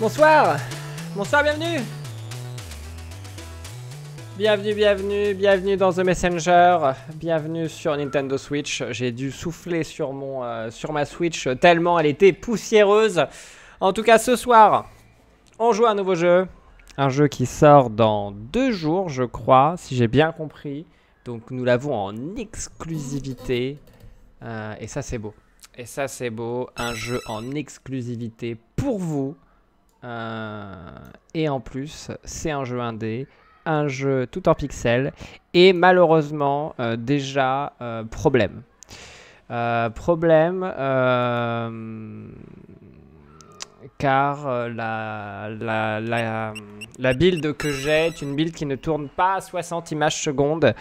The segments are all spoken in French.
Bonsoir Bonsoir, bienvenue Bienvenue, bienvenue, bienvenue dans The Messenger, bienvenue sur Nintendo Switch. J'ai dû souffler sur, mon, euh, sur ma Switch tellement elle était poussiéreuse. En tout cas, ce soir, on joue à un nouveau jeu. Un jeu qui sort dans deux jours, je crois, si j'ai bien compris. Donc nous l'avons en exclusivité. Euh, et ça, c'est beau. Et ça, c'est beau. Un jeu en exclusivité pour vous. Euh, et en plus, c'est un jeu indé, un jeu tout en pixels. Et malheureusement, euh, déjà, euh, problème. problème, car la, la, la, la build que j'ai est une build qui ne tourne pas à 60 images secondes.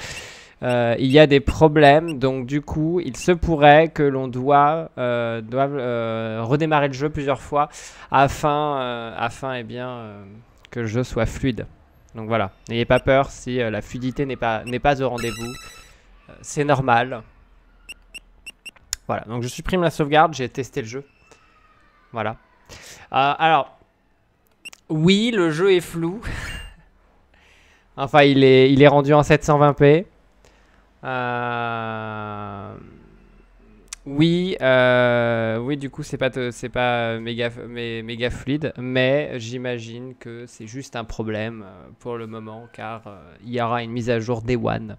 Euh, il y a des problèmes. Donc du coup, il se pourrait que l'on euh, doive euh, redémarrer le jeu plusieurs fois afin, afin eh bien, que le jeu soit fluide. Donc voilà, n'ayez pas peur si la fluidité n'est pas, pas au rendez-vous. C'est normal. Voilà, donc je supprime la sauvegarde, j'ai testé le jeu. Voilà. alors, oui, le jeu est flou. enfin, il est, il est rendu en 720p. Euh, oui, euh, oui, du coup, c'est pas, c'est pas méga, méga fluide, mais j'imagine que c'est juste un problème euh, pour le moment, car il y aura une mise à jour Day One.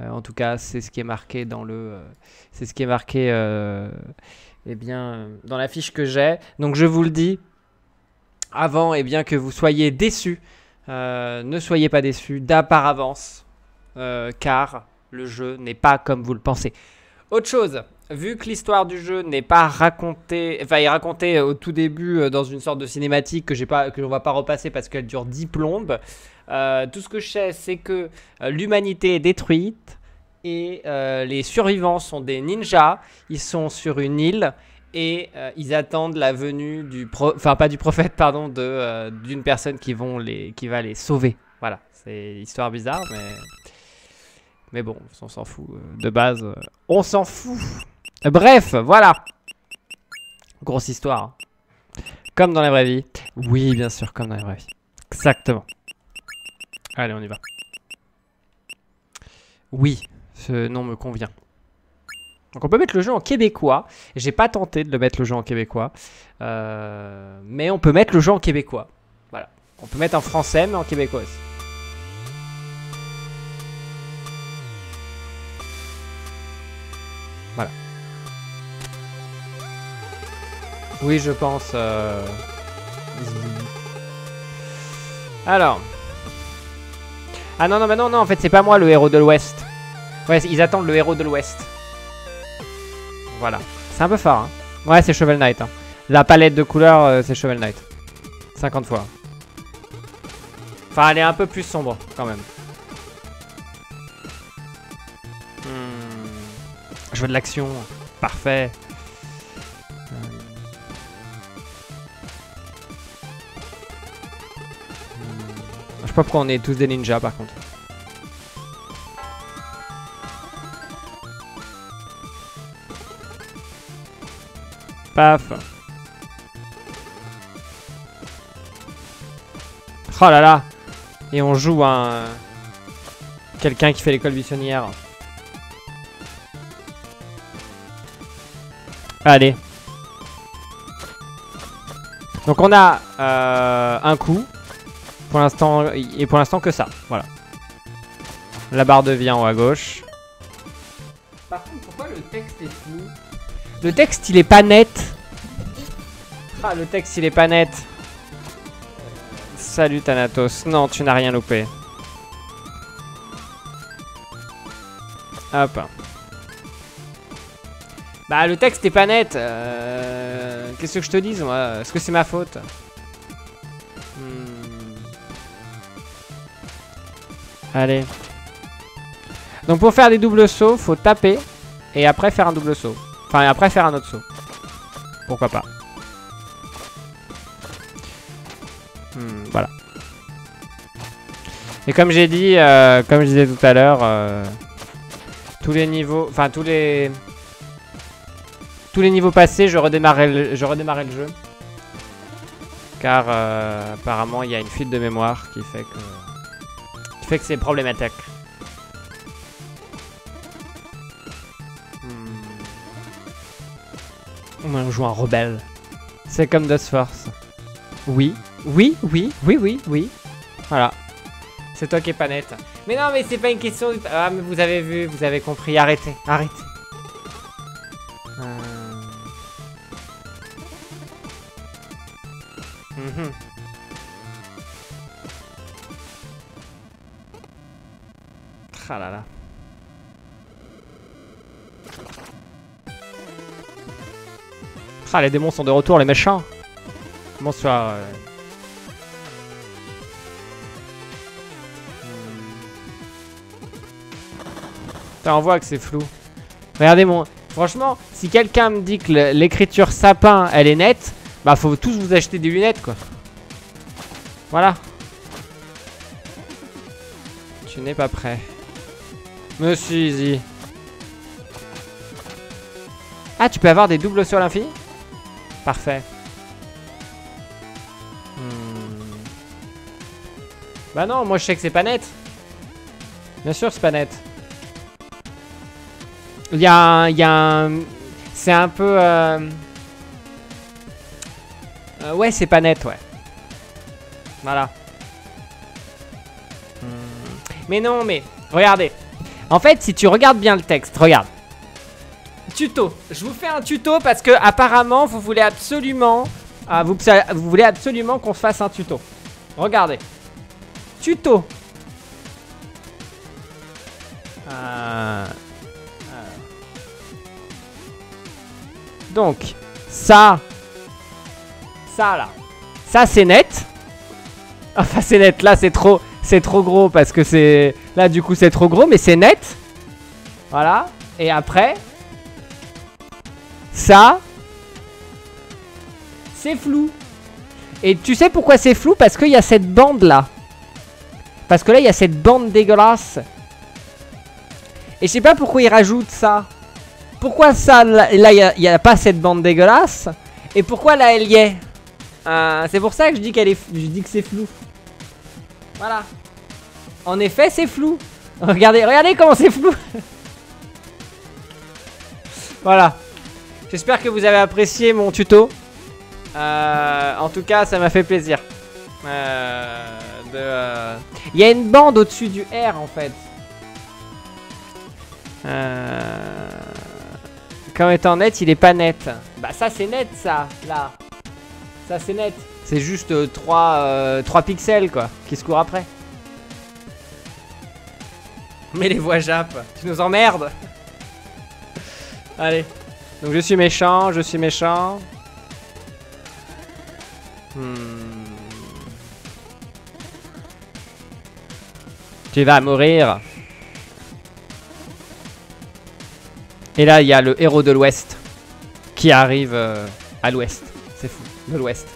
en tout cas, c'est ce qui est marqué dans le, c'est ce qui est marqué, eh bien, dans la fiche que j'ai. Donc, je vous le dis avant, eh bien que vous soyez déçus, ne soyez pas déçus par avance, car le jeu n'est pas comme vous le pensez. Autre chose, vu que l'histoire du jeu n'est pas racontée, enfin est raconté au tout début euh, dans une sorte de cinématique que j'ai pas, que va pas repasser parce qu'elle dure 10 plombes. Euh, tout ce que je sais, c'est que euh, l'humanité est détruite et les survivants sont des ninjas. Ils sont sur une île et ils attendent la venue du, enfin pas du prophète, pardon, de d'une personne qui vont les, qui va les sauver. Voilà, c'est histoire bizarre, mais mais bon, on s'en fout. Euh, de base, euh, on s'en fout. Bref, voilà. Grosse histoire. Comme dans la vraie vie. Oui, bien sûr, comme dans la vraie vie. Exactement. Allez, on y va. Oui, ce nom me convient. Donc on peut mettre le jeu en québécois. J'ai pas tenté de le mettre le jeu en québécois. Euh, mais on peut mettre le jeu en québécois. Voilà. On peut mettre en français, mais en québécois. Oui, je pense. Euh... Alors. Ah non, non, bah non, non, en fait, c'est pas moi le héros de l'Ouest. Ouais, ils attendent le héros de l'Ouest. Voilà. C'est un peu fort, hein. Ouais, c'est Shovel Knight. Hein. La palette de couleurs, euh, c'est Shovel Knight. 50 fois. Enfin, elle est un peu plus sombre, quand même. Je veux de l'action. Parfait. Pas pourquoi on est tous des ninjas par contre. Paf. Oh là là. Et on joue un... Quelqu'un qui fait l'école buissonnière. Allez. Donc on a euh, un coup. Pour l'instant, et pour l'instant que ça. Voilà. La barre de vie en haut à gauche. Par contre, pourquoi le texte est flou Le texte, il est pas net. Ah, le texte, il est pas net. Salut Thanatos. Non, tu n'as rien loupé. Hop. Bah le texte est pas net. Euh, qu'est-ce que je te dis moi? Est-ce que c'est ma faute? Allez. Donc pour faire des doubles sauts, faut taper et après faire un double saut. Enfin, après faire un autre saut. Pourquoi pas. Hmm, voilà. Et comme j'ai dit, euh, comme je disais tout à l'heure, euh, tous les niveaux, enfin tous les tous les niveaux passés, je redémarrais le, jeu. Car euh, apparemment il y a une fuite de mémoire qui fait que fait que c'est problématique. Hmm. On joue un rebelle. C'est comme Dust Force. Oui, oui, oui, oui, oui, oui. Voilà. C'est toi qui es pas net. Mais non, mais c'est pas une question. De... Ah, mais vous avez vu, vous avez compris. Arrêtez, arrêtez. Euh... Mhm. Ah là là. Ah, les démons sont de retour, les méchants. Bonsoir. Euh... on voit que c'est flou. Regardez mon... Franchement, si quelqu'un me dit que l'écriture sapin, elle est nette, bah faut tous vous acheter des lunettes, quoi. Voilà. Tu n'es pas prêt. Monsieur Easy. Ah, tu peux avoir des doubles sur l'infini? Parfait. Hmm. Bah non, moi je sais que c'est pas net. Bien sûr, c'est pas net. Il y a, y a un... C'est un peu... Euh... Euh, ouais, c'est pas net, ouais. Voilà. Hmm. Mais non, mais... Regardez. En fait, si tu regardes bien le texte, regarde. Tuto. Je vous fais un tuto parce que apparemment, vous voulez absolument... Euh, vous, voulez absolument qu'on fasse un tuto. Regardez. Tuto. Euh... Donc, ça, ça là, ça c'est net. Enfin c'est net, là c'est trop, c'est trop gros parce que c'est, là du coup c'est trop gros, mais c'est net. Voilà. Et après, ça, c'est flou. Et tu sais pourquoi c'est flou? Parce qu'il y a cette bande là. Parce que là il y a cette bande dégueulasse. Et je sais pas pourquoi ils rajoutent ça. Pourquoi ça, là, il n'y a, pas cette bande dégueulasse? Et pourquoi là, elle y est? Euh, C'est pour ça que je dis, qu'elle est, je dis que c'est flou. Voilà. En effet, c'est flou. Regardez, regardez comment c'est flou. voilà. J'espère que vous avez apprécié mon tuto. Euh, en tout cas, ça m'a fait plaisir. Euh, il y a une bande au-dessus du R en fait. Euh... Quand étant net, il est pas net. Bah ça c'est net ça, là. Ça c'est net. C'est juste 3, euh, 3 euh, pixels quoi, qui se courent après. Mais les voix Jap, tu nous emmerdes. Allez. Donc je suis méchant, je suis méchant. Hmm. Tu vas mourir. Et là, il y a le héros de l'Ouest qui arrive euh, à l'Ouest. C'est fou, de l'Ouest.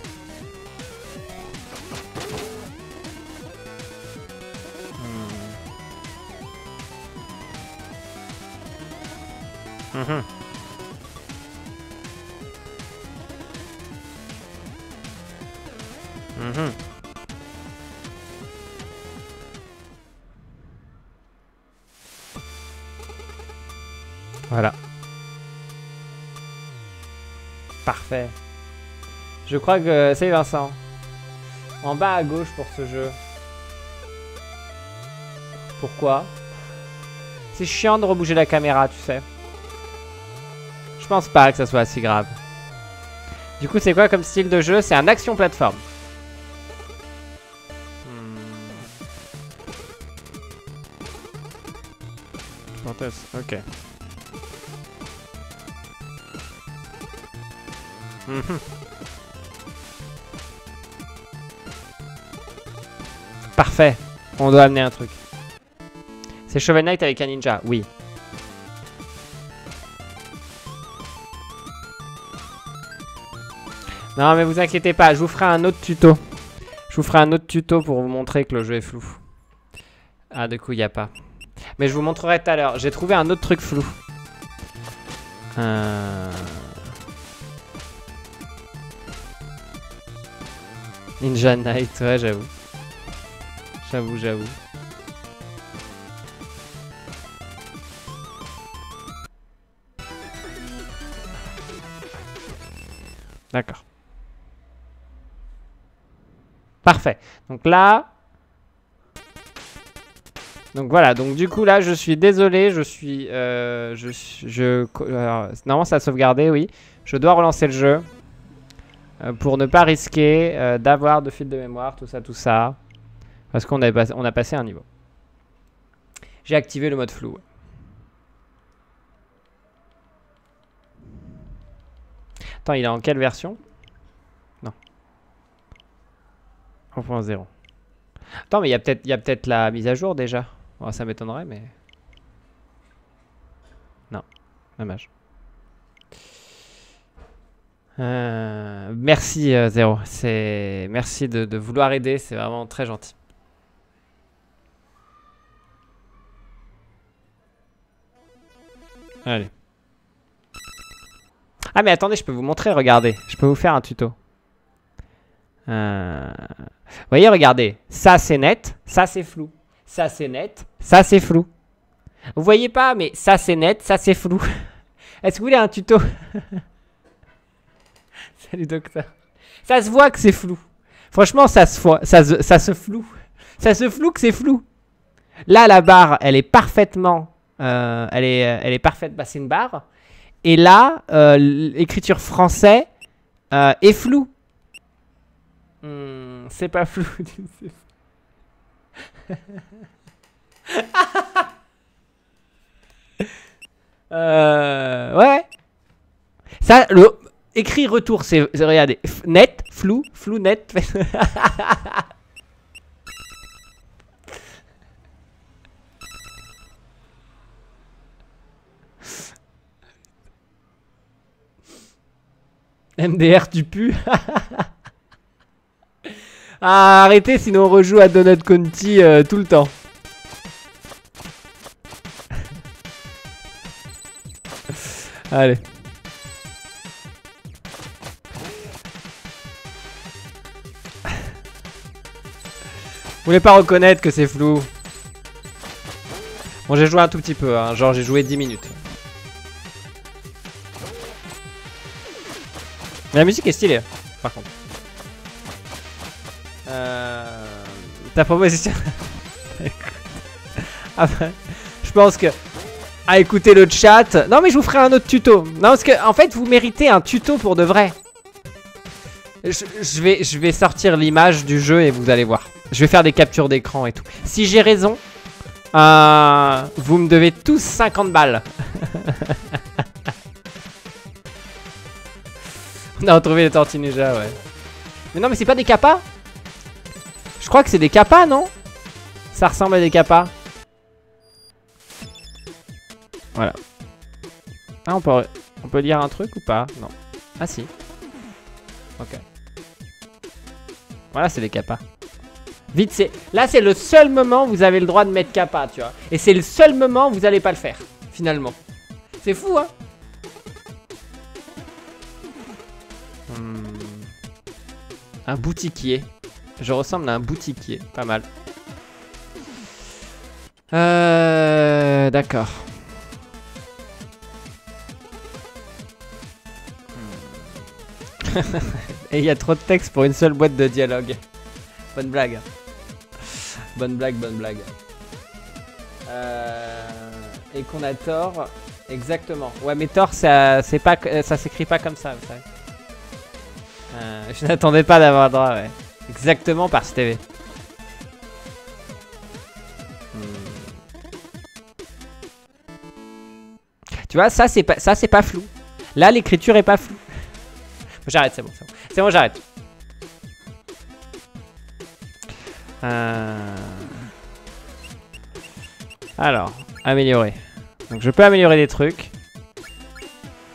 Je crois que... c'est Vincent. En bas à gauche pour ce jeu. Pourquoi? C'est chiant de rebouger la caméra, tu sais. Je pense pas que ça soit si grave. Du coup, c'est quoi comme style de jeu? C'est un action plateforme. Hmm. Ok. Mhm. Parfait. On doit amener un truc. C'est Shovel Knight avec un ninja, oui. Non mais vous inquiétez pas, je vous ferai un autre tuto. Je vous ferai un autre tuto pour vous montrer que le jeu est flou. Ah du coup il n'y a pas. Mais je vous montrerai tout à l'heure. J'ai trouvé un autre truc flou. Euh... Ninja Knight, ouais j'avoue. J'avoue, j'avoue. D'accord. Parfait. Donc là... Donc voilà, donc du coup là je suis désolé, je suis... Euh, je, je, normalement ça a sauvegardé, oui. Je dois relancer le jeu. Euh, pour ne pas risquer euh, d'avoir de fil de mémoire, tout ça, tout ça. Parce qu'on a, passé un niveau. J'ai activé le mode flou. Attends, il est en quelle version? Non. 1.0. Attends, mais il y a peut-être peut la mise à jour déjà. ça m'étonnerait, mais... Non. Dommage. Euh, merci euh, Zéro, merci de vouloir aider, c'est vraiment très gentil. Allez. Ah mais attendez, je peux vous montrer, regardez. Je peux vous faire un tuto. Euh... Vous voyez, regardez. Ça c'est net, ça c'est flou. Ça c'est net, ça c'est flou. Vous voyez pas, mais ça c'est net, ça c'est flou. Est-ce que vous voulez un tuto? Salut docteur. Ça se voit que c'est flou. Franchement, ça se, ça, se, ça se floue. Ça se floue que c'est flou. Là, la barre, elle est parfaitement... Euh, elle, est, elle est parfaite, bah, c'est une barre. Et là, euh, l'écriture français euh, est floue. Hmm, c'est pas flou. euh, ouais. Ça, le écrit retour, c'est regardez, net, flou, flou, net. MDR, tu pues. ah, arrêtez, sinon on rejoue à Donut Conti euh, tout le temps. Allez. Vous voulez pas reconnaître que c'est flou? Bon, j'ai joué un tout petit peu, hein. genre j'ai joué 10 minutes. La musique est stylée, par contre. Euh... Ta proposition. ah bah, je pense que. À écouter le chat. Non, mais je vous ferai un autre tuto. Non, parce que, en fait, vous méritez un tuto pour de vrai. Je, vais, je vais sortir l'image du jeu et vous allez voir. Je vais faire des captures d'écran et tout. Si j'ai raison, euh, vous me devez tous 50 balles. On a retrouvé les tortinijas, ouais. Mais non, mais c'est pas des kappas? Je crois que c'est des kappas, non? Ça ressemble à des kappas. Voilà. Ah, on peut, on peut lire un truc ou pas? Non. Ah, si. Ok. Voilà, c'est des kappas. Vite, c'est... Là, c'est le seul moment où vous avez le droit de mettre kappa, tu vois. Et c'est le seul moment où vous allez pas le faire, finalement. C'est fou, hein? Un boutiquier. Je ressemble à un boutiquier. Pas mal. Euh... D'accord. Et il y a trop de texte pour une seule boîte de dialogue. Bonne blague. Bonne blague, bonne blague. Euh... Et qu'on a tort. Exactement. Ouais, mais tort, ça, c'est pas, ça s'écrit pas comme ça, savez. Euh, je n'attendais pas d'avoir droit, ouais. Exactement par TV. Hmm. Tu vois, ça c'est pas, ça c'est pas flou. Là, l'écriture est pas floue. j'arrête, c'est bon, c'est bon. C'est bon, j'arrête. Euh... Alors, améliorer. Donc je peux améliorer des trucs.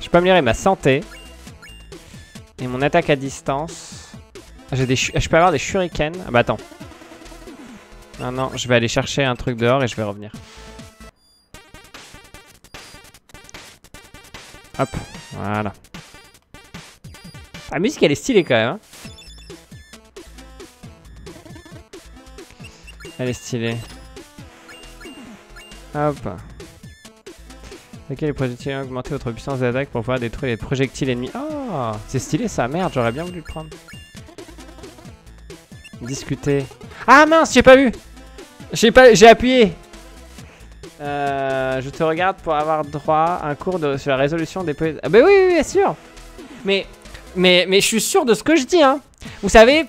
Je peux améliorer ma santé. Et mon attaque à distance. J'ai des je peux avoir des shurikens. Ah bah attends. Non, non, je vais aller chercher un truc dehors et je vais revenir. Hop, voilà. La musique elle est stylée quand même. Hein. elle est stylée. Hop. Ok, les projectiles ont votre puissance d'attaque pour pouvoir détruire les projectiles ennemis. Oh, c'est stylé ça, merde, j'aurais bien voulu le prendre. Discuter. Ah mince, j'ai pas vu J'ai pas, appuyé euh, Je te regarde pour avoir droit à un cours sur la résolution des... Ah bah oui, oui, bien sûr Mais, mais, mais je suis sûr de ce que je dis, hein Vous savez,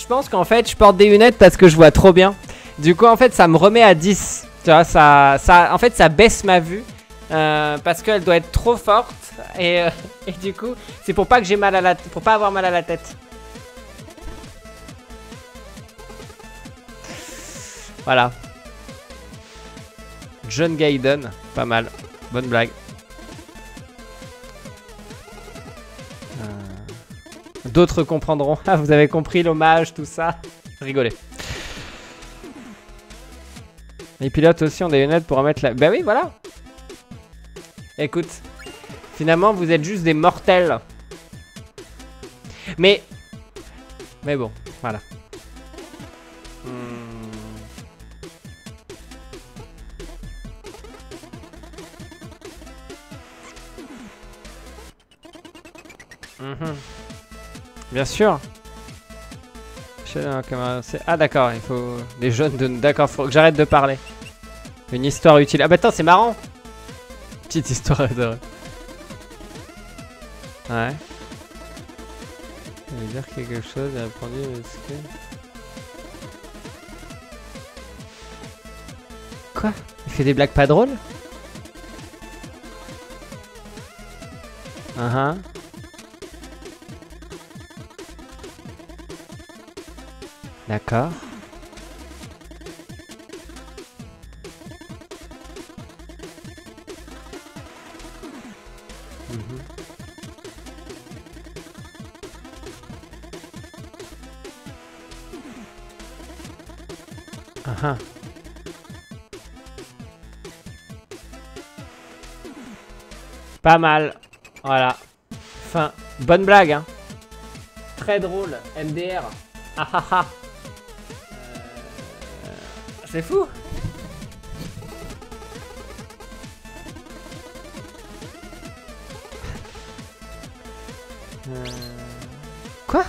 je pense qu'en fait, je porte des lunettes parce que je vois trop bien. Du coup, en fait, ça me remet à 10. Tu vois, ça, ça, en fait, ça baisse ma vue. Euh, parce qu'elle doit être trop forte. Et, euh, et du coup, c'est pour pas que j'ai mal à la pour pas avoir mal à la tête. Voilà. John Gaiden, pas mal. Bonne blague. Euh, d'autres comprendront. Ah, vous avez compris l'hommage, tout ça. Rigolez. Les pilotes aussi ont des lunettes pour remettre la... Bah oui, voilà. Écoute, finalement, vous êtes juste des mortels. Mais... Mais bon, voilà. Hmm. Mhm. Bien sûr. Ah d'accord, il faut... Les jeunes de... D'accord, faut que j'arrête de parler. Une histoire utile. Ah bah attends, c'est marrant Petite histoire de... Ouais. Il veut dire quelque chose, il a répondu, est-ce que... Quoi? Il fait des blagues pas drôles? Uh -huh. D'accord. Mhm. Ah ah. Pas mal. Voilà. Fin. Bonne blague, hein. Très drôle. MDR. Ah ah ah. C'est fou euh, Quoi?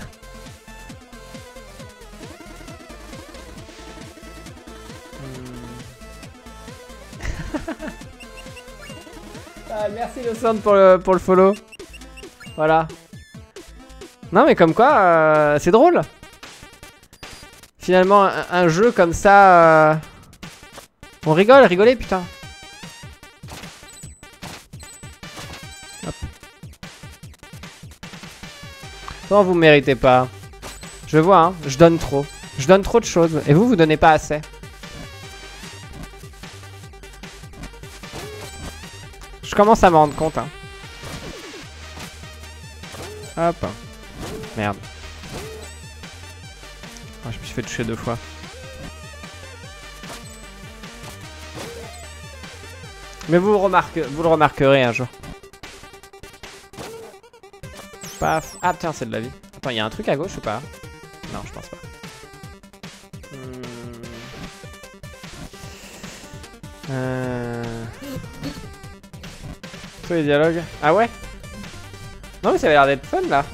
Ah, Merci le pour le, pour le follow. Voilà. Non mais comme quoi, euh, c'est drôle. Finalement, un, jeu comme ça... Euh, on rigole, rigolez, putain. Non, vous méritez pas. Je vois, hein, je donne trop. Je donne trop de choses. Et vous, vous donnez pas assez. Je commence à me rendre compte, hein. Hop. Merde je me suis fait toucher deux fois. Mais vous, remarquez, vous le remarquerez un jour. Paf. Ah tiens, c'est de la vie. Attends, il y a un truc à gauche ou pas? Les dialogues. Ah ouais? Non mais ça a l'air d'être fun là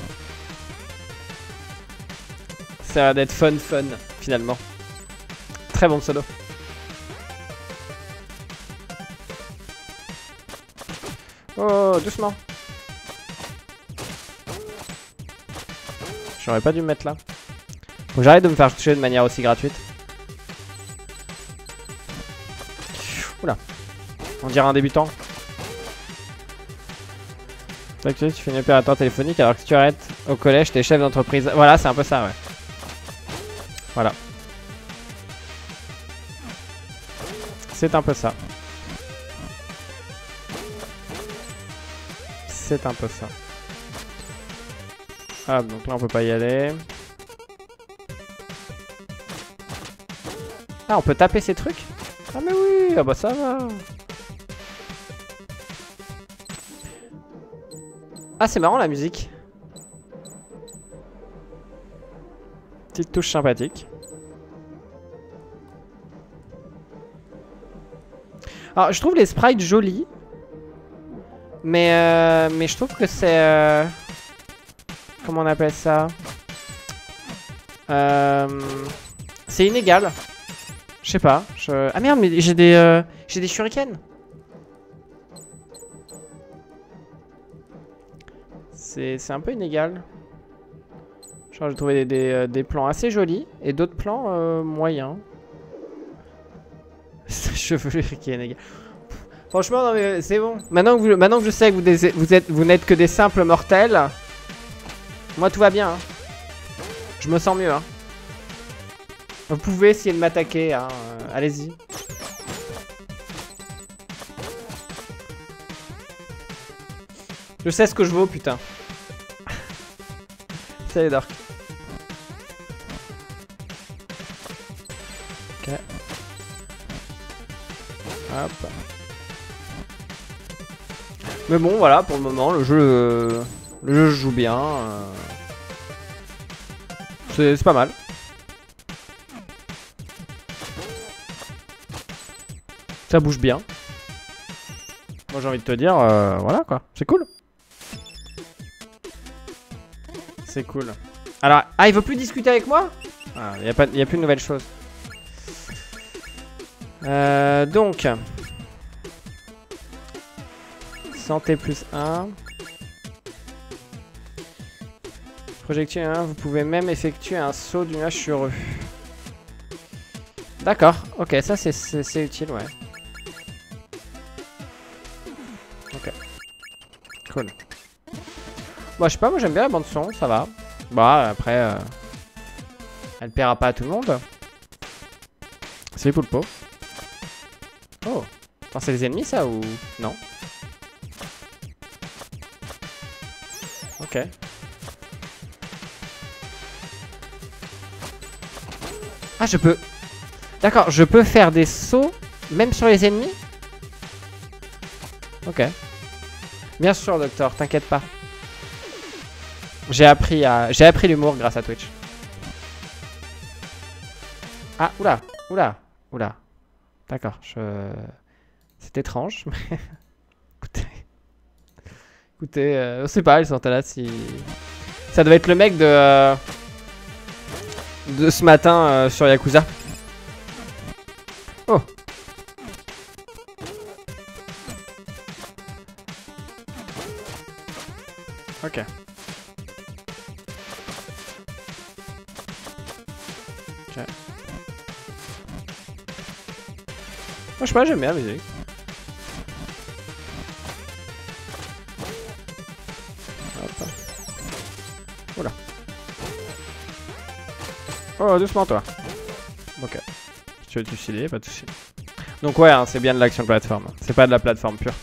ça a l'air d'être fun fun finalement. Très bon solo. Oh, doucement. J'aurais pas dû me mettre là. Faut j'arrête de me faire toucher de manière aussi gratuite. Oula. On dirait un débutant. Tu fais une opérateur téléphonique alors que si tu arrêtes au collège, t'es chef d'entreprise. Voilà, c'est un peu ça, ouais. Voilà. C'est un peu ça. C'est un peu ça. Ah, donc là on peut pas y aller. Ah, on peut taper ces trucs? Ah mais oui, ah bah ça va. Ah, c'est marrant la musique. Petite touche sympathique. Alors, je trouve les sprites jolis. Mais, euh, mais je trouve que c'est... Euh, comment on appelle ça? Euh, C'est inégal. Je sais pas. Ah merde, mais j'ai des, j'ai des shurikens. C'est un peu inégal. Genre, j'ai trouvé des, des, plans assez jolis et d'autres plans moyens. Cheveux qui est inégal. Franchement, c'est bon. Maintenant que, vous, maintenant que je sais que vous, vous êtes, vous n'êtes que des simples mortels, moi tout va bien. Hein. Je me sens mieux. Hein. Vous pouvez essayer de m'attaquer. Hein. Euh, allez-y. Je sais ce que je vaux, putain. Salut Dark. Ok. Hop. Mais bon, voilà, pour le moment, le jeu, le jeu joue bien. Euh. C'est pas mal. Ça bouge bien. Moi j'ai envie de te dire, euh, voilà quoi, c'est cool. C'est cool. Alors, ah il veut plus discuter avec moi? Ah, il n'y a, a, plus de nouvelles choses. Euh, donc... Santé plus 1. Projectile 1, vous pouvez même effectuer un saut du nuage sur eux. D'accord, ok, ça c'est utile, ouais. Ok. Cool. Bon, je sais pas, moi j'aime bien la bande son, ça va. Bah, après, euh, elle paiera pas à tout le monde. C'est pour le pot. Oh. c'est les ennemis ça ou... Non? Ok. Ah, je peux... D'accord, je peux faire des sauts même sur les ennemis? Ok. Bien sûr, docteur, t'inquiète pas. J'ai appris à... J'ai appris l'humour grâce à Twitch. Ah, oula, oula, oula. D'accord, je... C'est étrange, mais... Écoutez, euh, je sais pas, ils sont là si... Ça devait être le mec de... Euh, de ce matin euh, sur Yakuza. Oh Ok. Je sais pas, j'aime bien la musique. Oh, doucement toi. Ok. Tu veux te suicider, pas de soucis. Donc ouais, hein, c'est bien de l'action plateforme. C'est pas de la plateforme pure.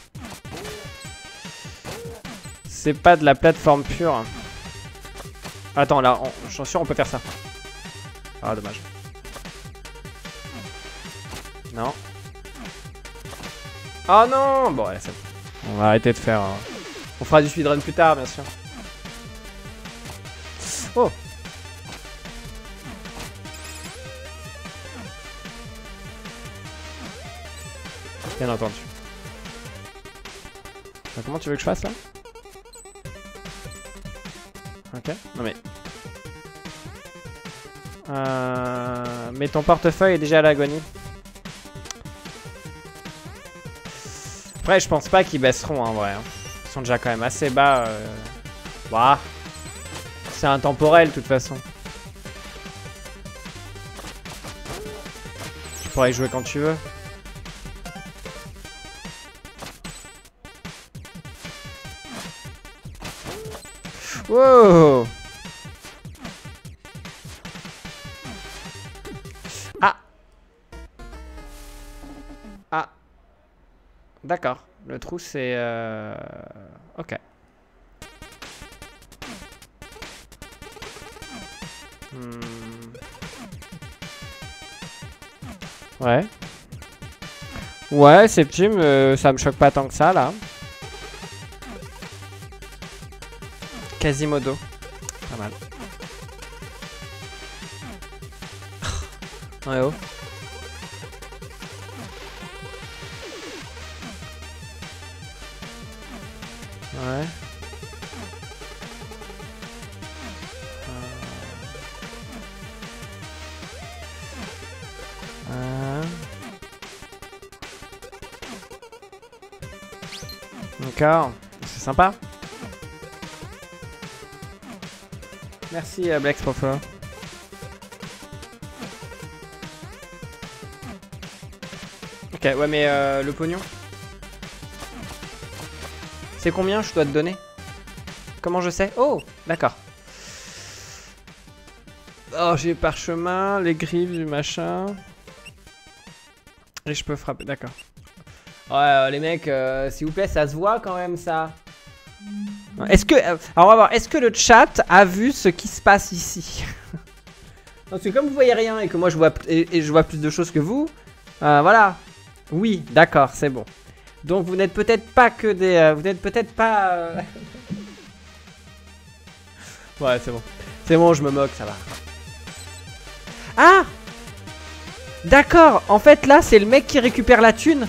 C'est pas de la plateforme pure. Attends, là, je suis sûr on peut faire ça. Ah, dommage. Non. Oh non Bon, On va arrêter de faire... On fera du speedrun plus tard, bien sûr. Oh Bien entendu. comment tu veux que je fasse là? Ok. Non mais... Euh... Mais ton portefeuille est déjà à l'agonie. Après, je pense pas qu'ils baisseront en vrai. Hein. Ils sont déjà quand même assez bas. Euh... Bah. C'est intemporel de toute façon. Tu pourrais y jouer quand tu veux. Wow D'accord. Le trou, c'est... Euh... Ok. Hmm. Ouais. Ouais, c'est petit, mais ça me choque pas tant que ça, là. Quasimodo. Pas mal. ouais, oh. Sympa. Merci euh, Blex pour. Ok, ouais mais euh, le pognon C'est combien je dois te donner? Comment je sais? Oh, d'accord. Oh, j'ai parchemin, les griffes du machin. Et je peux frapper, d'accord. Ouais, euh, les mecs, euh, s'il vous plaît, ça se voit quand même ça. Est-ce que, euh, alors on va voir, est-ce que le chat a vu ce qui se passe ici? Parce que comme vous voyez rien et que moi je vois et, je vois plus de choses que vous, voilà. Oui, d'accord, c'est bon. Donc vous n'êtes peut-être pas que des, vous n'êtes peut-être pas. ouais, c'est bon, c'est bon, je me moque, ça va. Ah D'accord, en fait là c'est le mec qui récupère la thune.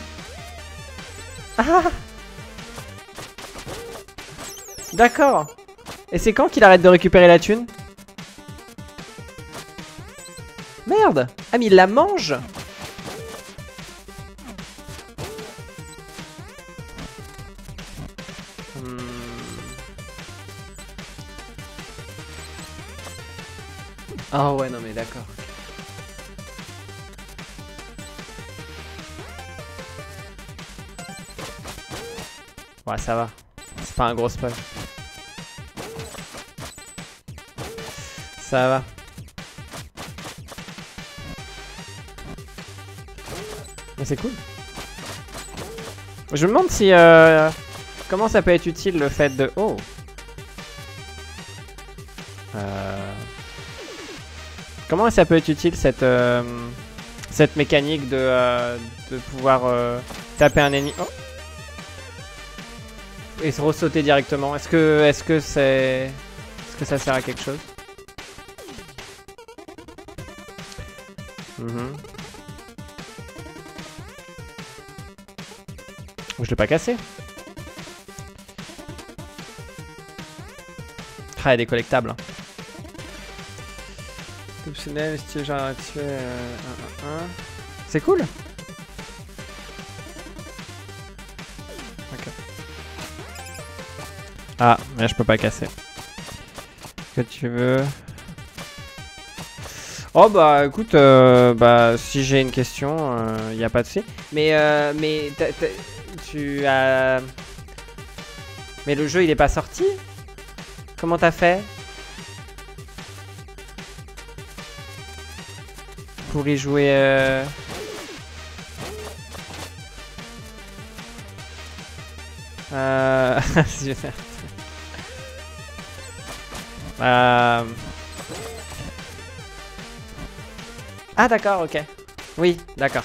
Ah D'accord. Et c'est quand qu'il arrête de récupérer la thune Merde Ah mais il la mange hmm. Ah ouais non mais d'accord. Ouais, ça va. C'est pas un gros spoil. Ça va. Mais c'est cool. Je me demande si... Euh, comment ça peut être utile le fait de... Oh euh, Comment ça peut être utile cette... Euh, cette mécanique de, de pouvoir taper un ennemi... Oh et se ressauter directement. Est-ce que est-ce que c'est est-ce que ça sert à quelque chose? Mhm. Je l'ai pas cassé. Ah, a des collectables. Hein. C'est cool. Ah, mais je peux pas casser. Que tu veux Oh bah écoute, euh, bah si j'ai une question, il euh, a pas de souci. Mais euh, mais tu as Mais le jeu il est pas sorti? Comment t'as fait? Pour y jouer euh... Euh... Ah d'accord, ok. Oui, d'accord.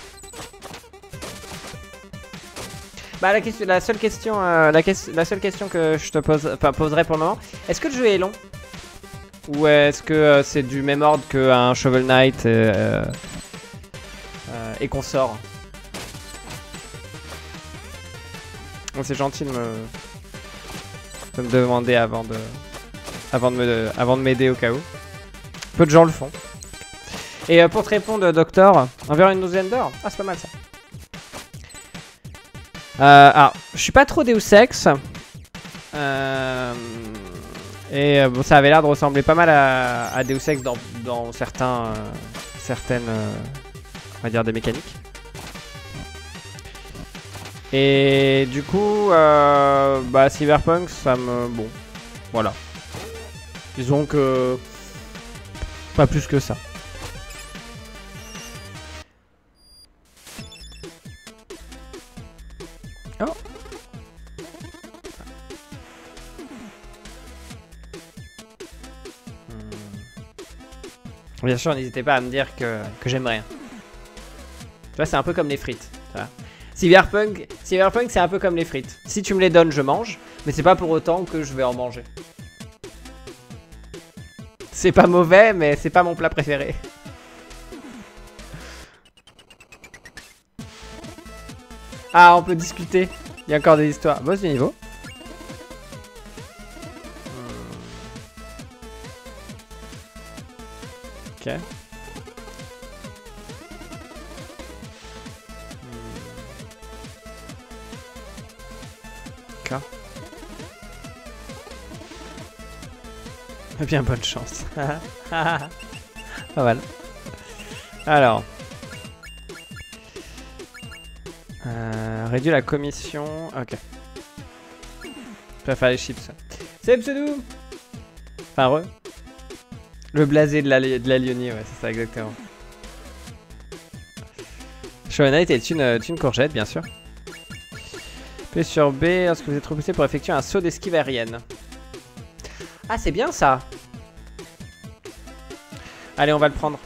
Bah la, question, la seule question, euh, la, la, seule question que je te pose, poserai pour le moment, est-ce que le jeu est long? Ou est-ce que euh, c'est du même ordre qu'un Shovel Knight euh, et qu'on sort? C'est gentil de me, de me demander avant de avant de m'aider au cas où. Peu de gens le font. Et euh, pour te répondre, Docteur, envers une douzaine d'heures. Ah, c'est pas mal ça. Euh, alors, je suis pas trop Deus Ex. Euh, et bon, ça avait l'air de ressembler pas mal à, Deus Ex dans, dans certains, certaines, on va dire, des mécaniques. Et du coup, bah, Cyberpunk, ça me... Bon, voilà. Disons que... Pas plus que ça. Bien sûr, n'hésitez pas à me dire que, que j'aime rien. Tu vois, c'est un peu comme les frites. tu vois. Cyberpunk, Cyberpunk c'est un peu comme les frites. Si tu me les donnes, je mange, mais c'est pas pour autant que je vais en manger. C'est pas mauvais, mais c'est pas mon plat préféré. Ah, on peut discuter. Il y a encore des histoires. Boss du niveau. Ok. D'accord. Eh bien, bonne chance. Pas mal. Alors. Euh, réduire la commission. Ok. Je faire les chips. C'est pseudo Enfin, re. Le blasé de la, de ouais, c'est ça exactement. Shovel Knight est une, est une courgette, bien sûr. P sur B, lorsque vous êtes repoussé pour effectuer un saut d'esquive aérienne? Ah, c'est bien ça Allez, on va le prendre.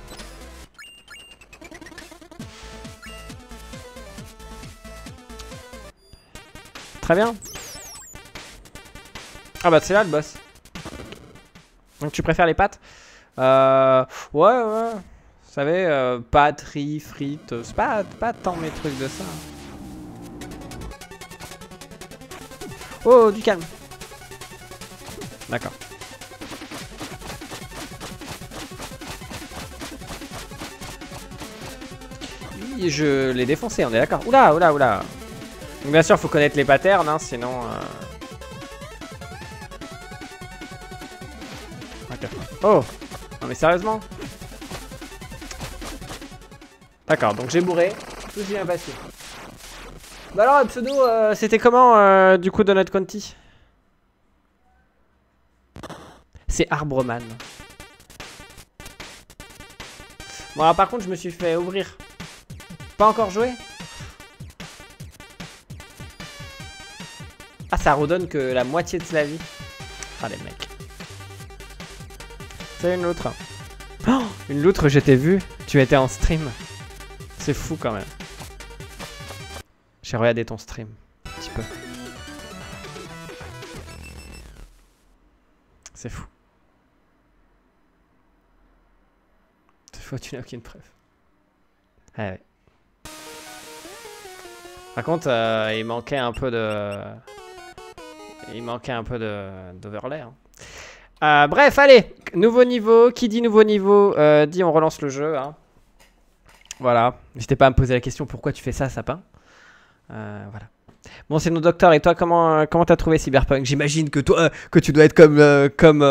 Très bien. Ah bah c'est là le boss. Donc tu préfères les pâtes euh, Ouais, ouais. Vous savez, euh, pâtes, riz, frites, c'est pas, pas tant mes trucs de ça. Oh, du calme. D'accord. Oui, je l'ai défoncé, on est d'accord. Oula, oula, oula. Bien sûr, faut connaître les patterns, hein, sinon... Euh... Oh Non mais sérieusement D'accord, donc j'ai bourré. Tout s'est bien passé. Bah alors, pseudo, euh, c'était comment, euh, du coup, Donut Conti C'est Arbreman. Bon, alors, par contre, je me suis fait ouvrir. Pas encore joué? Ah, ça redonne que la moitié de sa vie. Ah, les mecs. C'est une loutre. Oh, une loutre, je t'ai vu. Tu étais en stream. C'est fou quand même. J'ai regardé ton stream. Un petit peu. C'est fou. C'est fou, tu n'as aucune preuve. Ah ouais. Par contre, euh, il manquait un peu de... Il manquait un peu d'overlay. Hein. Euh, bref, allez, nouveau niveau. Qui dit nouveau niveau euh, dit on relance le jeu. Hein. Voilà. N'hésitez pas à me poser la question pourquoi tu fais ça, sapin. Euh, voilà. Bon, c'est nos docteurs. Et toi, comment comment t'as trouvé Cyberpunk? J'imagine que toi, que tu dois être comme comme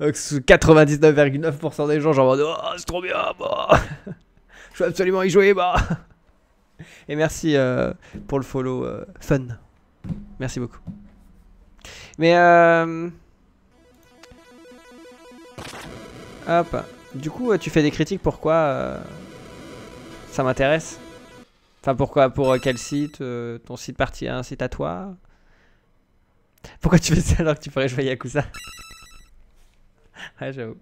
99,9% des gens, genre oh, c'est trop bien, bah. je veux absolument y jouer, bah. Et merci pour le follow fun. Merci beaucoup. Mais euh... Hop. Du coup, tu fais des critiques, pourquoi euh... Ça m'intéresse? Enfin, pourquoi Pour quel site euh, Ton site parti un site à toi? Pourquoi tu fais ça alors que tu pourrais jouer Yakuza? Ouais, j'avoue.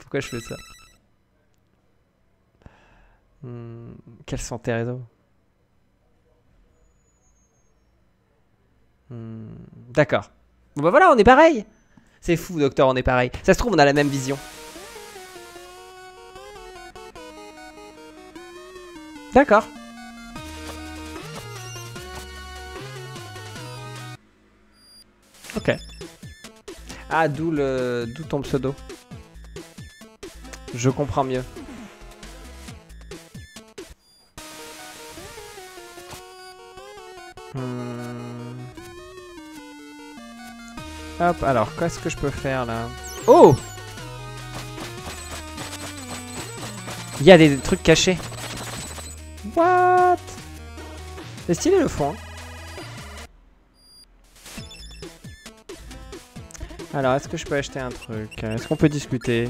Pourquoi je fais ça? Quels sont tes réseaux d'accord. Bon bah voilà, on est pareil. C'est fou, docteur, on est pareil. Ça se trouve, on a la même vision. D'accord. Ok. Ah, d'où le, d'où ton pseudo. Je comprends mieux. Hmm. Hop, alors, qu'est-ce que je peux faire là Oh Il y a des trucs cachés. What? C'est stylé le fond. Hein. Alors, est-ce que je peux acheter un truc? Est-ce qu'on peut discuter?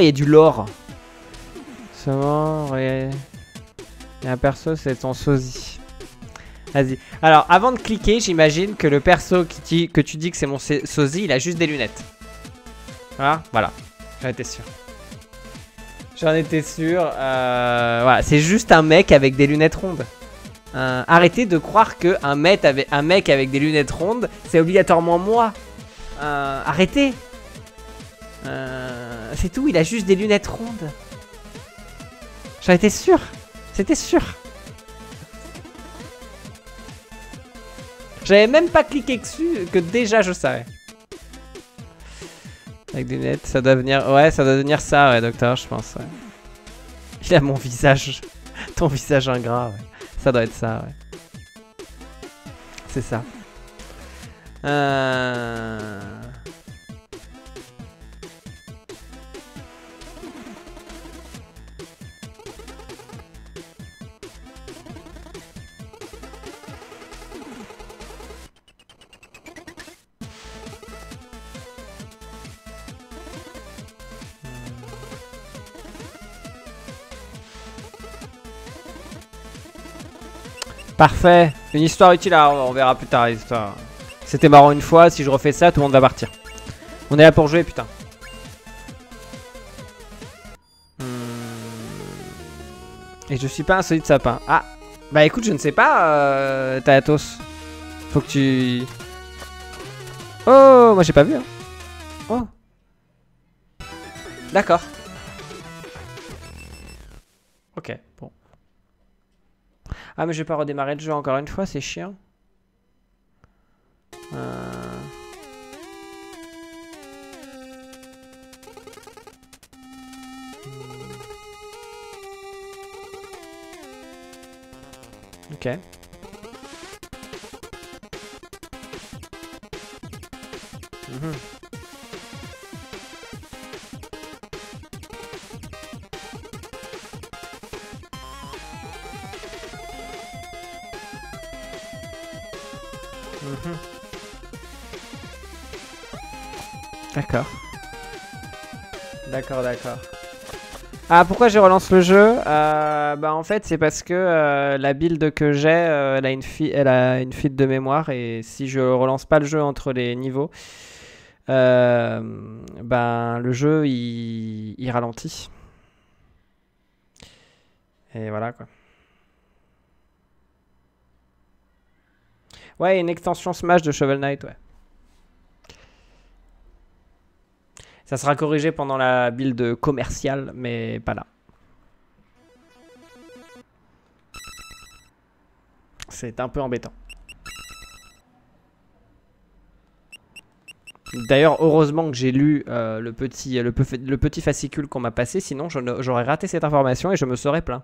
Il y a du lore. Il y a un perso, c'est ton sosie. Vas-y. Alors, avant de cliquer, j'imagine que le perso qui que tu dis que c'est mon sosie, il a juste des lunettes. Voilà, voilà. J'en étais sûr. J'en étais sûr. Euh, voilà, c'est juste un mec avec des lunettes rondes. Arrêtez de croire que un mec avec, des lunettes rondes, c'est obligatoirement moi. Arrêtez. C'est tout, il a juste des lunettes rondes. J'en étais sûr. C'était sûr. J'avais même pas cliqué dessus que déjà je savais. Avec des lunettes, ça doit venir... Ouais, ça doit devenir ça, ouais, docteur, je pense, ouais. Il a mon visage. Ton visage ingrat, ouais. Ça doit être ça, ouais. C'est ça. Euh... Parfait. Une histoire utile, on verra plus tard l'histoire. C'était marrant une fois, si je refais ça, tout le monde va partir. On est là pour jouer, putain. Hmm. Et je suis pas un solide sapin. Ah Bah écoute, je ne sais pas, euh, Tayatos. Faut que tu... Oh Moi j'ai pas vu. Hein. Oh D'accord. Ok. Ah mais je vais pas redémarrer le jeu encore une fois, c'est chiant. Euh... Ok. Mhm. D'accord. D'accord, d'accord. Ah, pourquoi je relance le jeu? Euh, Bah en fait, c'est parce que euh, la build que j'ai, euh, elle, a une elle a une fuite de mémoire et si je relance pas le jeu entre les niveaux, ben le jeu il, il ralentit. Et voilà quoi. Ouais, une extension Smash de Shovel Knight, ouais. Ça sera corrigé pendant la build commerciale, mais pas là. C'est un peu embêtant. D'ailleurs, heureusement que j'ai lu euh, le, petit, le, le, petit fascicule qu'on m'a passé, sinon j'aurais raté cette information et je me serais plaint.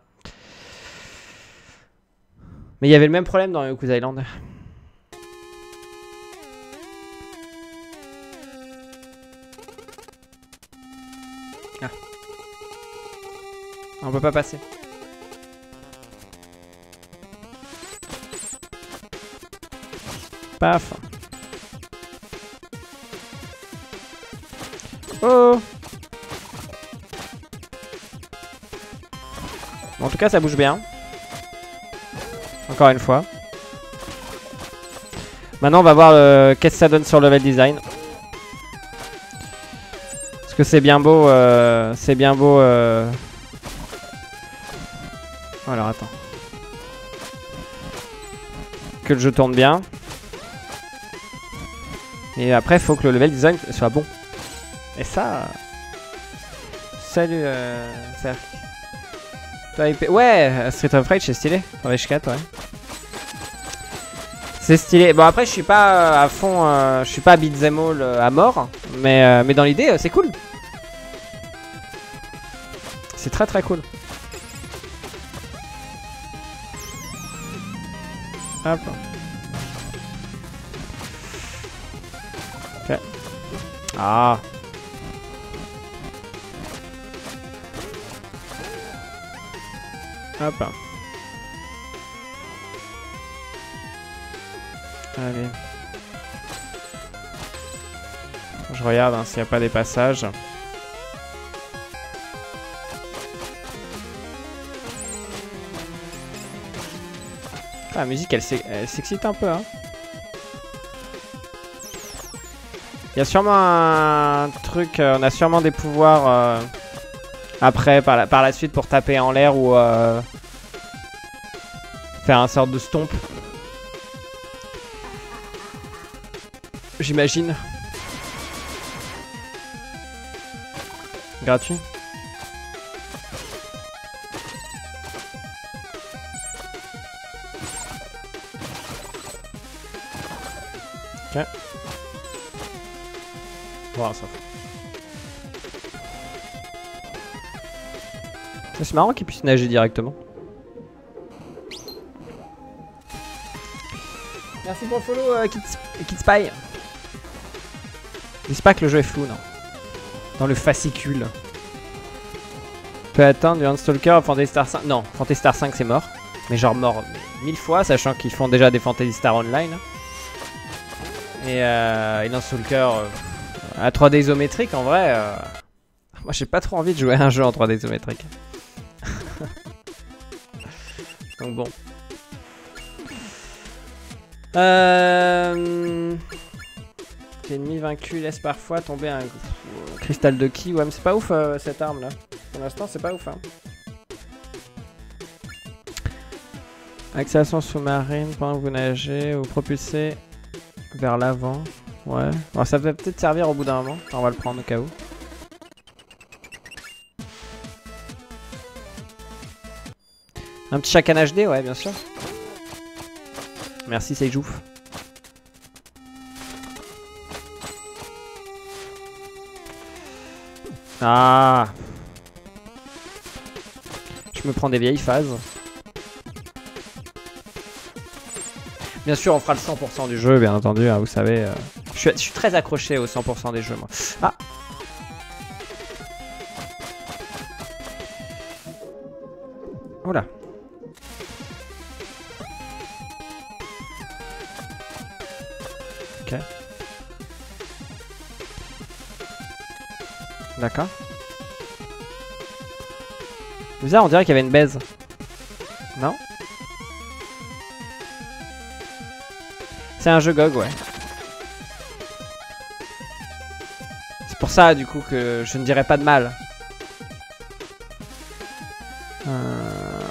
Mais il y avait le même problème dans Yoku's Island. On peut pas passer. Paf. Oh En tout cas, ça bouge bien. Encore une fois. Maintenant, on va voir euh, qu'est-ce que ça donne sur level design. Parce que c'est bien beau, euh, c'est bien beau euh, alors attends. Que le jeu tourne bien. Et après, faut que le level design soit bon. Et ça... Salut, euh... Ouais, Street of Rage, c'est stylé. Dans 4 ouais. C'est stylé. Bon, après, je suis pas à fond... Euh, je suis pas à beat'em all euh, à mort. Mais, euh, mais dans l'idée, c'est cool. C'est très très cool. Hop. Ah. Hop. Allez. Je regarde hein, s'il n'y a pas des passages. La musique, elle s'excite un peu, hein. Il y a sûrement un truc, euh, on a sûrement des pouvoirs euh, après, par la, par la suite, pour taper en l'air ou euh, faire un sorte de stomp. J'imagine. Gratuit. Ça C'est marrant qu'il puisse nager directement. Merci pour le follow, euh, Kid, Spy. Dis pas que le jeu est flou, non. Dans le fascicule. Peut attendre du Handstalker Fantasy Star 5. Non, Fantasy Star 5 c'est mort. Mais genre mort mille fois, sachant qu'ils font déjà des Fantasy Star Online. Et, euh, et Handstalker euh, à 3D isométrique en vrai. Euh, moi j'ai pas trop envie de jouer à un jeu en 3D isométrique. Donc bon. Euh... L'ennemi vaincu laisse parfois tomber un cristal de ki. Ouais, mais c'est pas ouf euh, cette arme là. Pour l'instant, c'est pas ouf. Hein. Accélération sous-marine pendant que vous nagez ou propulsez vers l'avant. Ouais. ça peut peut-être servir au bout d'un moment. On va le prendre au cas où. Un petit chacun HD, ouais, bien sûr. Merci, Seijouf. Ah Je me prends des vieilles phases. Bien sûr, on fera le 100% du jeu, bien entendu, hein, vous savez. Euh, je, suis, très accroché au 100% des jeux, moi. Ah Oula Ok. D'accord. Bizarre, on dirait qu'il y avait une baise. Non? C'est un jeu GOG, ouais. Ça, du coup, que je ne dirais pas de mal. Euh,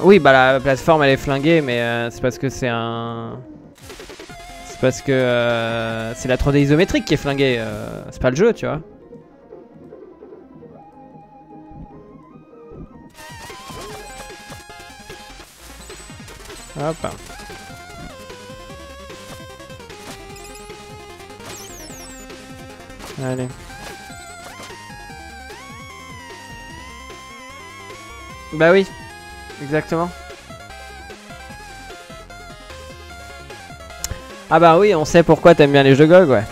oui, bah la plateforme, elle est flinguée, mais euh, c'est parce que c'est un... C'est parce que euh, c'est la 3D isométrique qui est flinguée. c'est pas le jeu, tu vois. Hop. Allez. Bah oui, exactement. Ah bah oui, on sait pourquoi t'aimes bien les jeux GOG, ouais.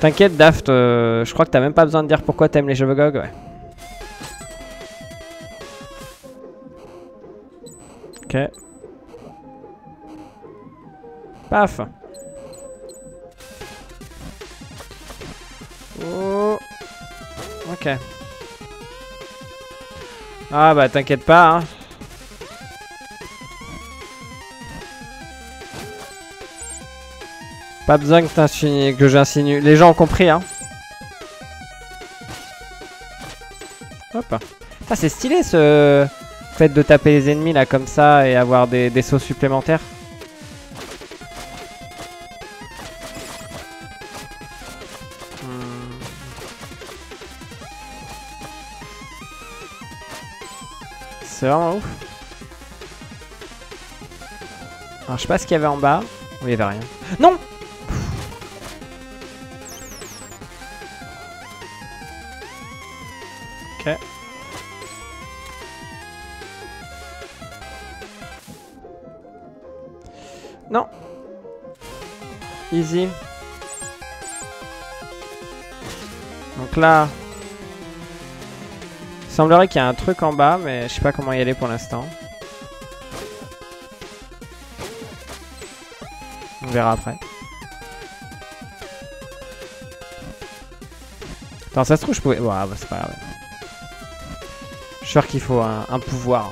T'inquiète Daft, euh, je crois que t'as même pas besoin de dire pourquoi t'aimes les jeux GOG, ouais. Ok. Paf. Oh. Ok. Ah bah t'inquiète pas. Hein. Pas besoin que, j'insinue. Les gens ont compris, hein. Hop. Ah, c'est stylé ce fait de taper les ennemis là comme ça et avoir des, sauts supplémentaires. C'est vraiment ouf. Je sais pas ce qu'il y avait en bas. Il y avait rien. Non Ok. Non. Easy. Donc là... Semblerait qu'il y a un truc en bas, mais je sais pas comment y aller pour l'instant. On verra après. Attends, ça se trouve, je pouvais... Ouais, bah, c'est pas grave. Je suis sûr qu'il faut un pouvoir.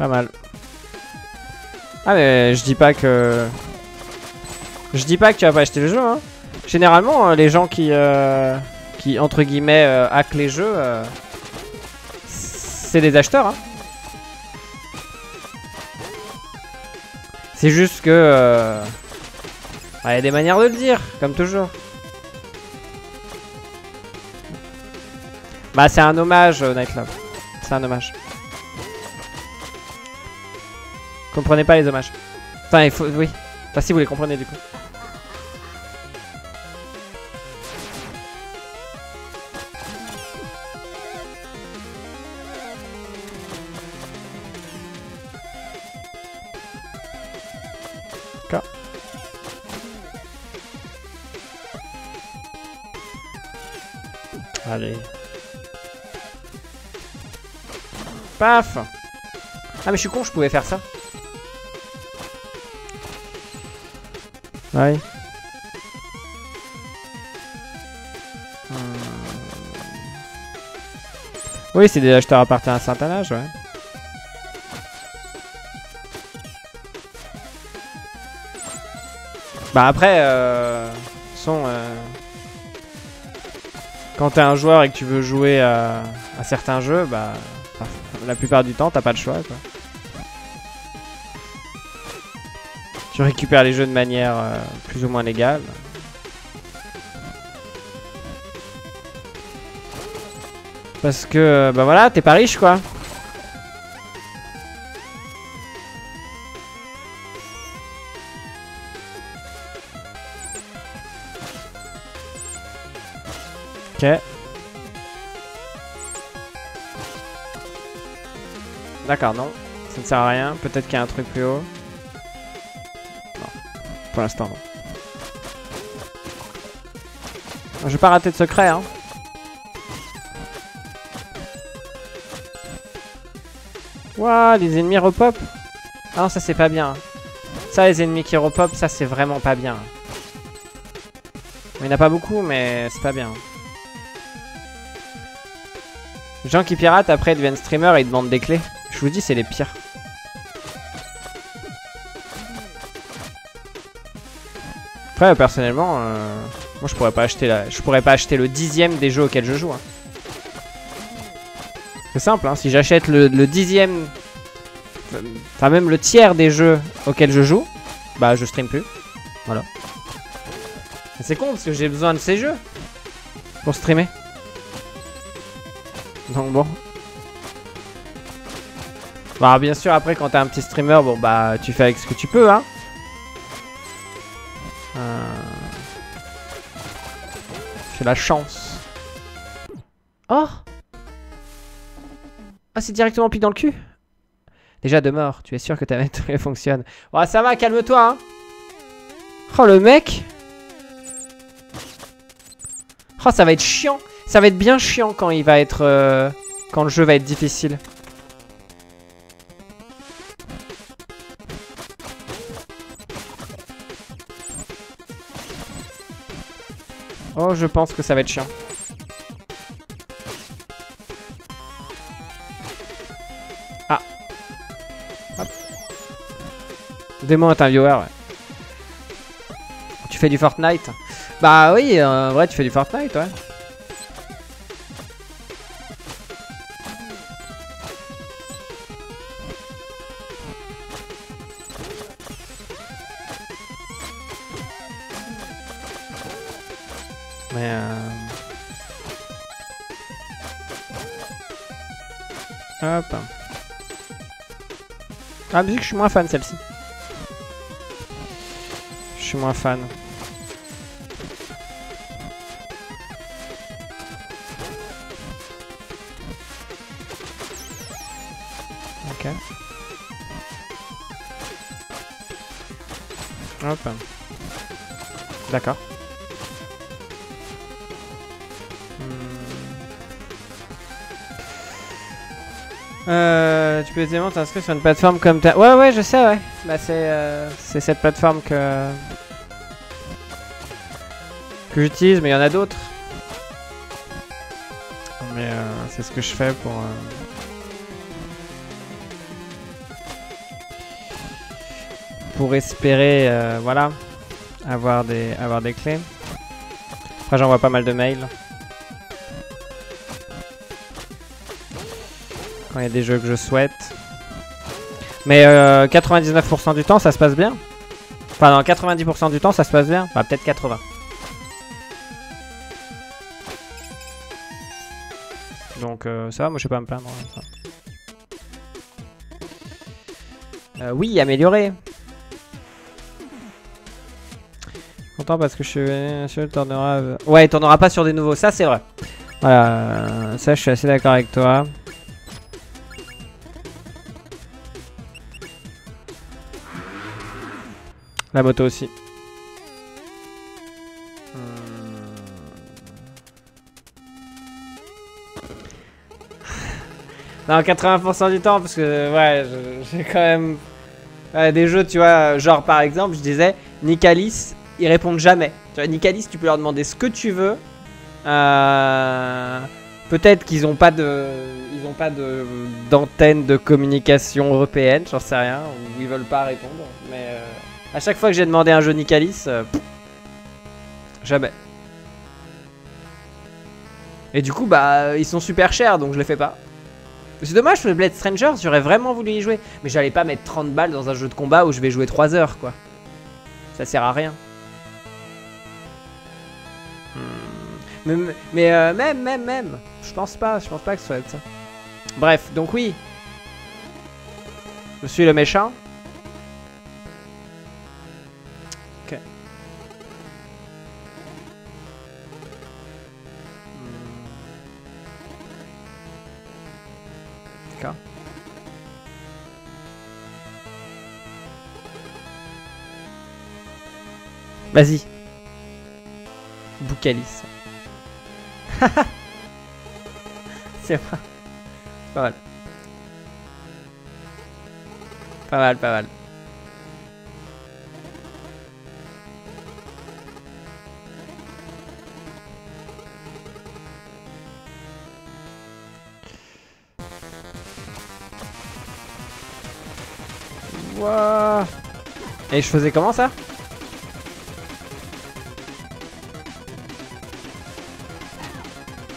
Pas mal. Ah mais je dis pas que... Je dis pas que tu vas pas acheter le jeu, hein. Généralement, euh, les gens qui, euh, qui entre guillemets, euh, hackent les jeux, euh, c'est des acheteurs, hein. C'est juste que... euh, Il y a des manières de le dire, comme toujours. Bah c'est un hommage, Night Love. C'est un hommage. Comprenez pas les hommages. Enfin, il faut... Oui. Enfin, si vous les comprenez, du coup. Allez. Paf Ah mais je suis con, je pouvais faire ça. Ouais. Hmm. Oui, c'est des acheteurs à partir d'un certain âge, ouais. Bah après, euh, son, euh, quand t'es un joueur et que tu veux jouer à, à certains jeux, bah la plupart du temps t'as pas le choix quoi. Tu récupères les jeux de manière euh, plus ou moins légale. Parce que, bah voilà, t'es pas riche quoi. Ok. D'accord, non. Ça ne sert à rien. Peut-être qu'il y a un truc plus haut. Pour l'instant. Je vais pas rater de secret, hein. Les ennemis repop. Ah non, ça c'est pas bien. Ça, les ennemis qui repop, ça c'est vraiment pas bien. Il n'y en a pas beaucoup, mais c'est pas bien. Les gens qui piratent après ils deviennent streamers et ils demandent des clés. Je vous dis, c'est les pires. Après, personnellement, euh, moi je pourrais pas acheter le dixième des jeux auxquels je joue. hein. C'est simple, hein, si j'achète le, le dixième, enfin même le tiers des jeux auxquels je joue, bah je stream plus. Voilà. C'est con parce que j'ai besoin de ces jeux pour streamer. Donc bon. Bah bien sûr après quand t'es un petit streamer, bon bah tu fais avec ce que tu peux hein. J'ai la chance. Oh Ah c'est directement pile dans le cul Déjà de mort, tu es sûr que ta méthode fonctionne. Oh ça va, calme-toi hein Oh le mec Oh ça va être chiant Ça va être bien chiant quand il va être... euh, Quand le jeu va être difficile. Oh, je pense que ça va être chiant. Ah. Hop. Démon est un viewer, ouais. Tu fais du Fortnite? Bah oui, en vrai, tu fais du Fortnite, ouais. Ah, je suis moins fan celle-ci. Je suis moins fan. Ok. Hop. D'accord. Euh, tu peux aisément t'inscrire sur une plateforme comme ta... Ouais, ouais, je sais, ouais. Bah, c'est euh, c'est cette plateforme que... que j'utilise, mais il y en a d'autres. Mais euh, c'est ce que je fais pour... euh, Pour espérer, euh, voilà, avoir des, avoir des clés. Après, j'envoie pas mal de mails. Quand il y a des jeux que je souhaite. Mais euh, 99% du temps, ça se passe bien. Enfin, non, 90% du temps, ça se passe bien. Enfin, peut-être 80. Donc, euh, ça va, moi, je vais pas me plaindre. hein. Euh, oui, amélioré. Content parce que je suis je tournera. Ouais, il tournera pas sur des nouveaux. Ça, c'est vrai. Voilà, euh, ça, je suis assez d'accord avec toi. La moto aussi. Hmm. Non, 80% du temps, parce que, ouais, j'ai quand même ouais, des jeux, tu vois, genre par exemple, je disais, Nicalis, ils répondent jamais. Tu vois, Nicalis, tu peux leur demander ce que tu veux. Euh, Peut-être qu'ils ont pas de, ils ont pas de d'antenne de communication européenne, j'en sais rien, ou ils veulent pas répondre. Mais euh, à chaque fois que j'ai demandé un jeu Nicalis, euh, jamais. Et du coup, bah, ils sont super chers, donc je les fais pas. C'est dommage, les Blade Strangers, j'aurais vraiment voulu y jouer. Mais j'allais pas mettre 30 balles dans un jeu de combat où je vais jouer 3 heures, quoi. Ça sert à rien. Hmm. Mais, mais euh, même, même, même. Je pense pas, je pense pas que ce soit ça. Bref, donc oui. Je suis le méchant. Vas-y. Boucalis. C'est pas... pas mal. Pas mal, pas mal. Et je faisais comment ça?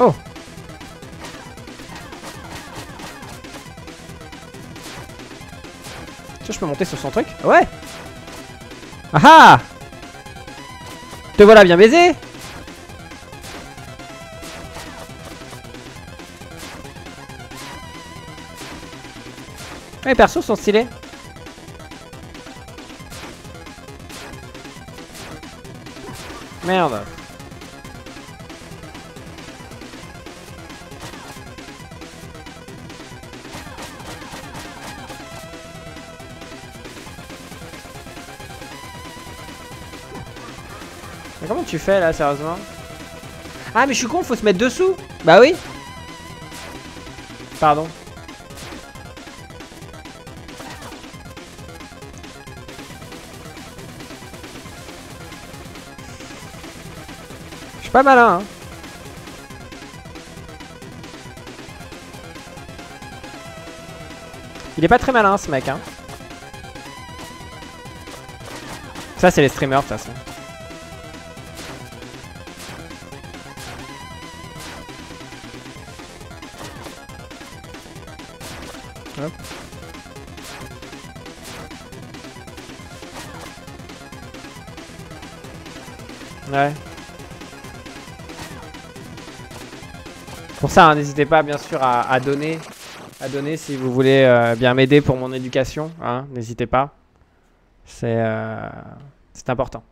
Oh Tiens, je peux monter sur son truc Ouais Ah ah Te voilà bien baisé Les persos sont stylés. Merde. Tu fais là, sérieusement Ah, mais je suis con, faut se mettre dessous Bah oui Pardon. Je suis pas malin, hein. Il est pas très malin ce mec, hein. Ça, c'est les streamers de toute façon. Ouais. Pour ça, hein, n'hésitez pas bien sûr à, donner, à donner si vous voulez euh, bien m'aider pour mon éducation. Hein, n'hésitez pas. C'est euh, c'est important.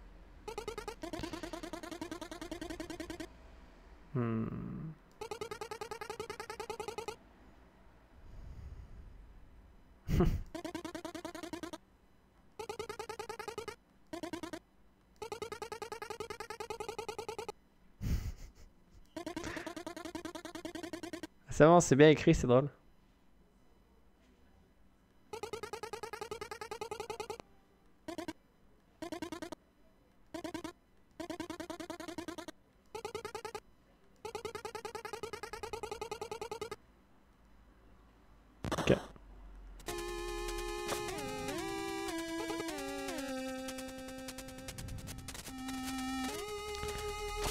C'est bien écrit, c'est drôle.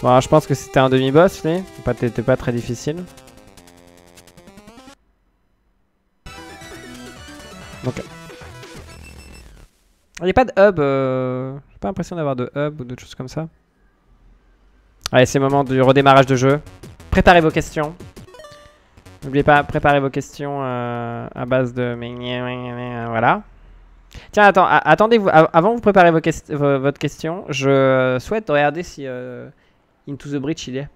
Bon, je pense que c'était un demi-boss, mais T'es pas, pas très difficile. Il n'y a pas de hub. Euh... J'ai pas l'impression d'avoir de hub ou d'autres choses comme ça. Allez, c'est le moment du redémarrage de jeu. Préparez vos questions. N'oubliez pas, préparez vos questions euh, à base de... Voilà. Tiens, attends, attendez-vous. Avant de vous préparer votre question, je souhaite regarder si euh, Into the Breach il est.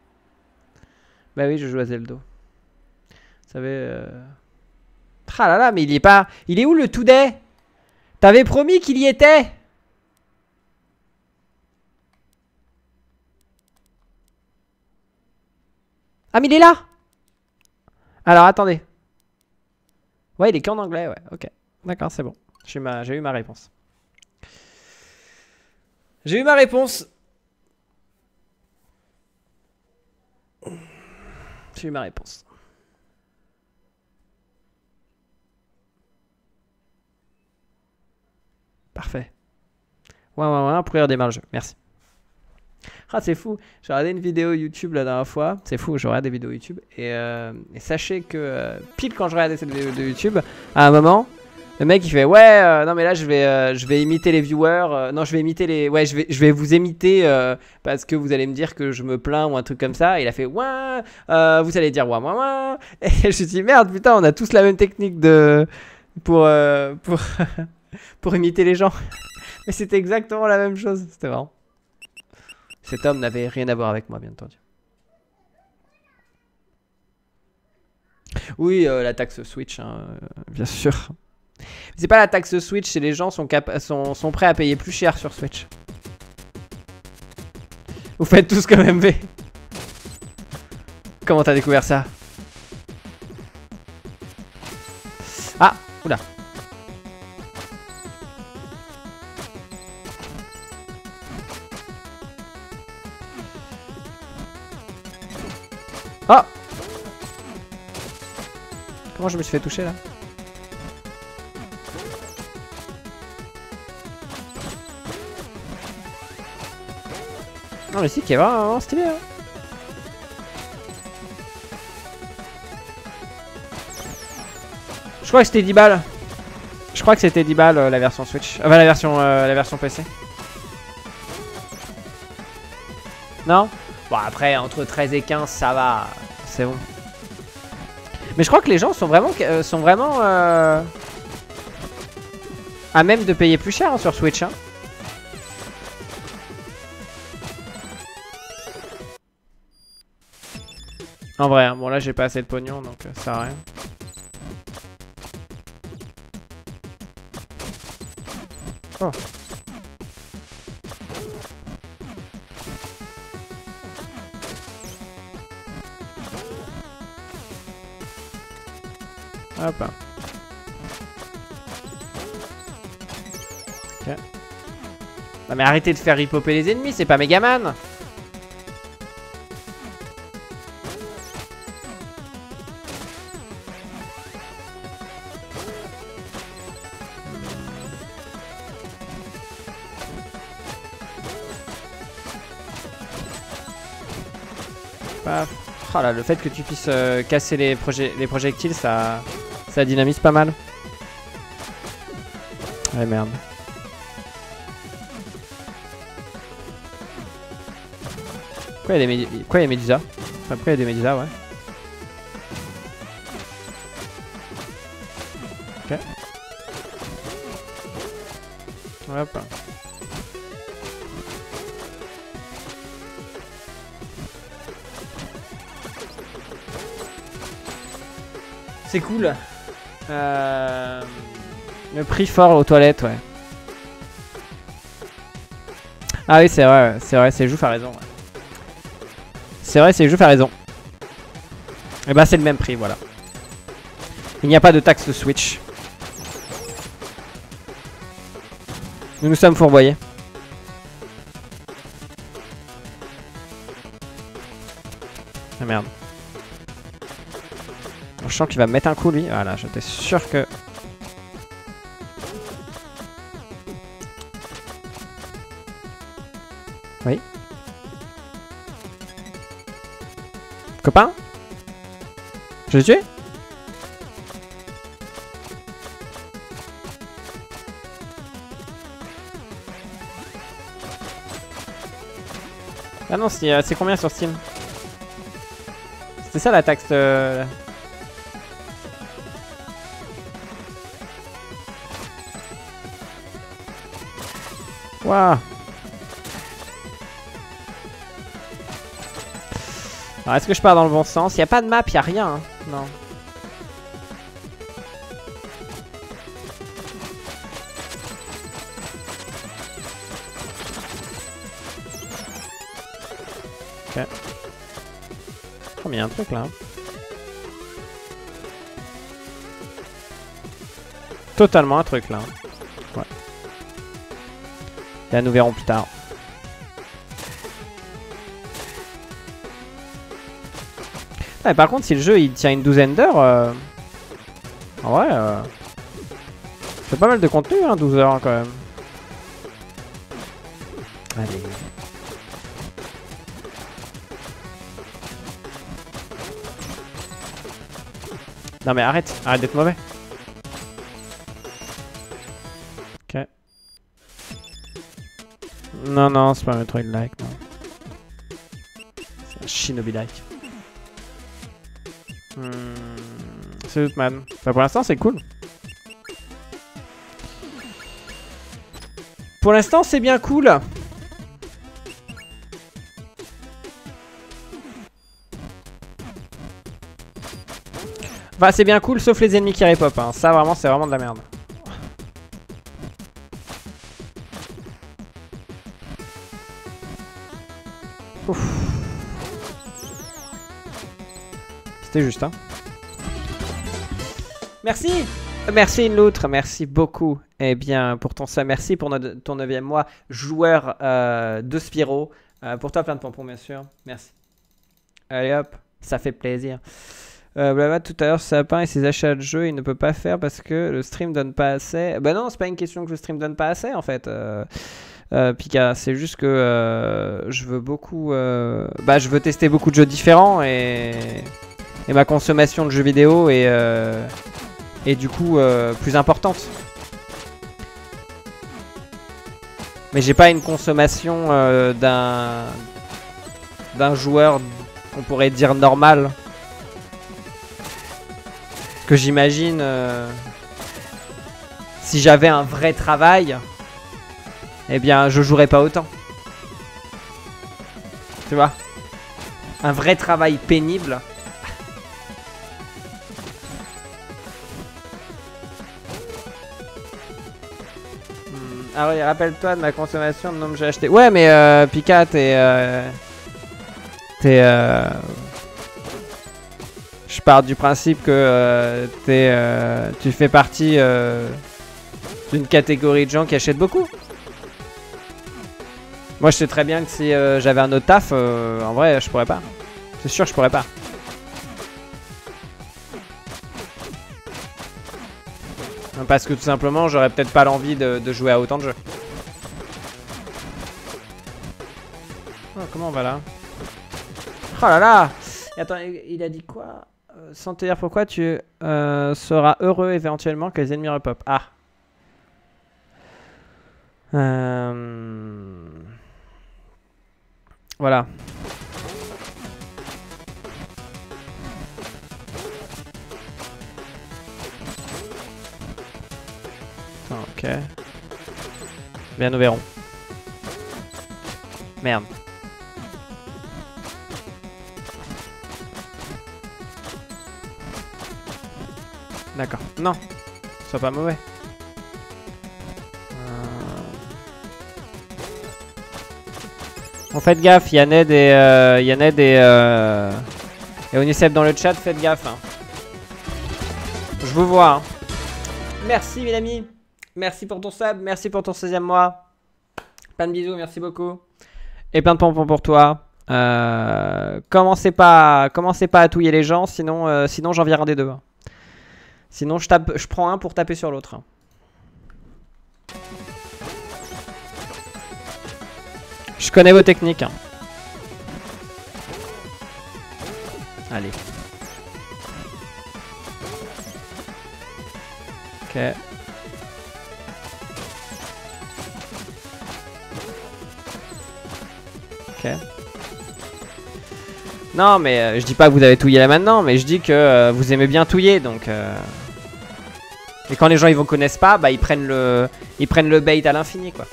Bah oui, je joue à Zelda. Vous savez... Euh... Ah là là, mais il est pas... Il est où le Today? T'avais promis qu'il y était Ah mais il est là Alors attendez. Ouais, il est qu'en anglais, ouais. Ok. D'accord, c'est bon. J'ai eu ma réponse. J'ai eu ma réponse. J'ai eu ma réponse. Parfait. Ouais, ouais, ouais, pour redémarrer le jeu. Merci. Ah, c'est fou. J'ai regardé une vidéo YouTube la dernière fois. C'est fou, je regarde des vidéos YouTube. Et, euh, sachez que euh, pile quand je regardais cette vidéo de YouTube, à un moment, le mec il fait ouais euh, non mais là je vais je vais imiter les viewers non je vais imiter les ouais je vais je vais vous imiter parce que vous allez me dire que je me plains ou un truc comme ça il a fait ouais vous allez dire ouais ouais ouais et je me suis dit merde putain on a tous la même technique de pour pour pour imiter les gens mais c'était exactement la même chose c'était marrant cet homme n'avait rien à voir avec moi, bien entendu. Oui, euh, la taxe Switch, hein, euh, bien sûr. C'est pas la taxe Switch, c'est les gens sont, sont, sont prêts à payer plus cher sur Switch. Vous faites tous comme MV. Comment t'as découvert ça? Ah, oula. Comment je me suis fait toucher là Non mais si, qui est vraiment stylé hein. Je crois que c'était 10 balles. Je crois que c'était 10 balles euh, la version Switch. Enfin la version, euh, la version PC. Non? Bon, après, entre 13 et 15, ça va. C'est bon. Mais je crois que les gens sont vraiment, euh, sont vraiment euh, à même de payer plus cher hein, sur Switch. Hein. En vrai, hein. bon là j'ai pas assez de pognon donc euh, ça sert à rien. Oh. Hop. Non mais arrêtez de faire ripoper les ennemis, c'est pas Megaman. Oh là, le fait que tu puisses euh, casser les, les projectiles, ça, ça dynamise pas mal. Ouais, merde. Pourquoi il y a des, Pourquoi il y a Médusa? Enfin, pourquoi il y a des Médusa, ouais. Ok. Hop. C'est cool. Euh... Le prix fort aux toilettes, ouais. Ah oui, c'est vrai, c'est vrai, c'est Jouf a raison. C'est vrai, c'est Jouf a raison. Et eh bah ben, c'est le même prix, voilà. Il n'y a pas de taxe de Switch. Nous nous sommes fourvoyés. Ah merde. Je sens qu'il va mettre un coup lui. Voilà, j'étais sûr que... Oui. Copain? Je l'ai tué? Ah non, c'est euh, c'est combien sur Steam? C'était ça la taxe euh... Waouh Alors, est-ce que je pars dans le bon sens? Il a pas de map, il a rien. hein. Non. Ok. Oh, mais il y a un truc là. Totalement un truc là. Là, nous verrons plus tard. Ouais, par contre, si le jeu il tient une douzaine d'heures, euh... en vrai, euh... c'est pas mal de contenu, hein, 12 heures quand même. Allez. Non mais arrête, arrête d'être mauvais. Non, non, c'est pas un Metroid-like, non. C'est un Shinobi-like. Hmm, c'est Outman. Enfin, pour l'instant, c'est cool. Pour l'instant, c'est bien cool. Enfin, c'est bien cool, sauf les ennemis qui repop. Hein. Ça, vraiment, c'est vraiment de la merde. C'était juste, hein. Merci Merci l'autre, merci beaucoup. Eh bien, pour ton ça, merci pour ton 9 mois, joueur euh, de Spyro. Euh, pour toi, plein de pompons, bien sûr. Merci. Allez hop, ça fait plaisir. Euh, blabla, tout à l'heure, Sapin et ses achats de jeux, il ne peut pas faire parce que le stream donne pas assez. Bah non, c'est pas une question que le stream donne pas assez en fait. Euh, Pika, c'est juste que je veux beaucoup. Bah, je veux tester beaucoup de jeux différents et, et ma consommation de jeux vidéo est, euh, est du coup euh, plus importante. Mais j'ai pas une consommation euh, d'un d'un joueur qu'on pourrait dire normal. Que j'imagine si j'avais un vrai travail, eh bien je jouerais pas autant. Tu vois? Un vrai travail pénible. Ah oui, rappelle-toi de ma consommation de nom que j'ai acheté. Ouais, mais euh, Pika, t'es. euh, t'es. euh, je pars du principe que euh, t'es, euh, tu fais partie euh, d'une catégorie de gens qui achètent beaucoup. Moi, je sais très bien que si j'avais un autre taf, en vrai, je pourrais pas. C'est sûr, je pourrais pas. Parce que tout simplement, j'aurais peut-être pas l'envie de, jouer à autant de jeux. Oh, comment on va là Oh là là Attends, il il a dit quoi Euh, Sans te dire pourquoi, tu euh, seras heureux éventuellement que les ennemis repop. Ah. Euh... Voilà. Ok. Bien, nous verrons. Merde. D'accord. Non. Sois pas mauvais. Bon, faites gaffe, il y et, euh, y et, euh, et Onicep dans le chat, faites gaffe. hein. Je vous vois. hein. Merci, mes amis. Merci pour ton sub, merci pour ton 16e mois. Plein de bisous, merci beaucoup. Et plein de pompons pour toi. Euh, commencez, pas, commencez pas à touiller les gens, sinon, euh, j'en viens des deux. hein. Sinon, je prends un pour taper sur l'autre. hein. Je connais vos techniques. hein. Allez. Ok. Non, mais euh, je dis pas que vous avez touillé là maintenant, mais je dis que euh, vous aimez bien touiller, donc... euh. Et quand les gens ils vous connaissent pas, bah ils prennent le, ils prennent le bait à l'infini, quoi.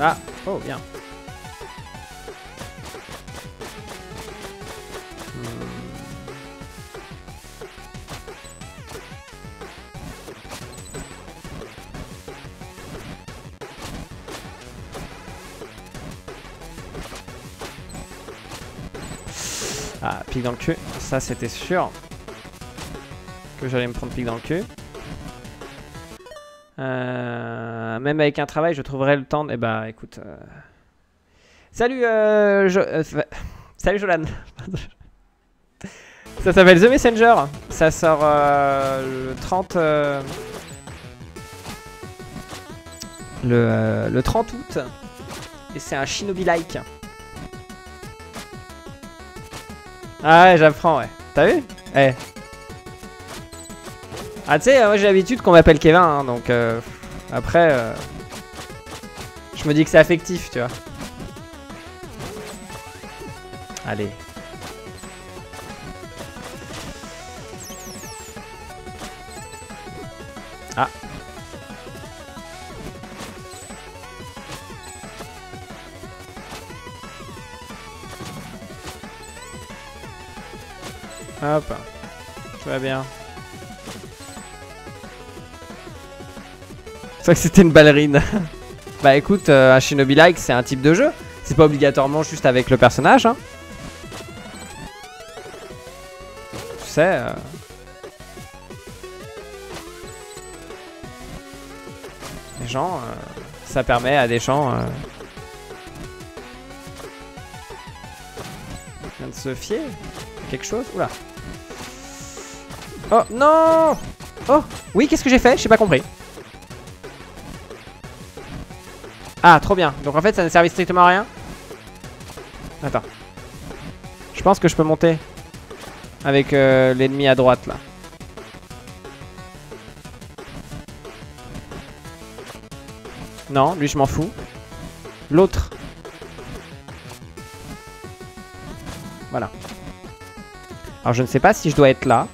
Ah, oh bien. Ah, pique dans le cul. Ça, c'était sûr que j'allais me prendre pique dans le cul. Euh, même avec un travail, je trouverai le temps. de- Eh bah, écoute. euh, Salut, euh, euh, Salut, Jolan. Ça s'appelle The Messenger. Ça sort euh, le 30. euh, Le, le 30 août. Et c'est un Shinobi-like. Ah ouais, j'apprends, ouais. T'as vu? Eh. Ah, tu sais, moi j'ai l'habitude qu'on m'appelle Kevin, hein, donc euh, après, euh, je me dis que c'est affectif, tu vois. Allez. Hop. Tout va bien. C'est vrai que c'était une ballerine. bah écoute, euh, un Shinobi Like, c'est un type de jeu. C'est pas obligatoirement juste avec le personnage. Hein. Tu sais. euh, Les gens, euh, ça permet à des gens euh, de se fier quelque chose. Oula. Oh non Oh Oui, qu'est-ce que j'ai fait? J'ai pas compris. Ah, trop bien. Donc en fait, ça ne servait strictement à rien? Attends. Je pense que je peux monter avec euh, l'ennemi à droite là. Non, lui je m'en fous. L'autre. Voilà. Alors je ne sais pas si je dois être là.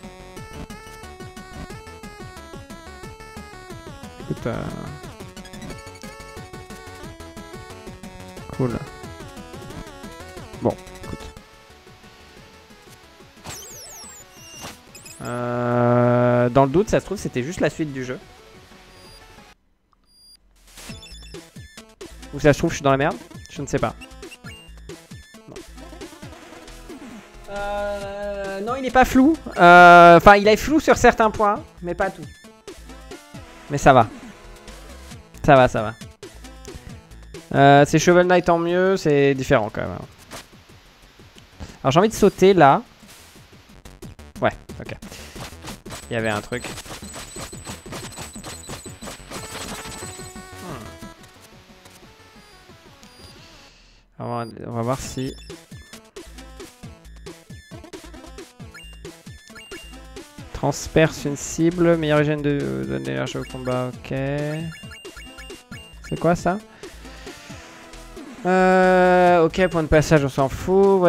Cool. Bon, écoute. Euh, dans le doute, ça se trouve, c'était juste la suite du jeu. Ou ça se trouve, je suis dans la merde Je ne sais pas. Non, Euh, non il n'est pas flou. Euh, Enfin, il est flou sur certains points, mais pas tout. Mais ça va. Ça va, ça va. Euh, c'est Shovel Knight en mieux, c'est différent quand même. Alors j'ai envie de sauter là. Ouais, ok. Il y avait un truc. Hmm. On va voir si... Transperce une cible, meilleure hygiène de, de l'énergie au combat, ok. C'est quoi ça? Euh, ok, point de passage, on s'en fout.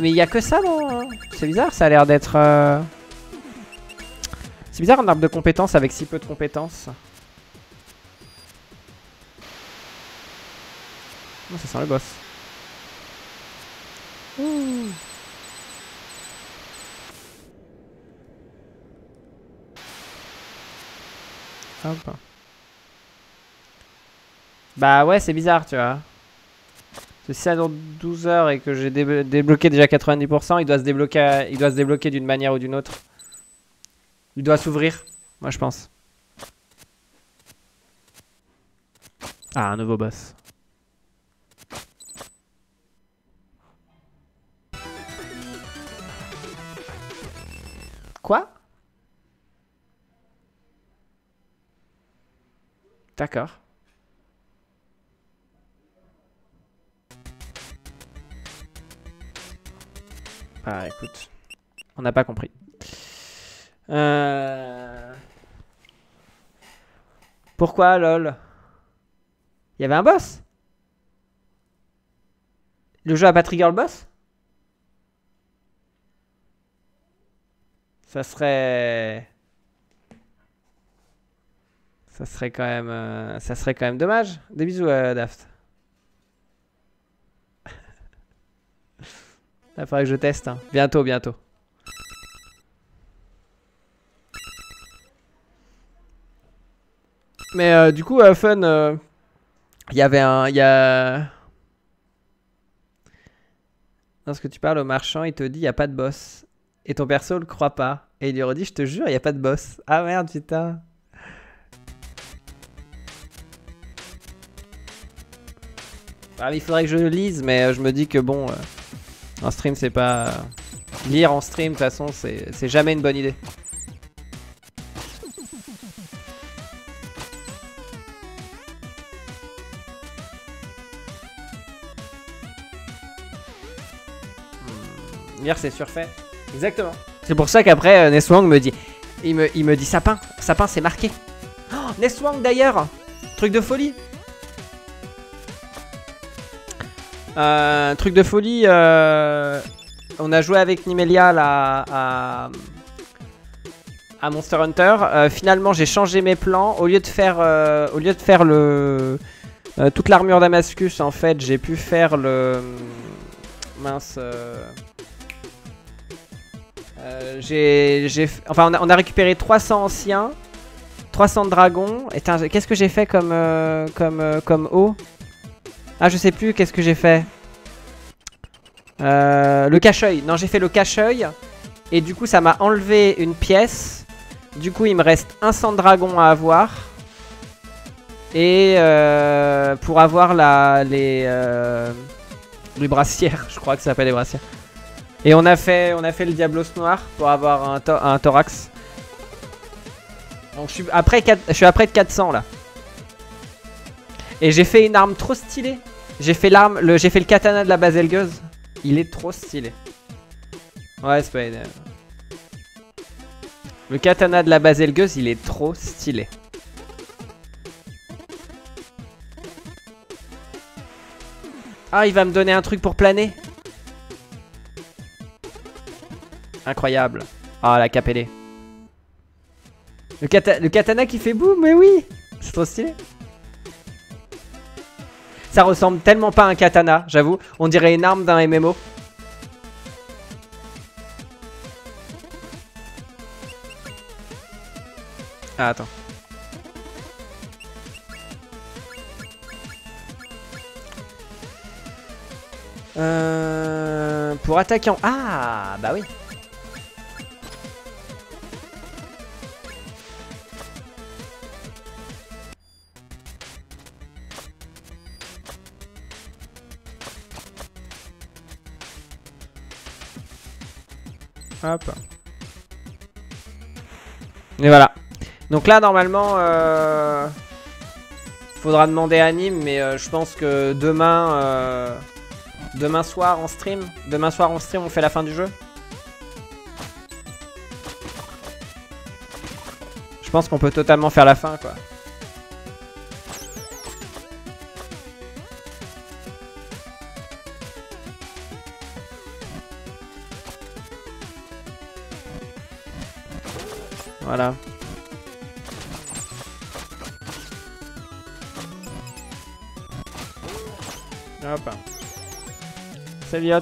Mais il y a que ça dans. C'est bizarre, ça a l'air d'être. euh, C'est bizarre un arbre de compétences avec si peu de compétences. Oh, ça sent le boss. Ouh. Hop. Bah ouais, c'est bizarre, tu vois. Si ça dure 12 heures et que j'ai déblo- débloqué déjà 90%, il doit se débloquer, il doit se débloquer d'une manière ou d'une autre. Il doit s'ouvrir, moi je pense. Ah, un nouveau boss. D'accord. Ah, écoute. On n'a pas compris. Euh... Pourquoi, lol? Il y avait un boss? Le jeu a pas trigger le boss? Ça serait... Ça serait quand même... euh, Ça serait quand même dommage. Des bisous, euh, Daft. Il faudrait que je teste. hein. Bientôt, bientôt. Mais euh, du coup, euh, Fun, il y avait un... Y a... Lorsque tu parles au marchand, il te dit il n'y a pas de boss. Et ton perso le croit pas. Et il lui redit je te jure, il n'y a pas de boss. Ah merde, putain. Ah, il faudrait que je le lise, mais euh, je me dis que bon, euh, en stream, c'est pas. Lire en stream, de toute façon, c'est jamais une bonne idée. Hmm, Lire, c'est surfait. Exactement. C'est pour ça qu'après, euh, Neswang me dit. Il me, il me dit sapin. Sapin, c'est marqué. Oh, Neswang d'ailleurs Truc de folie Euh, truc de folie, euh, on a joué avec Nimelia là, à, Monster Hunter. Euh, finalement, j'ai changé mes plans. Au lieu de faire, euh, le toute l'armure Damascus, en fait, j'ai pu faire le mince. j'ai, enfin, on a, récupéré 300 anciens, 300 dragons. Qu'est-ce que j'ai fait comme, comme, comme ah, je sais plus, qu'est-ce que j'ai fait Euh, Le cache-œil. Non, j'ai fait le cache-œil. Et du coup, ça m'a enlevé une pièce. Du coup, il me reste un sang dragon à avoir. Et euh, pour avoir la, les, euh, les brassières, je crois que ça s'appelle les brassières. Et on a fait, on a fait le Diablos noir pour avoir un, tho- un thorax. Donc je suis après, quatre- je suis de 400 là. Et j'ai fait une arme trop stylée. J'ai fait l'arme, le, j'ai fait le katana de la baselgeuse. Il est trop stylé. Ouais, c'est pas euh, Le katana de la baselgeuse, il est trop stylé. Ah, il va me donner un truc pour planer. Incroyable. Ah, la capellée. Le, le katana qui fait boum, mais oui C'est trop stylé. Ça ressemble tellement pas à un katana, j'avoue. On dirait une arme d'un MMO. Ah, attends. Euh, pour attaquer en... Ah, bah oui. Hop. Et voilà. Donc là, normalement, euh, faudra demander à Nîmes, mais euh, je pense que demain, euh, demain soir en stream, demain soir en stream, on fait la fin du jeu. Je pense qu'on peut totalement faire la fin, quoi. Voilà. Hop. Salut.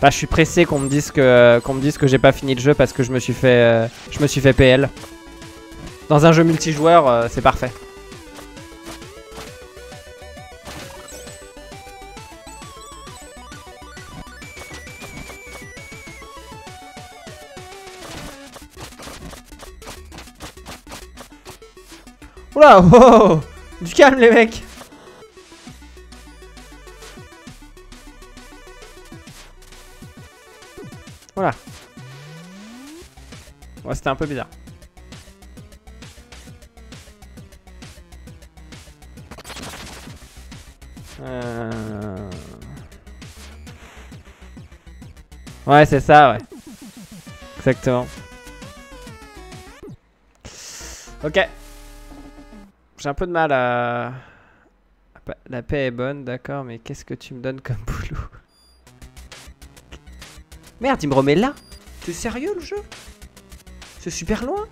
Bah, je suis pressé qu'on me dise que qu'on me j'ai pas fini le jeu parce que je me suis fait euh, PL. Dans un jeu multijoueur, euh, c'est parfait. Oh, oh. du calme les mecs. Voilà. Ouais, c'était un peu bizarre. Euh... Ouais, c'est ça, ouais. Exactement. Ok. J'ai un peu de mal à... La paix est bonne, d'accord, mais qu'est-ce que tu me donnes comme boulot? Merde, il me remet là T'es sérieux le jeu? C'est super loin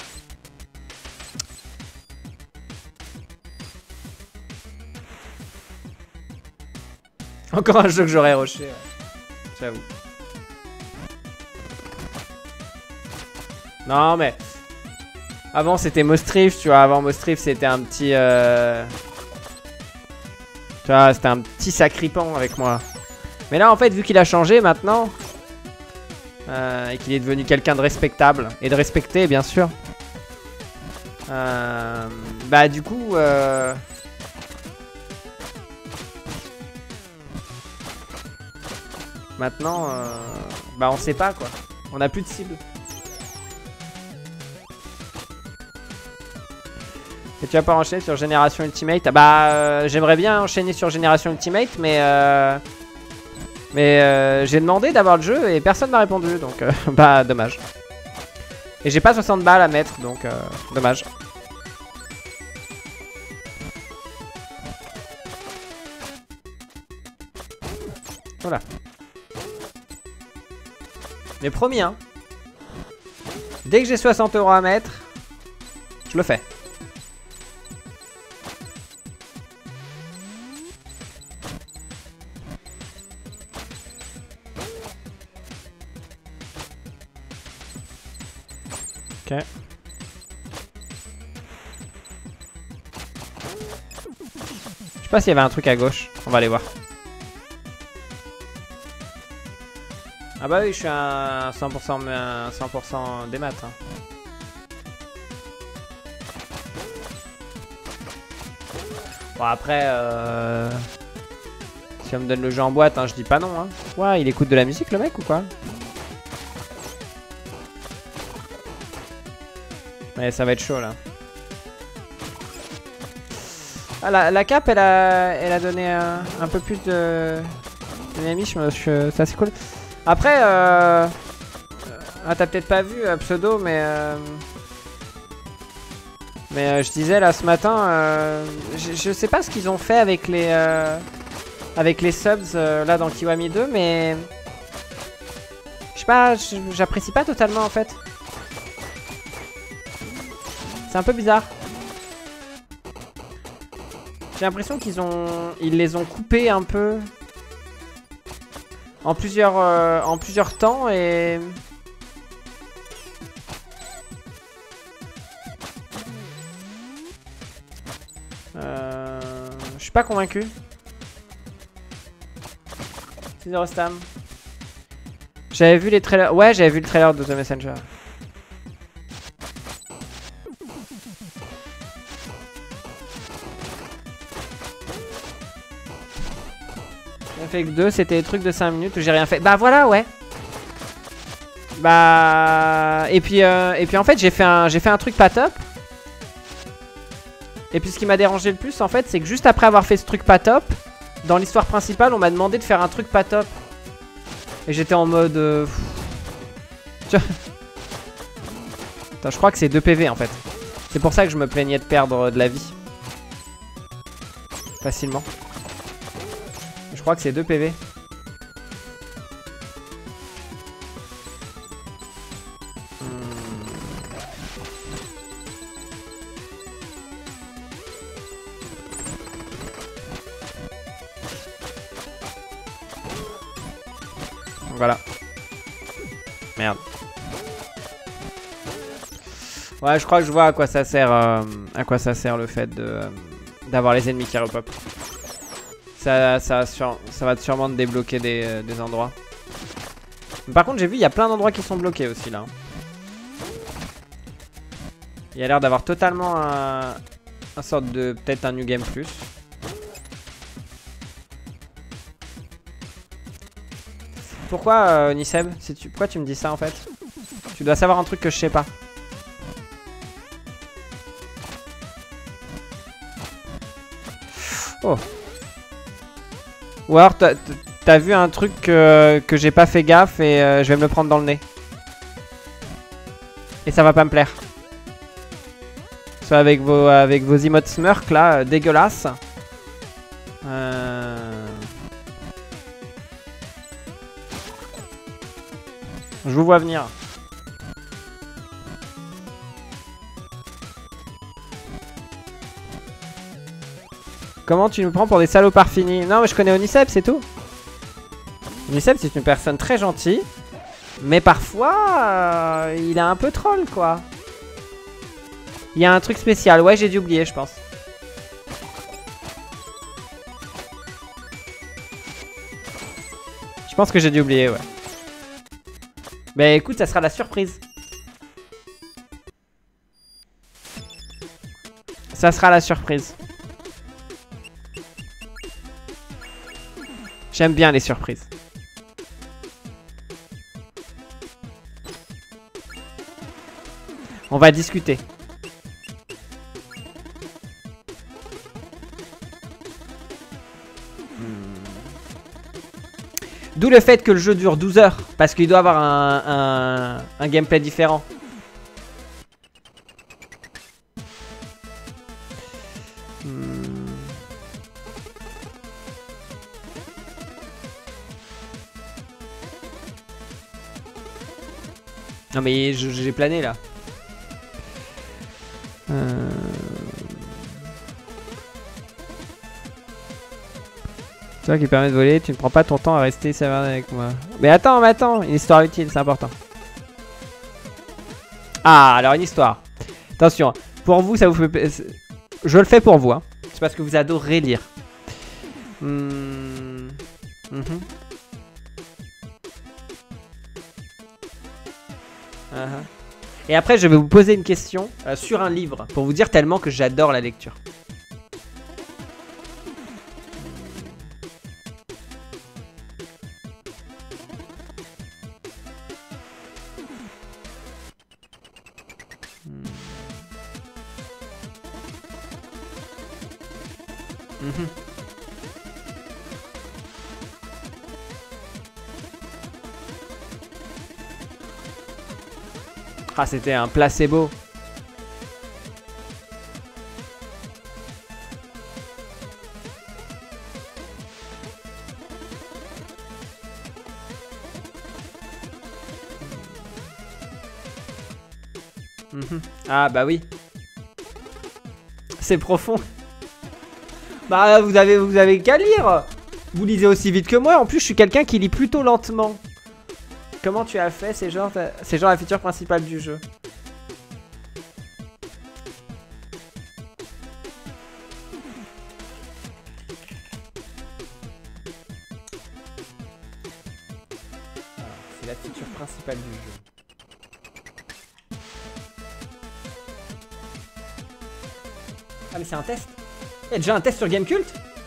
Encore un jeu que j'aurais rushé, ouais. J'avoue. Non mais... Avant c'était Mostrif, tu vois, avant Mostrif c'était un petit... Euh... Tu vois, c'était un petit sacripant avec moi. Mais là en fait, vu qu'il a changé maintenant... Euh, et qu'il est devenu quelqu'un de respectable, et de respecté bien sûr. Euh, bah du coup... Euh... Maintenant, euh, bah on sait pas quoi. On a plus de cible. Et tu vas pas enchaîner sur Génération Ultimate ah Bah, euh, j'aimerais bien enchaîner sur Génération Ultimate, mais... Euh, mais euh, j'ai demandé d'avoir le jeu et personne m'a répondu, donc bah, dommage. Et j'ai pas 60 balles à mettre, donc dommage. Voilà. Mais promis, hein. Dès que j'ai 60 euros à mettre, je le fais. Sais pas s'il y avait un truc à gauche. On va aller voir. Ah bah oui, je suis à 100%, 100 des maths. Hein. Bon après, euh... si on me donne le jeu en boîte, hein, je dis pas non. Hein. Ouais, il écoute de la musique le mec ou quoi? Ouais, ça va être chaud là. Ah, la, la cap, elle a, elle a donné un, un peu plus de dynamisme. C'est assez cool. Après, euh... Ah, t'as peut-être pas vu, euh, Pseudo, mais... Euh... Mais euh, je disais là ce matin, euh, je, je, sais pas ce qu'ils ont fait avec les euh, avec les subs là dans Kiwami 2, mais je sais pas, j'apprécie pas totalement en fait. C'est un peu bizarre. J'ai l'impression qu'ils ont, ils les ont coupés un peu en plusieurs, euh, en plusieurs temps et... Euh, je suis pas convaincu. Stam. J'avais vu les trailers. Ouais, j'avais vu le trailer de The Messenger. Fait que 2, c'était des trucs de 5 minutes où j'ai rien fait. Bah voilà, ouais. Bah et puis euh, et puis en fait j'ai fait un fait un truc pas top. Et puis ce qui m'a dérangé le plus en fait c'est que juste après avoir fait ce truc pas top, dans l'histoire principale on m'a demandé de faire un truc pas top. Et j'étais en mode euh... Attends, je crois que c'est 2 PV en fait. C'est pour ça que je me plaignais de perdre de la vie. Facilement. Je crois que c'est 2 PV. Voilà. Merde. Ouais, je crois que je vois à quoi ça sert, euh, à quoi ça sert le fait de euh, d'avoir les ennemis qui repop. Ça, va sûrement te débloquer des, euh, endroits. par contre, j'ai vu, il y a plein d'endroits qui sont bloqués aussi là. Il y a l'air d'avoir totalement un, un sorte de... Peut-être un New Game Plus. Pourquoi, euh, Niseb Pourquoi tu me dis ça en fait? Tu dois savoir un truc que je sais pas. Oh Ou alors, t'as vu un truc que, j'ai pas fait gaffe et euh, je vais me le prendre dans le nez. Et ça va pas me plaire. Soit avec vos, avec vos emotes smurk là, euh, dégueulasses. Euh... Je vous vois venir. Comment tu nous prends pour des salopards finis Non mais je connais Onicep, c'est tout. Onicep c'est une personne très gentille. Mais parfois, euh, il est un peu troll quoi. Il y a un truc spécial. Ouais, j'ai dû oublier, je pense. Je pense que j'ai dû oublier, ouais. Mais écoute, ça sera la surprise. Ça sera la surprise. J'aime bien les surprises. On va discuter. D'où le fait que le jeu dure 12 heures. Parce qu'il doit avoir un, gameplay différent. Non mais j'ai plané là. Euh... Toi qui permet de voler, tu ne prends pas ton temps à rester sévère avec moi. Mais attends, mais attends, une histoire utile, c'est important. Ah, alors une histoire. Attention, pour vous, ça vous fait... Je le fais pour vous, hein. C'est parce que vous adorez lire. Hmm. Uh-huh. Et après, je vais vous poser une question euh, sur un livre pour vous dire tellement que j'adore la lecture. Ah, c'était un placebo. Mhm. Ah bah oui. C'est profond. Bah vous avez vous avez qu'à lire Vous lisez aussi vite que moi, en plus je suis quelqu'un qui lit plutôt lentement. Comment tu as fait C'est genre, genre la feature principale du jeu. C'est la feature principale du jeu. Ah mais c'est un test il y a déjà un test sur Gamecult?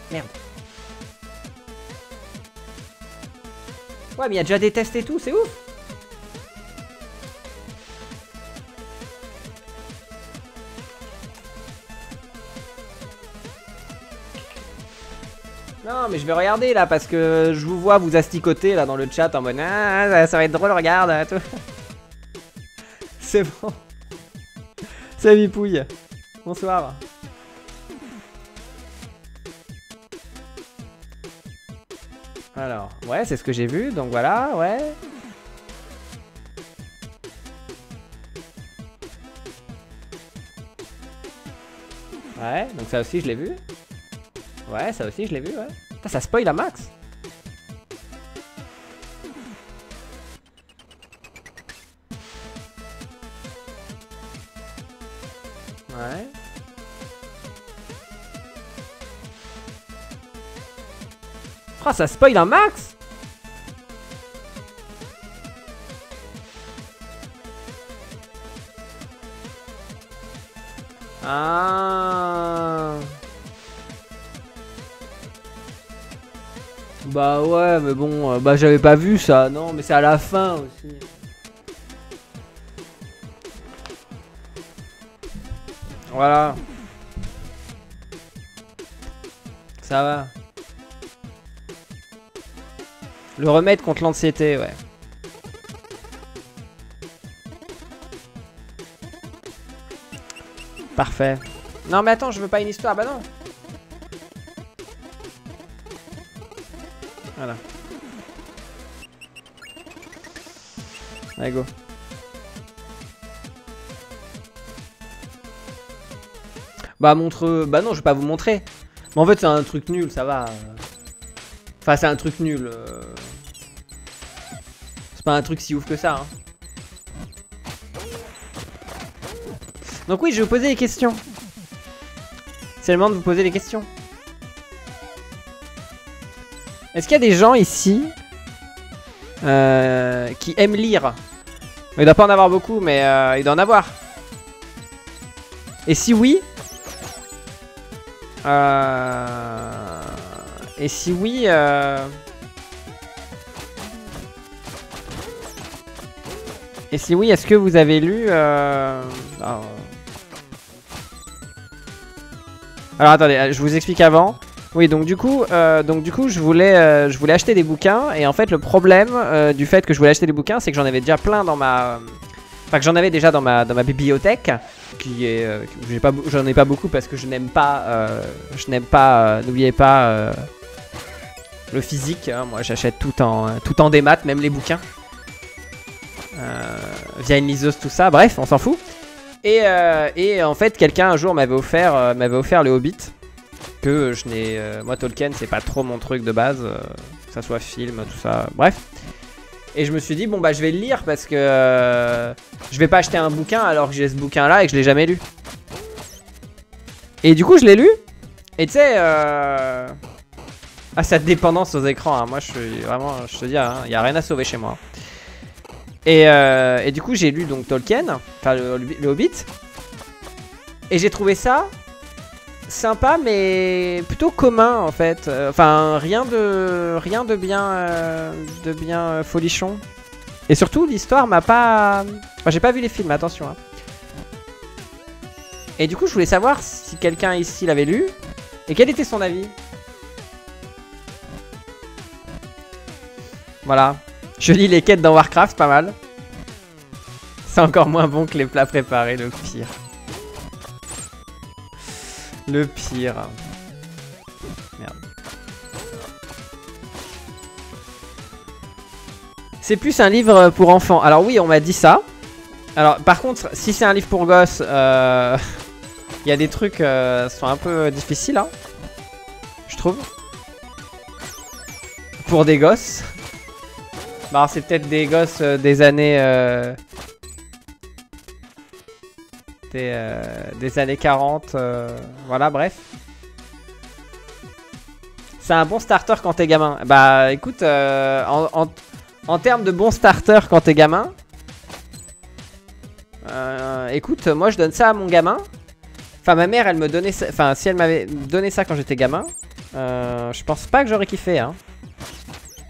Merde. Ouais, mais il a déjà des tests et tout, c'est ouf Non, mais je vais regarder là parce que je vous vois vous asticoter là dans le chat en mode Ah, ça, va être drôle, regarde. C'est bon. Salut Pouille. Bonsoir. Alors, ouais, c'est ce que j'ai vu, donc voilà, ouais. Ouais, donc ça aussi je l'ai vu. Ouais, ça aussi je l'ai vu, ouais. ça spoil à max. Ça spoil un max Ah Bah ouais, mais bon, euh, bah j'avais pas vu ça, non, mais c'est à la fin aussi. Voilà. Ça va. Le remède contre l'anxiété, ouais. Parfait. Non mais attends, je veux pas une histoire, bah non. Voilà. Allez, go. Bah montre... Bah non, je vais pas vous montrer. Mais en fait, c'est un truc nul, ça va. Enfin, c'est un truc nul. euh. Pas un truc si ouf que ça. Hein. Donc oui, je vais vous poser des questions. C'est le moment de vous poser des questions. Est-ce qu'il y a des gens ici euh, qui aiment lire? Il doit pas en avoir beaucoup, mais euh, il doit en avoir. Et si oui, euh, et si oui, et si oui, est-ce que vous avez lu euh, alors, attendez, je vous explique avant. Oui, donc du coup, euh, donc du coup, je voulais, euh, je voulais acheter des bouquins et en fait, le problème euh, du fait que je voulais acheter des bouquins, c'est que j'en avais déjà plein dans ma, enfin que j'en avais déjà dans ma, dans ma bibliothèque, qui est, euh, j'en ai pas beaucoup parce que je n'aime pas, euh, je n'aime pas, euh, n'oubliez pas euh, le physique. hein. moi, j'achète tout en, tout en démat, même les bouquins, Euh, via une liseuse, tout ça. Bref, on s'en fout. Et, euh, en fait, quelqu'un un jour m'avait offert, euh, m'avait offert le Hobbit que je n'ai. euh, moi, Tolkien, c'est pas trop mon truc de base, euh, que ça soit film, tout ça, bref. Et je me suis dit, bon, bah, je vais le lire parce que euh, je vais pas acheter un bouquin alors que j'ai ce bouquin là et que je l'ai jamais lu. Et du coup, je l'ai lu. Et tu sais, euh... ah, cette dépendance aux écrans, hein, moi, je suis vraiment, je te dis, il y a rien à sauver chez moi. Et, euh, et du coup, j'ai lu donc Tolkien, enfin le, Hobbit. Et j'ai trouvé ça sympa mais plutôt commun en fait. Euh, Enfin rien de rien de bien euh, de bien euh, folichon. Et surtout l'histoire m'a pas enfin, j'ai pas vu les films, attention hein. Et du coup, je voulais savoir si quelqu'un ici l'avait lu et quel était son avis. Voilà. Je lis les quêtes dans Warcraft, pas mal. C'est encore moins bon que les plats préparés, le pire. Le pire. Merde. C'est plus un livre pour enfants. Alors oui, on m'a dit ça. Alors par contre, si c'est un livre pour gosses, euh, il y a des trucs euh, sont un peu difficiles, hein, je trouve. Pour des gosses. Bah c'est peut-être des gosses euh, des années... euh, des, euh, des années 40, euh, voilà, bref. C'est un bon starter quand t'es gamin. Bah écoute, en, termes de bon starter quand t'es gamin, écoute, moi je donne ça à mon gamin. Enfin, ma mère, elle me donnait ça. Enfin, si elle m'avait donné ça quand j'étais gamin, je pense pas que j'aurais kiffé. Hein.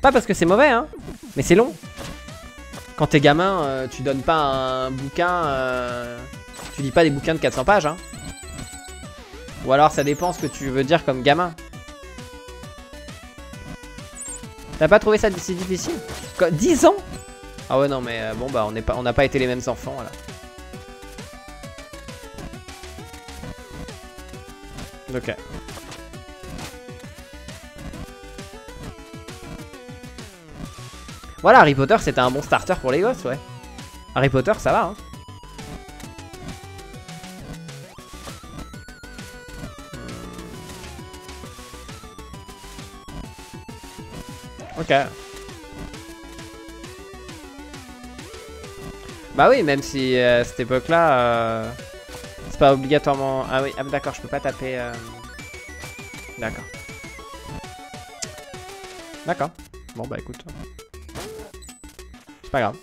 Pas parce que c'est mauvais, hein, mais c'est long. Quand t'es gamin, euh, tu donnes pas un bouquin. euh, tu lis pas des bouquins de 400 pages, hein. Ou alors ça dépend ce que tu veux dire comme gamin. T'as pas trouvé ça si difficile? Quoi, 10 ans? Ah ouais non mais euh, bon bah on n'a pas été les mêmes enfants là. Ok. Voilà, Harry Potter c'était un bon starter pour les gosses, ouais. Harry Potter ça va, hein. Ok. Bah oui, même si euh, à cette époque-là, euh, c'est pas obligatoirement. Ah oui, ah, d'accord, je peux pas taper. euh, D'accord. D'accord. Bon bah écoute. Pas grave.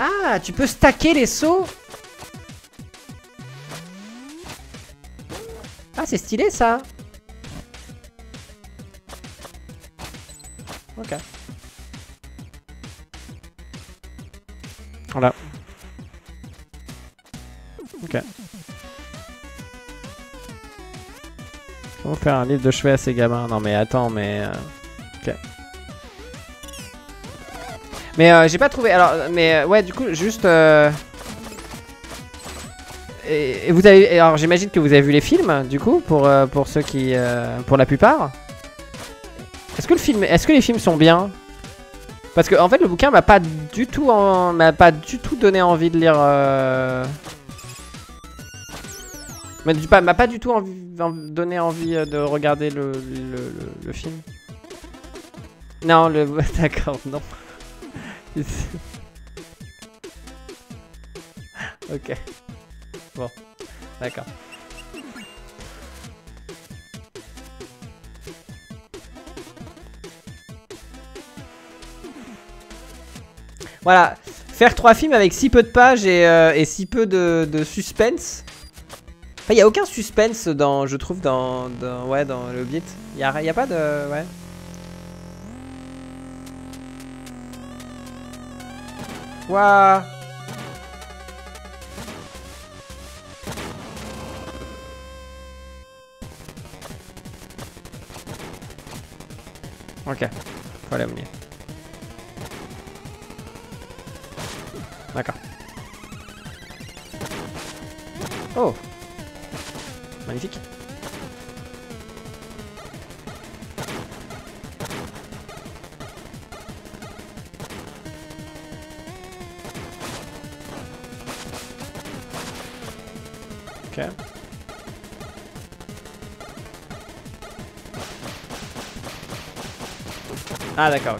Ah, tu peux stacker les sauts Ah, c'est stylé ça Ok. Voilà. Ok. Comment faire un livre de chevet à ces gamins Non mais attends, mais... euh, Ok. Mais euh, j'ai pas trouvé... Alors, mais euh, ouais, du coup, juste... Et, vous avez... Alors j'imagine que vous avez vu les films, du coup, pour, euh, pour ceux qui... Pour la plupart. Est-ce que le film... Est-ce que les films sont bien? Parce que en fait, le bouquin m'a pas du tout... En... m'a pas du tout donné envie de lire... M'a pas, m'a pas du tout donné envie euh, de regarder le, film. Non, le. D'accord, non. ok. Bon, d'accord. Voilà, faire trois films avec si peu de pages et, euh, si peu de suspense. Enfin, il y a aucun suspense dans, je trouve, dans, dans, ouais, dans le Hobbit. Il y a, y a pas de, ouais. Waouh. Ok, faut aller au. D'accord. Oh Magnifique. Ok. Ah d'accord.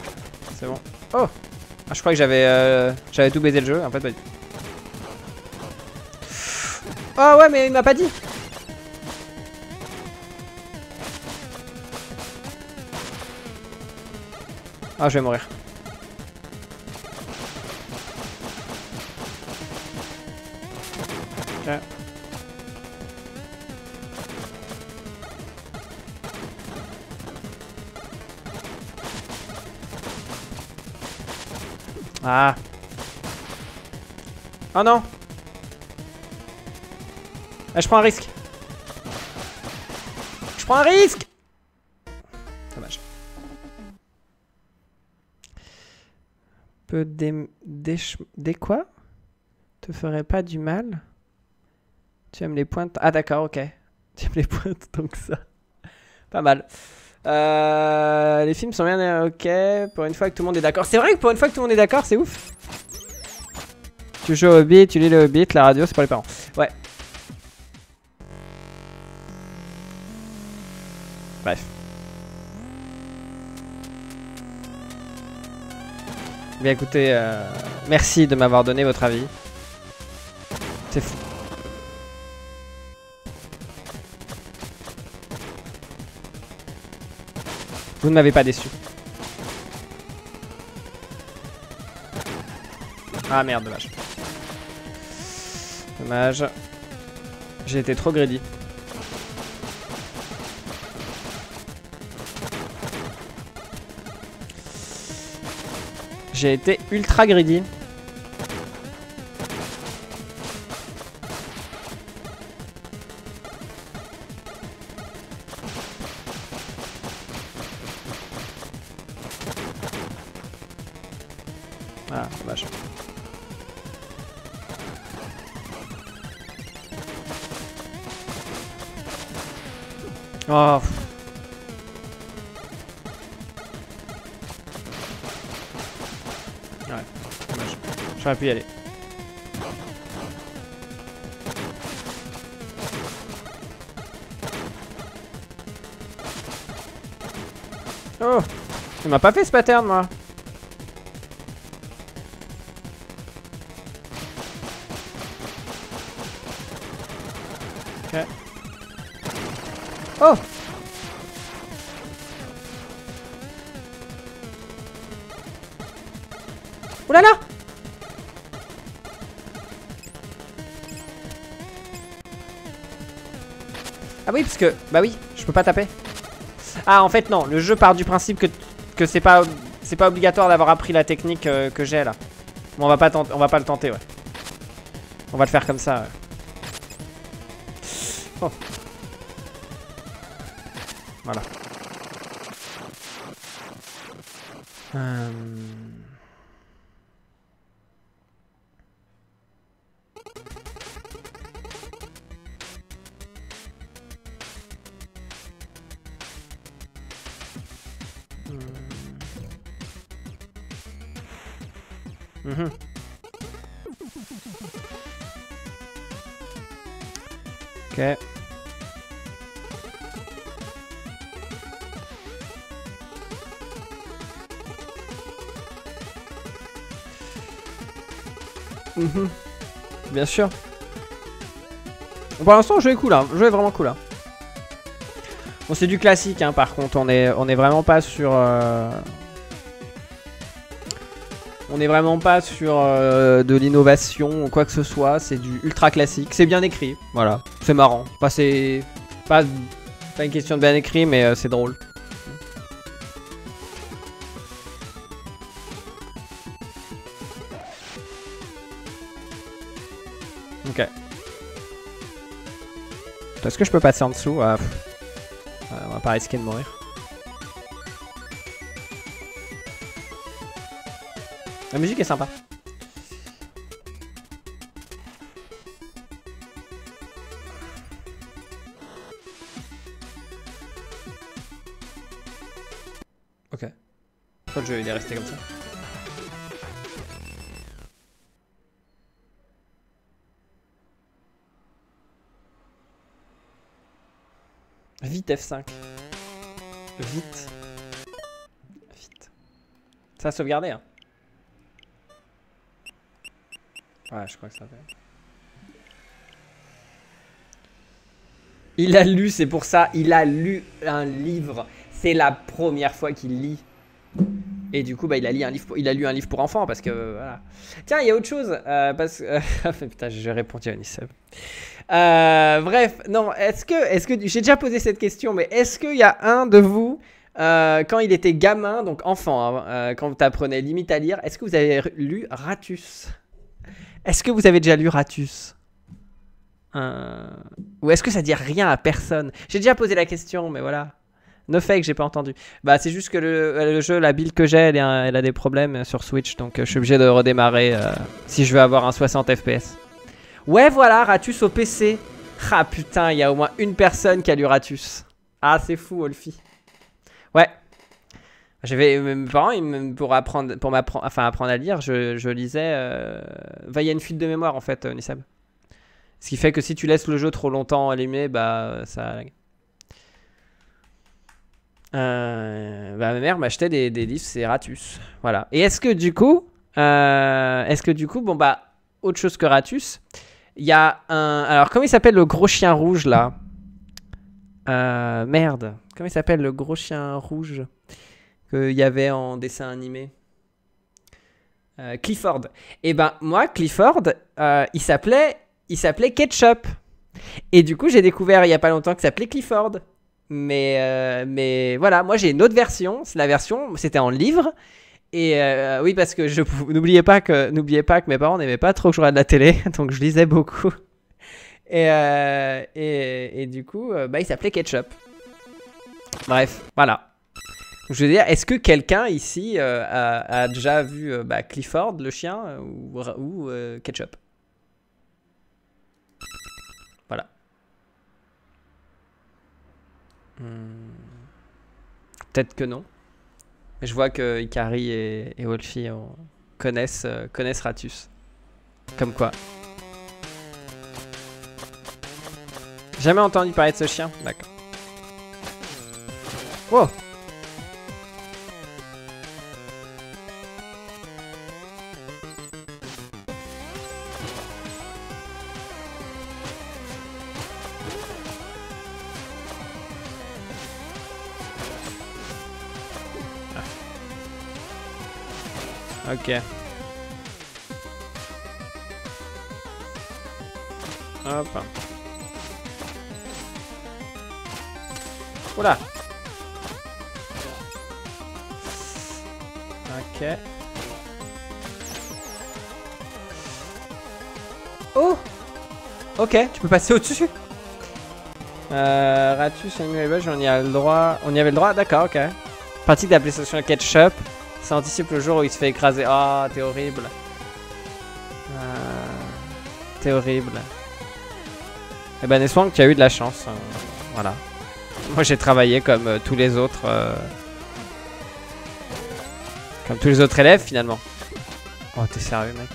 C'est bon. Oh ah, Je crois que j'avais euh, j'avais tout baisé le jeu, en fait pas du tout. Oh ouais mais il m'a pas dit Ah je vais mourir. Ok. Ah. Oh non. Ah, je prends un risque. Je prends un risque. Des, quoi? Te ferait pas du mal? Tu aimes les pointes? Ah d'accord, ok. Tu aimes les pointes donc ça. Pas mal. Euh, les films sont bien euh, ok. Pour une fois que tout le monde est d'accord. C'est vrai que pour une fois que tout le monde est d'accord, c'est ouf. Tu joues au Hobbit, tu lis le Hobbit, la radio, c'est pour les parents. Ouais. Bien écoutez, euh, merci de m'avoir donné votre avis. C'est fou. Vous ne m'avez pas déçu. Ah merde, dommage. Dommage. J'ai été trop greedy. J'ai été ultra greedy. Il m'a pas fait ce pattern, moi Ok. Oh Oh là Ah oui, parce que... Bah oui, je peux pas taper. Ah, en fait, non. Le jeu part du principe que, que c'est pas, c'est pas obligatoire d'avoir appris la technique euh, que j'ai, là. Bon, on va, pas tenter, on va pas le tenter, ouais. On va le faire comme ça. Oh. Voilà. Euh... Pour l'instant, le jeu cool, hein. le jeu vraiment cool. Hein. C'est du classique, hein, par contre, on est, on est vraiment pas sur... Euh, on n'est vraiment pas sur euh, de l'innovation ou quoi que ce soit. C'est du ultra classique. C'est bien écrit. Voilà. C'est marrant. Pas une question de bien écrit, mais euh, c'est drôle. Que je peux passer en dessous? Ah, On va pas risquer de mourir. La musique est sympa. Ok. Pourquoi le jeu il est resté comme ça Vite F5. Vite. Vite. Ça a sauvegardé hein Ouais, je crois que ça fait. Il a lu, c'est pour ça, il a lu un livre. C'est la première fois qu'il lit. Et du coup, bah, il, a lu un livre pour, il a lu un livre pour enfants parce que voilà. Tiens, il y a autre chose. Euh, parce que. putain, j'ai répondu à Nisseb. Euh, bref, non, est-ce que. Est que J'ai déjà posé cette question, mais est-ce qu'il y a un de vous, euh, quand il était gamin, donc enfant, hein, quand vous apprenez limite à lire, est-ce que vous avez lu Ratus? Est-ce que vous avez déjà lu Ratus? Euh, Ou est-ce que ça dit rien à personne? J'ai déjà posé la question, mais voilà. No fake, j'ai pas entendu. Bah, c'est juste que le, jeu, la build que j'ai, elle, elle, a des problèmes sur Switch, donc euh, je suis obligé de redémarrer euh, si je veux avoir un 60 FPS. Ouais, voilà, Ratus au PC. Ah putain, il y a au moins une personne qui a lu Ratus. Ah, c'est fou, Olfi. Ouais, j'avais mes parents, pour apprendre, pour enfin apprendre à lire, je, lisais. Euh... il y a une fuite de mémoire en fait, euh, Nissab. Ce qui fait que si tu laisses le jeu trop longtemps allumé, bah ça. Euh, bah, ma mère m'achetait des, des livres, c'est Ratus. Voilà. Et est-ce que du coup, euh, est-ce que du coup, bon bah, autre chose que Ratus, il y a un. Alors, comment il s'appelle le gros chien rouge là? Merde. Comment il s'appelle le gros chien rouge qu'il y avait en dessin animé? Euh, Clifford. Et eh ben moi, Clifford, euh, il s'appelait, il Ketchup. Et du coup, j'ai découvert il y a pas longtemps qu'il s'appelait Clifford. Mais, euh, mais voilà, moi j'ai une autre version. C'est la version, c'était en livre. Et oui, parce que je n'oubliez pas que n'oubliez pas que mes parents n'aimaient pas trop que je regarde la télé, donc je lisais beaucoup. Et, et, et, du coup, bah, il s'appelait Ketchup. Bref, voilà. Je veux dire, est-ce que quelqu'un ici euh, a, déjà vu euh, bah, Clifford, le chien, euh, ou, Ketchup? Voilà. Hmm. Peut-être que non. Je vois que Ikari et, Wolfie connaissent, connaissent Ratus. Comme quoi. Jamais entendu parler de ce chien D'accord. Wow Ok. Hop. Oula. Ok. Oh Ok, tu peux passer au-dessus Euh, Ratus, Animal on y a le droit. On y avait le droit D'accord, ok. Pratique d'application ketchup. Ça anticipe le jour où il se fait écraser. Ah, t'es horrible. Euh, t'es horrible. Eh ben, que tu as eu de la chance. hein. Voilà. Moi, j'ai travaillé comme euh, tous les autres. euh, Comme tous les autres élèves, finalement. Oh, t'es sérieux, mec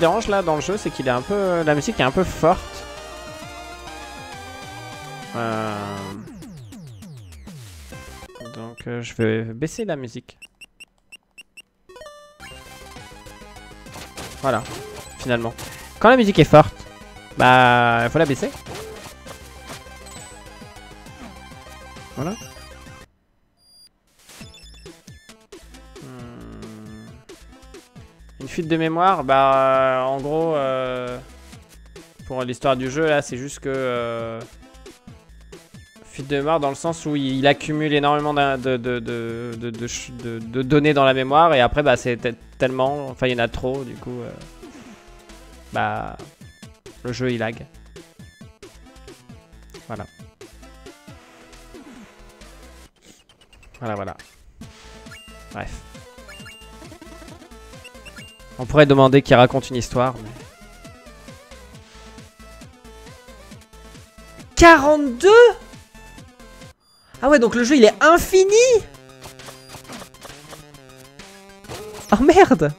dérange là dans le jeu, c'est qu'il est un peu. La musique est un peu forte. Euh, Donc euh, je vais baisser la musique. Voilà, finalement. Quand la musique est forte, bah faut la baisser. Voilà. Fuite de mémoire, bah euh, en gros, euh, pour l'histoire du jeu là, c'est juste que euh, fuite de mémoire dans le sens où il, accumule énormément de, données dans la mémoire et après bah c'est te- tellement, enfin il y en a trop du coup, bah le jeu il lag. Voilà. Voilà voilà. Bref. On pourrait demander qu'il raconte une histoire. Mais... 42 Ah ouais, donc le jeu il est infini Oh merde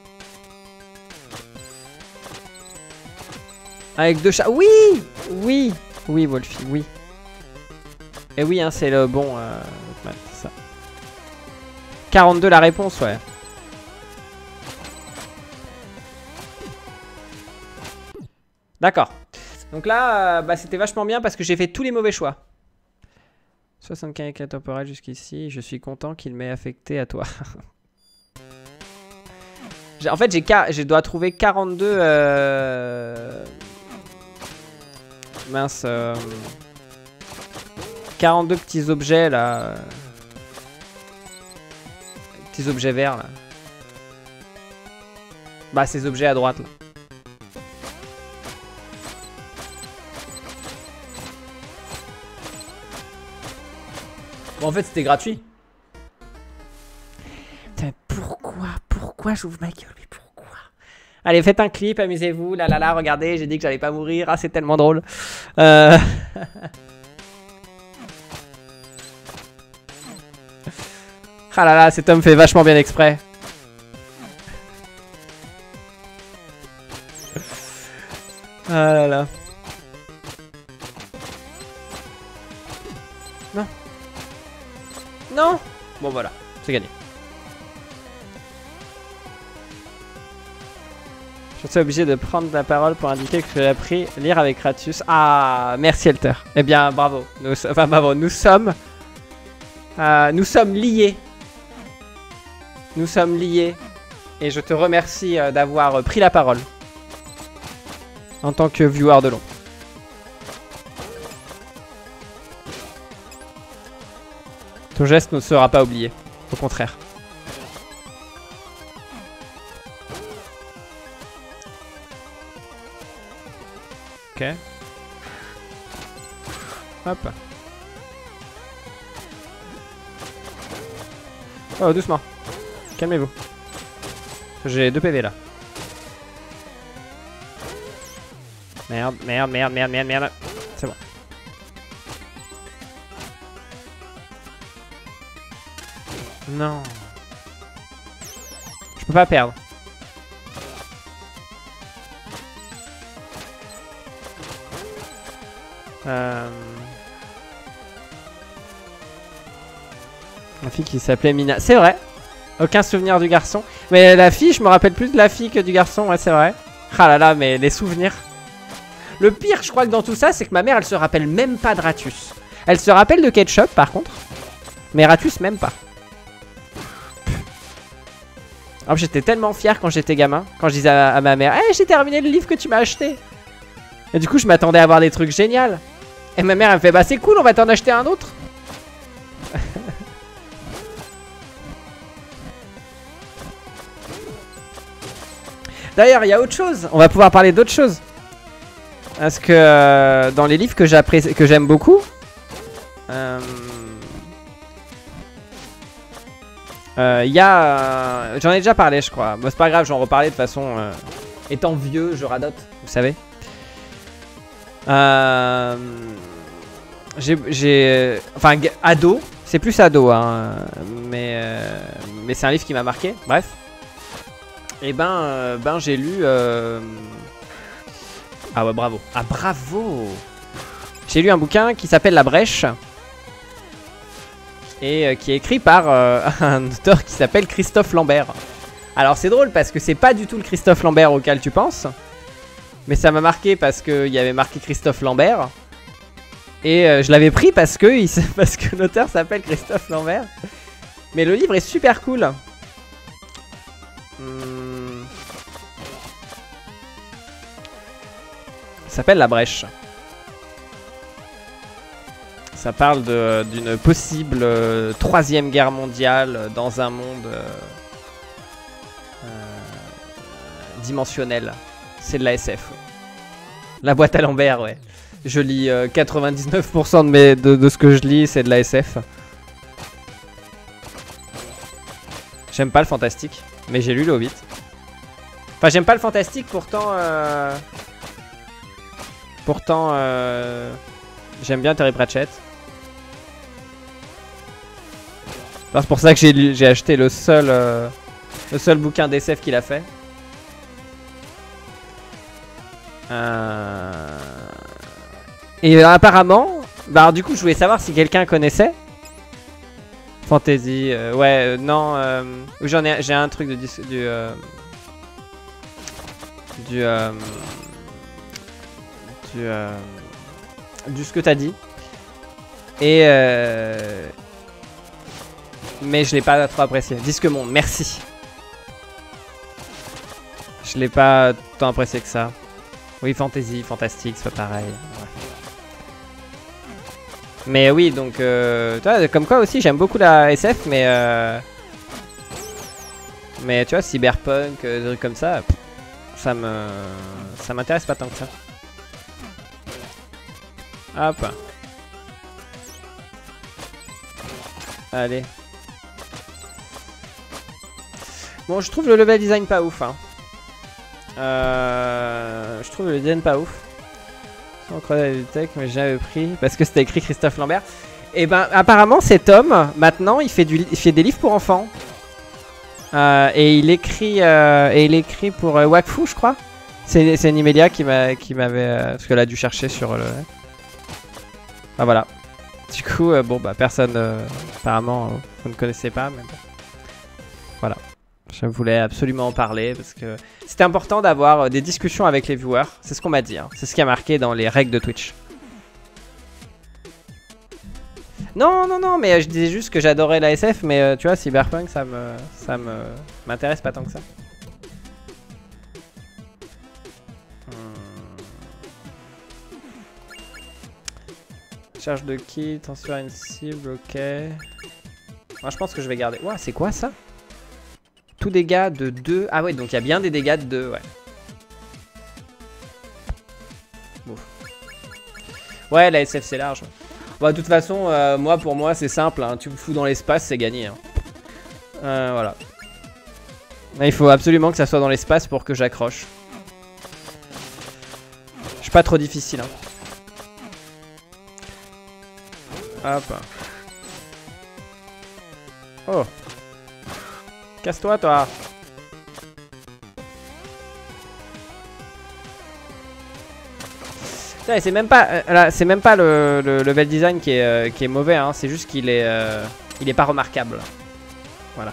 Avec deux chats. Oui Oui Oui, Wolfie, oui. Et oui, hein, c'est le bon. Euh... Ça. 42 la réponse, ouais. D'accord. Donc là, euh, bah, c'était vachement bien parce que j'ai fait tous les mauvais choix. 75 éclats temporels jusqu'ici. Je suis content qu'il m'ait affecté à toi. En fait, j'ai je dois trouver 42... euh, Mince. euh, 42 petits objets là. Petits objets verts là. Bah, ces objets à droite là. En fait, c'était gratuit. Putain, pourquoi Pourquoi j'ouvre ma gueule Mais pourquoi? Allez, faites un clip, amusez-vous. Là, là, là, regardez, j'ai dit que j'allais pas mourir. Ah, c'est tellement drôle. Euh... ah là là, cet homme fait vachement bien exprès. Ah là là. Bon voilà, c'est gagné. Je suis obligé de prendre la parole pour indiquer que j'ai appris lire avec Ratius. Ah, merci Elter. Eh bien, bravo. Enfin, bravo. Nous sommes... euh, nous sommes liés. Nous sommes liés. Et je te remercie euh, d'avoir euh, pris la parole. En tant que viewer de long. Ton geste ne sera pas oublié. Au contraire. Ok. Hop. Oh, doucement. Calmez-vous. J'ai deux PV là. Merde, merde, merde, merde, merde, merde. Non. Je peux pas perdre. Euh... La fille qui s'appelait Mina. C'est vrai. Aucun souvenir du garçon. Mais la fille, je me rappelle plus de la fille que du garçon. Ouais, c'est vrai. Ah là là, mais les souvenirs. Le pire, je crois que dans tout ça, c'est que ma mère, elle se rappelle même pas de Ratus. Elle se rappelle de Ketchup, par contre. Mais Ratus, même pas. Alors j'étais tellement fier quand j'étais gamin, quand je disais à, ma mère hey, j'ai terminé le livre que tu m'as acheté !» Et du coup, je m'attendais à avoir des trucs géniaux. Et ma mère, elle me fait Bah c'est cool, on va t'en acheter un autre D'ailleurs, il y a autre chose. On va pouvoir parler d'autre chose. Parce que euh, dans les livres que j'aime beaucoup, euh, il y a... J'en ai déjà parlé, je crois. Bon, c'est pas grave, j'en reparler de toute façon. étant vieux, je radote, vous savez. J'ai... Enfin, ado. C'est plus ado, hein. Mais, mais c'est un livre qui m'a marqué. Bref. Et eh ben, euh, ben j'ai lu... Euh, ah ouais, bravo. Ah, bravo J'ai lu un bouquin qui s'appelle La Brèche. Et euh, qui est écrit par un auteur qui s'appelle Christophe Lambert. Alors c'est drôle parce que c'est pas du tout le Christophe Lambert auquel tu penses. Mais ça m'a marqué parce qu'il y avait marqué Christophe Lambert. Et je l'avais pris parce que, parce que l'auteur s'appelle Christophe Lambert. Mais le livre est super cool. Hmm. s'appelle La Brèche. Ça parle d'une possible euh, troisième guerre mondiale dans un monde euh, euh, dimensionnel. C'est de la SF. La boîte à Lambert, ouais. Je lis 99% de, mes, de, ce que je lis, c'est de la SF. J'aime pas le fantastique. Mais j'ai lu le Hobbit. Enfin, j'aime pas le fantastique, pourtant... Pourtant, euh... j'aime bien Terry Pratchett. C'est pour ça que j'ai acheté le seul, euh... le seul bouquin d'SF qu'il a fait. Euh... Et apparemment, bah du coup je voulais savoir si quelqu'un connaissait. Fantasy, euh, ouais, euh, non, euh, j'en ai, j'ai un truc de du, du, du, du ce que t'as dit. Et mais je l'ai pas trop apprécié. Disque Monde, merci. Je l'ai pas tant apprécié que ça. Oui, fantasy, fantastique, c'est pas pareil. Mais oui, donc, euh, tu vois, comme quoi aussi, j'aime beaucoup la SF, mais... Euh, mais tu vois, cyberpunk, euh, des trucs comme ça, ça me... Ça m'intéresse pas tant que ça. Hop. Allez. Bon, je trouve le level design pas ouf. Hein. Euh, je trouve le design pas ouf du tech, mais j'avais pris parce que c'était écrit Christophe Lambert. Et eh ben apparemment cet homme maintenant il fait du fait des livres pour enfants. Euh, et il écrit euh, et il écrit pour Wakfu je crois. C'est Nimelia qui m'a qui m'avait parce qu'elle a dû chercher sur le. Ah voilà. Du coup bon bah personne apparemment vous ne connaissez pas voilà. Je voulais absolument en parler parce que c'était important d'avoir euh, des discussions avec les viewers. C'est ce qu'on m'a dit. Hein. C'est ce qui a marqué dans les règles de Twitch. Non, non, non, mais euh, je disais juste que j'adorais la SF, mais euh, tu vois, Cyberpunk, ça me, ça me, m'intéresse pas tant que ça. Hmm. Charge de kit, à une cible, ok. Moi, je pense que je vais garder. Ouah, c'est quoi ça? Tout dégâts de 2. Ah ouais, donc il y a bien des dégâts de 2, ouais. Ouais, la SF c'est large. Bah, de toute façon, euh, moi pour moi c'est simple, hein. tu me fous dans l'espace, c'est gagné. Hein. Euh, voilà. il faut absolument que ça soit dans l'espace pour que j'accroche. Je suis pas trop difficile. Hein. Hop. Oh. Casse-toi, toi C'est même pas, euh, c'est même pas le, level design qui est, euh, qui est mauvais, hein. c'est juste qu'il est, euh, il est pas remarquable. Voilà.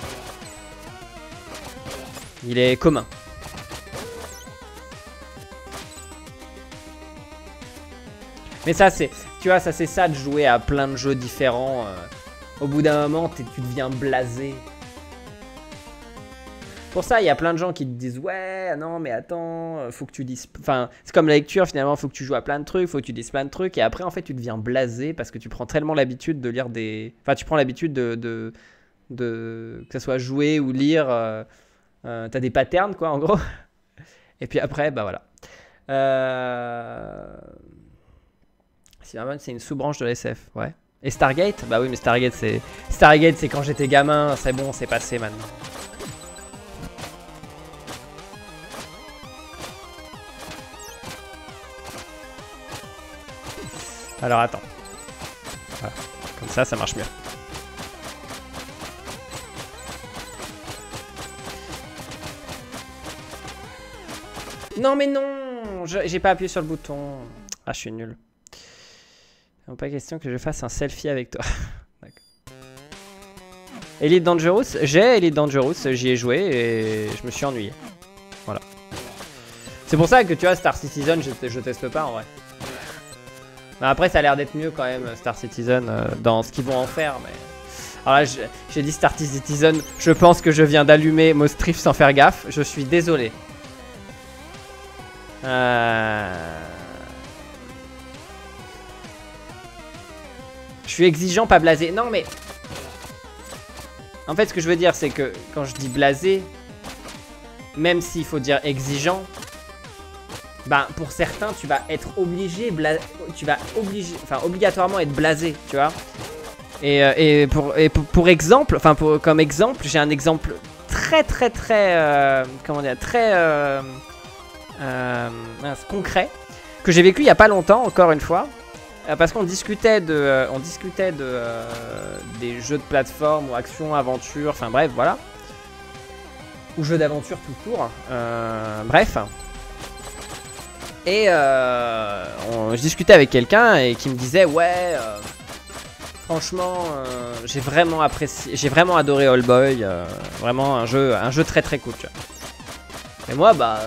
Il est commun. Mais ça c'est, tu vois, ça c'est ça de jouer à plein de jeux différents. au bout d'un moment, tu deviens blasé. Pour ça, il y a plein de gens qui te disent Ouais, non, mais attends, faut que tu dises. Enfin, c'est comme la lecture, finalement, faut que tu joues à plein de trucs, faut que tu dises plein de trucs. Et après, en fait, tu deviens blasé parce que tu prends tellement l'habitude de lire des. Enfin, tu prends l'habitude de, de, de, Que ça soit jouer ou lire. Euh, euh, T'as des patterns, quoi, en gros. Et puis après, bah voilà. Euh. c'est une sous-branche de l'SF, ouais. Et Stargate? Bah oui, mais Stargate, c'est. Stargate, c'est quand j'étais gamin, c'est bon, c'est passé maintenant. Alors attends. Comme ça, ça marche mieux. Non mais non J'ai pas appuyé sur le bouton. Ah, je suis nul. Pas question que je fasse un selfie avec toi. Elite Dangerous, j'ai Elite Dangerous, j'y ai joué et je me suis ennuyé. Voilà. C'est pour ça que tu vois Star Citizen, je, je teste pas en vrai. Après, ça a l'air d'être mieux quand même, Star Citizen, euh, dans ce qu'ils vont en faire. Mais... Alors là, j'ai dit Star Citizen, je pense que je viens d'allumer Mostrif sans faire gaffe. Je suis désolé. Euh... Je suis exigeant, pas blasé. Non, mais... En fait, ce que je veux dire, c'est que quand je dis blasé, même s'il faut dire exigeant, ben, pour certains, tu vas être obligé, tu vas obligé, enfin, obligatoirement être blasé, tu vois. Et, euh, pour, pour, exemple, enfin, comme exemple, j'ai un exemple très, très, très, euh, comment dire, très euh, concret que j'ai vécu il y a pas longtemps, encore une fois. Parce qu'on discutait de, on discutait de des jeux de plateforme ou action, aventure, enfin bref, voilà, ou jeux d'aventure tout court. bref. Et euh, je discutais avec quelqu'un et qui me disait ouais, euh, franchement, euh, j'ai vraiment apprécié, j'ai vraiment adoré All Boy, vraiment un jeu, un jeu très très cool. Et moi, bah,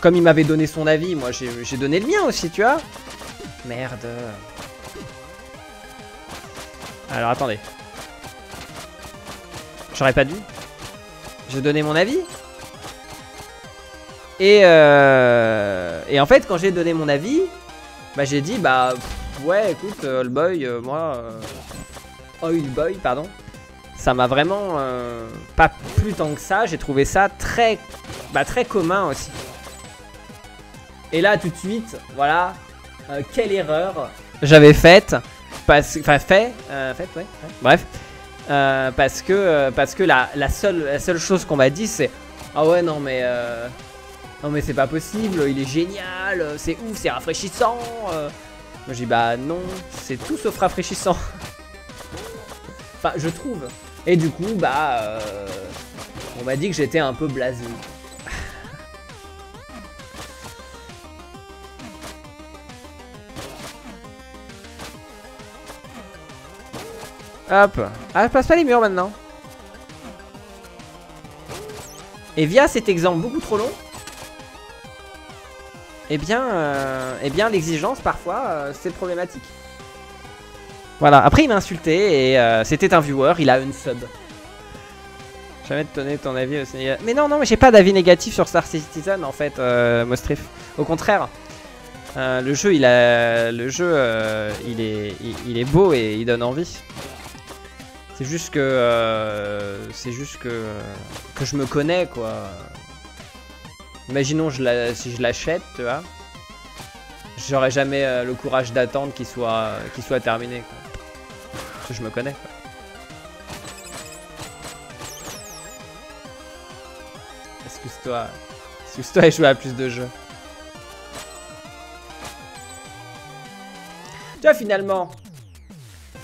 comme il m'avait donné son avis, moi j'ai donné le mien aussi, tu vois. Merde. Alors attendez. J'aurais pas dû. J'ai donné mon avis et, euh, et en fait, quand j'ai donné mon avis, bah, j'ai dit, bah, ouais, écoute, All Boy, euh, moi, euh, Boy, pardon, ça m'a vraiment pas plus tant que ça. J'ai trouvé ça très, bah, très commun aussi. Et là, tout de suite, voilà, quelle erreur j'avais faite. Enfin, fait, fait, ouais, bref. parce que, parce que la, la, seule, la seule chose qu'on m'a dit, c'est Ah ouais, non, mais non mais c'est pas possible, il est génial, c'est ouf, c'est rafraîchissant. Euh. Moi j'ai bah non, c'est tout sauf rafraîchissant. enfin je trouve. Et du coup bah euh, on m'a dit que j'étais un peu blasé. Hop. Ah, passe pas les murs maintenant. Et via cet exemple beaucoup trop long, eh bien, euh, eh bien l'exigence, parfois, euh, c'est problématique. Voilà, après il m'a insulté et euh, c'était un viewer, il a une sub. Jamais te donner ton avis aussi. Mais non, non, mais j'ai pas d'avis négatif sur Star Citizen en fait, Mostrif. Au contraire, le jeu, il a, le jeu, il est, il, est beau et il donne envie. C'est juste que, c'est juste que, que je me connais quoi. Imaginons si je l'achète, tu vois. J'aurais jamais euh, le courage d'attendre qu'il soit, soit terminé. Parce que je me connais. Excuse-toi. Excuse-toi et joue à plus de jeux. Tu vois, finalement.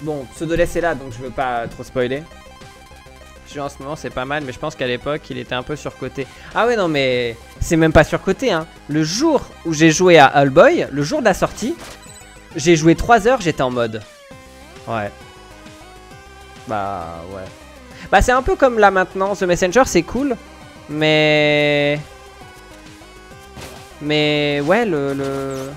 Bon, Pseudoless est là, donc je veux pas trop spoiler en ce moment, c'est pas mal, mais je pense qu'à l'époque, il était un peu surcoté. Ah ouais, non, mais c'est même pas surcoté, hein. Le jour où j'ai joué à Allboy, le jour de la sortie, j'ai joué 3 heures, j'étais en mode. Ouais. Bah, ouais. Bah, c'est un peu comme là maintenant, The Messenger, c'est cool, mais... Mais, ouais, le... le...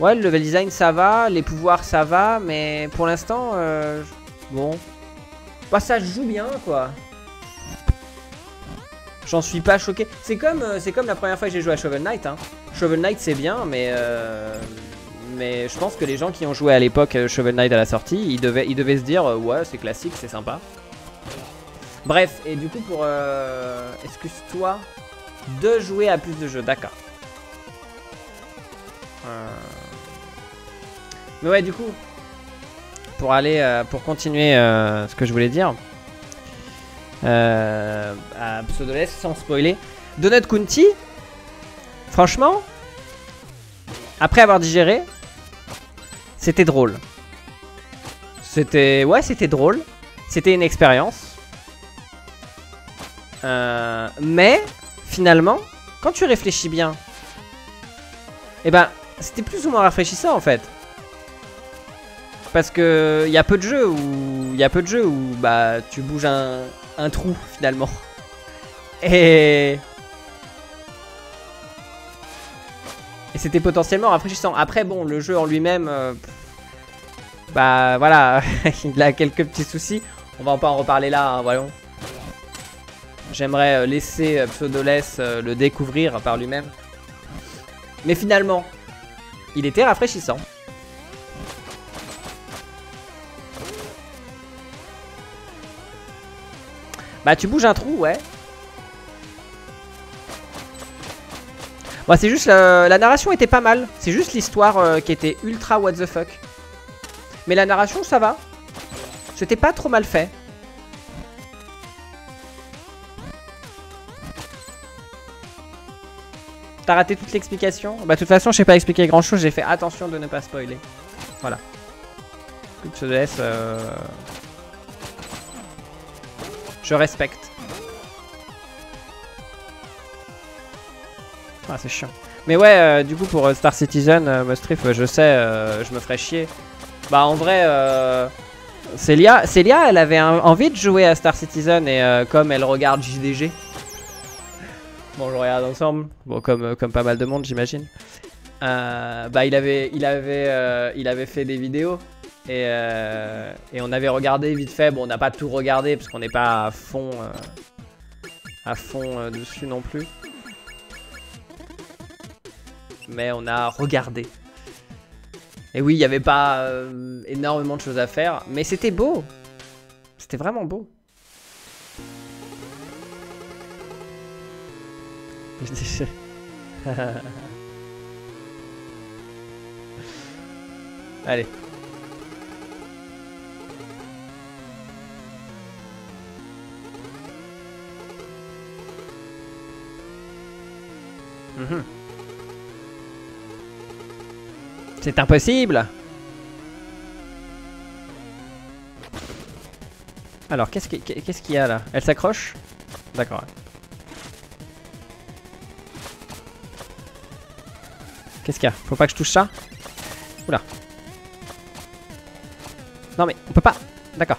Ouais, le level design ça va, les pouvoirs ça va, mais pour l'instant, euh, bon, bah ça joue bien quoi. J'en suis pas choqué. C'est comme, euh, c'est comme la première fois que j'ai joué à Shovel Knight. Hein. Shovel Knight c'est bien, mais euh, mais je pense que les gens qui ont joué à l'époque euh, Shovel Knight à la sortie, ils devaient, ils devaient se dire ouais c'est classique, c'est sympa. Bref, et du coup pour excuse-toi de jouer à plus de jeux, d'accord. Mais ouais, du coup, pour aller, pour continuer ce que je voulais dire, euh, à sans spoiler. Donut Kunti, franchement, après avoir digéré, c'était drôle. C'était. Ouais, c'était drôle. C'était une expérience. Euh, mais, finalement, quand tu réfléchis bien, eh ben, c'était plus ou moins rafraîchissant en fait. Parce que il y a peu de jeux où il y a peu de jeux où bah tu bouges un, un trou finalement. Et... Et c'était potentiellement rafraîchissant. Après, bon, le jeu en lui-même, euh, bah voilà, il a quelques petits soucis. On va pas en reparler là, hein, voyons. J'aimerais euh, laisser euh, Pseudoless le découvrir par lui-même. Mais finalement, il était rafraîchissant. Bah tu bouges un trou, ouais. Bah c'est juste la, narration était pas mal. C'est juste l'histoire euh, qui était ultra what the fuck. Mais la narration ça va. C'était pas trop mal fait. T'as raté toute l'explication? Bah de toute façon je sais pas expliquer grand chose, j'ai fait attention de ne pas spoiler. Voilà. Je laisse... Euh... Je respecte. Ah, c'est chiant. Mais ouais, euh, du coup, pour euh, Star Citizen, euh, je sais, je me ferais chier. Bah, en vrai, Célia, Célia, elle avait envie de jouer à Star Citizen et comme elle regarde JDG. Bon, je regarde ensemble. Bon, comme, comme pas mal de monde, j'imagine. bah, il avait, il, avait, il avait fait des vidéos euh, et, on avait regardé vite fait. Bon, on n'a pas tout regardé parce qu'on n'est pas à fond, euh, à fond euh, dessus non plus. Mais on a regardé. Et oui, il n'y avait pas énormément de choses à faire. Mais c'était beau. C'était vraiment beau. Allez. Mhm. C'est impossible Alors, qu'est-ce qu'il y a là? Elle s'accroche? D'accord. Qu'est-ce qu'il y a? Faut pas que je touche ça? Oula. Non mais, on peut pas D'accord.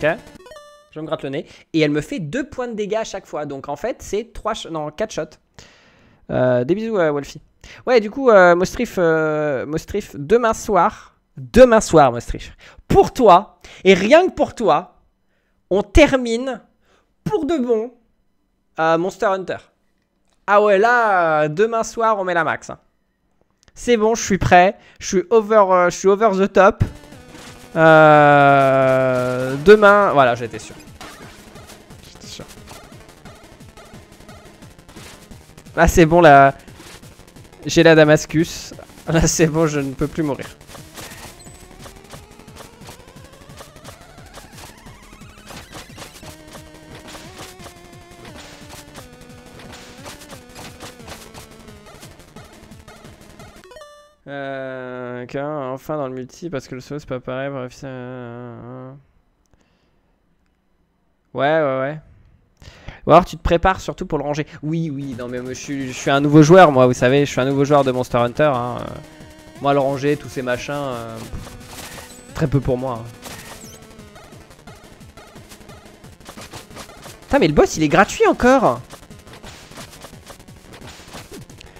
Je me gratte le nez. Et elle me fait 2 points de dégâts à chaque fois. Donc en fait, c'est 3 non, 4 shots. Euh, des bisous à Wolfie. Ouais, du coup, euh, Mostrif, euh, Mostrif, demain soir, demain soir, Mostrif, pour toi, et rien que pour toi, on termine pour de bon Monster Hunter. Ah ouais, là, demain soir, on met la max. Hein. C'est bon, je suis prêt. Je suis over, je suis over the top. Euh, demain, voilà, j'étais sûr. J'étais sûr. Là, c'est bon, là. J'ai la Damascus. Là, c'est bon, je ne peux plus mourir. Euh, enfin dans le multi parce que le solo c'est pas pareil. Bref, Ouais, ouais, ouais. Ou alors tu te prépares surtout pour le ranger. Oui, oui, non mais je suis, je suis un nouveau joueur, moi, vous savez, je suis un nouveau joueur de Monster Hunter. Hein. Moi, le ranger, tous ces machins, euh, très peu pour moi. Hein. Putain, mais le boss, il est gratuit encore.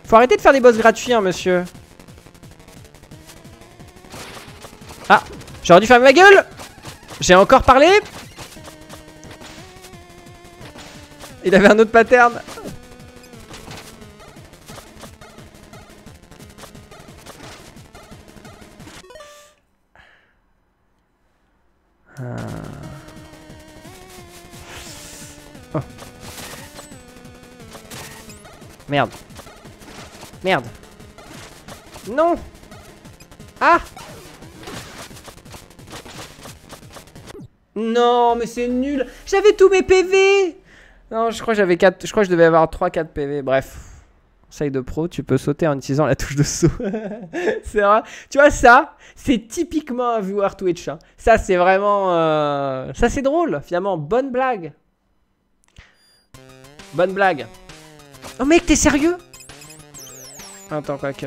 Faut arrêter de faire des boss gratuits, hein, monsieur. Ah J'aurais dû fermer ma gueule J'ai encore parlé Il avait un autre pattern Oh. Merde. Merde. Non Ah Non, mais c'est nul J'avais tous mes PV Non, je crois que j'avais 4... Je crois que je devais avoir 3-4 PV. Bref. Conseil de pro, tu peux sauter en utilisant la touche de saut. c'est vrai. Tu vois, ça, c'est typiquement un viewer Twitch. hein. Ça, c'est vraiment... euh, Ça, c'est drôle, finalement. Bonne blague. Bonne blague. Oh mec, t'es sérieux? Attends, quoi que...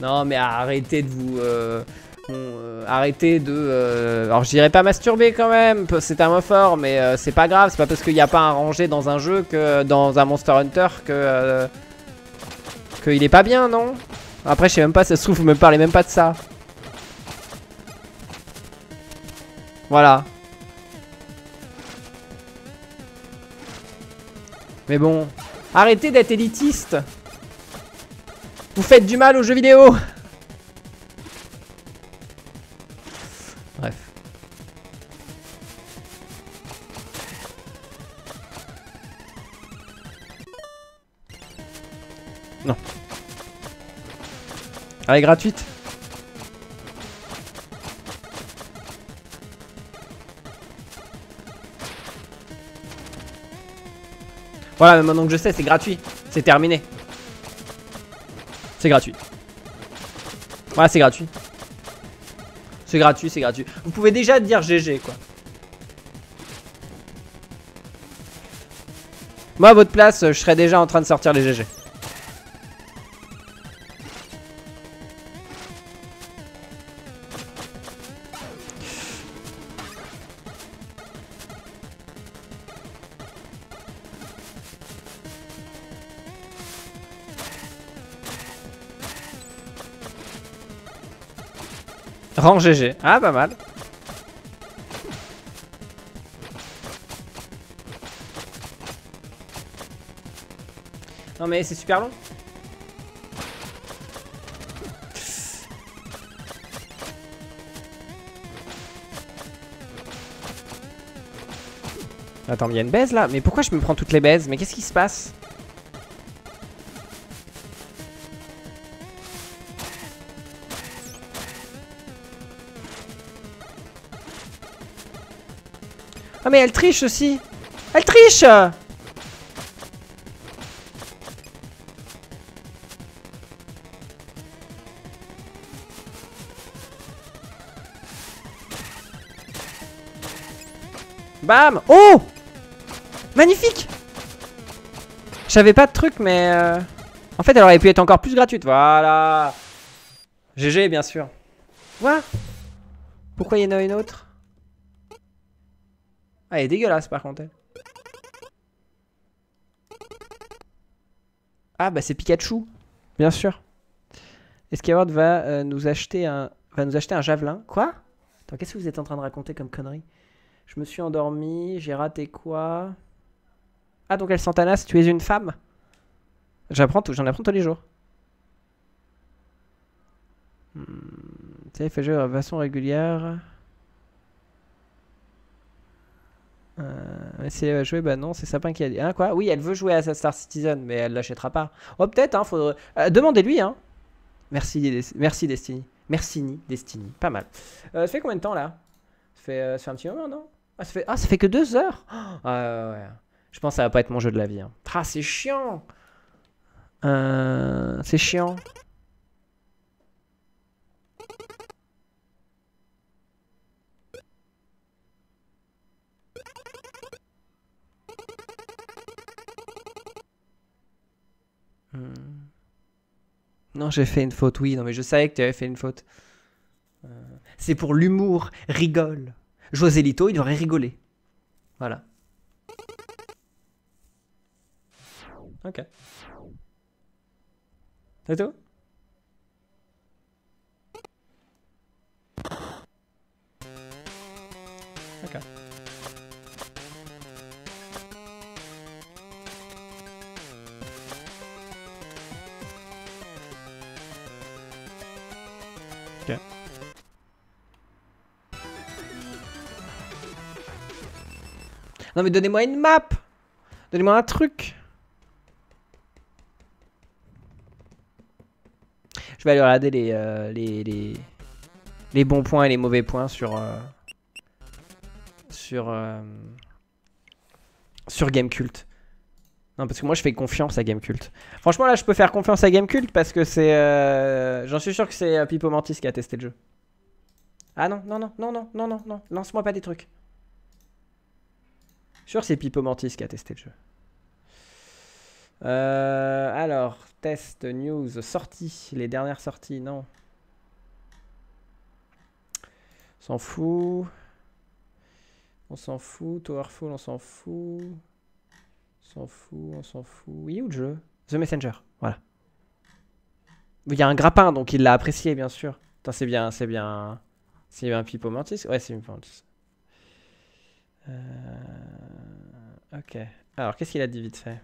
Non, mais arrêtez de vous... euh, euh, arrêtez de... euh, Alors, je dirais pas masturber quand même, c'est un mot fort, mais c'est pas grave. C'est pas parce qu'il n'y a pas un rangé dans un jeu que dans un Monster Hunter que... qu'il est pas bien, non? Après, je sais même pas, ça se trouve, vous me parlez même pas de ça. Voilà. Mais bon, arrêtez d'être élitiste. Vous faites du mal aux jeux vidéo. Bref. Non. Elle est gratuite. Voilà, maintenant que je sais, c'est gratuit. C'est terminé. C'est gratuit. Voilà, c'est gratuit. C'est gratuit, c'est gratuit. Vous pouvez déjà dire GG, quoi. Moi, à votre place, je serais déjà en train de sortir les GG. Rang GG. Ah, pas mal. Non mais c'est super long. Attends, il y a une baise là Mais pourquoi je me prends toutes les baises? Mais qu'est-ce qui se passe? Ah mais elle triche aussi. Elle triche. Bam. Oh. Magnifique. J'avais pas de truc mais... euh, En fait elle aurait pu être encore plus gratuite. Voilà. GG bien sûr. Quoi? Pourquoi il y en a une autre? Elle est dégueulasse par contre. elle. Ah, bah c'est Pikachu, bien sûr. Escaward va euh, nous acheter un va nous acheter un javelin. Quoi? Attends, qu'est-ce que vous êtes en train de raconter comme connerie Je me suis endormi, j'ai raté quoi? Ah, donc elle Santanasse, tu es une femme? J'apprends tout, j'en apprends tous les jours. Hmm, tu sais, fait jouer de façon régulière. Euh, si elle va jouer, bah non, c'est Sapin qui a dit. Hein, quoi? Oui, elle veut jouer à Star Citizen, mais elle l'achètera pas. Oh, peut-être, hein, faudrait. Euh, Demandez-lui, hein. Merci, Des- merci Destiny. Merci Destiny. Pas mal. Euh, ça fait combien de temps là? Ça fait, euh, ça fait un petit moment, non? Ah ça, fait... ah, ça fait que deux heures ouais. Je pense que ça va pas être mon jeu de la vie. hein. Ah, c'est chiant C'est chiant. Non, j'ai fait une faute, oui. Non, mais je savais que tu avais fait une faute. Euh, C'est pour l'humour. Rigole. Joselito, il aurait rigolé. Voilà. Ok. C'est tout? Ok. Non mais donnez-moi une map Donnez-moi un truc Je vais aller regarder les, euh, les, les, les bons points et les mauvais points sur... euh, sur... euh, sur Gamecult. Non, parce que moi je fais confiance à Gamecult. Franchement là je peux faire confiance à Gamecult parce que c'est... J'en suis sûr que c'est Pipo Mantis qui a testé le jeu. Ah non, non, non, non, non, non, non, non, lance-moi pas des trucs. Je sûr que c'est Pipo Mantis qui a testé le jeu. Euh, alors, test, news, sorties, les dernières sorties, non. On s'en fout. On s'en fout. Towerfall, on s'en fout. S'en fout, on s'en fout. Oui, où le jeu? The Messenger, voilà. Il y a un grappin, donc il l'a apprécié, bien sûr. C'est bien, c'est bien. C'est bien Pipo Mantis? Ouais, c'est Pipo Mantis. Euh, Ok. Alors, qu'est-ce qu'il a dit vite fait?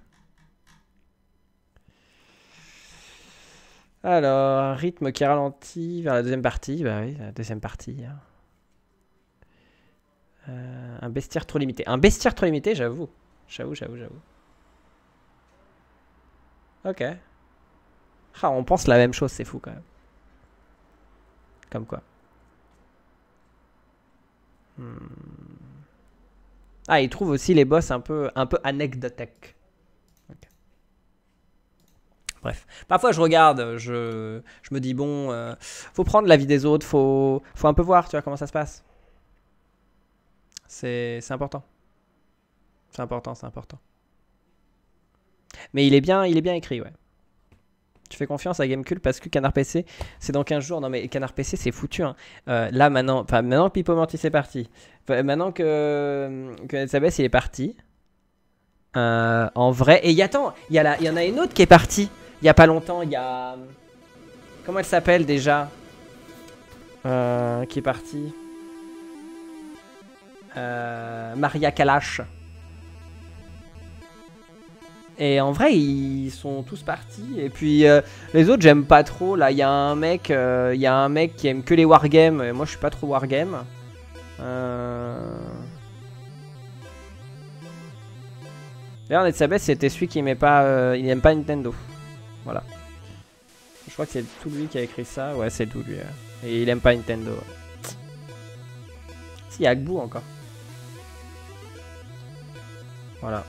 Alors, rythme qui ralentit vers la deuxième partie. Bah oui, la deuxième partie. hein. Euh, un bestiaire trop limité. Un bestiaire trop limité, j'avoue. J'avoue, j'avoue, j'avoue. Ok. Ah, on pense la même chose, c'est fou quand même. Comme quoi. Hmm. Ah, il trouve aussi les boss un peu, un peu anecdotiques. Bref. Parfois, je regarde, je, je me dis, bon, euh, faut prendre l'avis des autres, faut, faut un peu voir, tu vois, comment ça se passe. C'est c'est important. C'est important, c'est important. Mais il est bien, il est bien écrit, ouais. Tu fais confiance à Gamecube parce que Canard PC, c'est dans 15 jours. Non, mais Canard PC, c'est foutu. hein. Euh, là, maintenant, maintenant que Pipo Mantis est parti, maintenant que, que Elisabeth, il est parti, euh, en vrai, et y, attends, il y, en a une autre qui est partie il y a pas longtemps. Il y a. Comment elle s'appelle déjà? Euh, Qui est partie Euh, Maria Kalash. Et en vrai, ils sont tous partis. Et puis euh, les autres, j'aime pas trop. Là, il y a un mec, euh, il y a un mec qui aime que les wargames. Et moi, je suis pas trop wargame. Euh... D'ailleurs, Netsabeth, c'était celui qui aimait pas, euh, il aime pas Nintendo. Voilà. Je crois que c'est tout lui qui a écrit ça. Ouais, c'est tout lui. Et il aime pas Nintendo. Si, il y a Agbu encore. Voilà.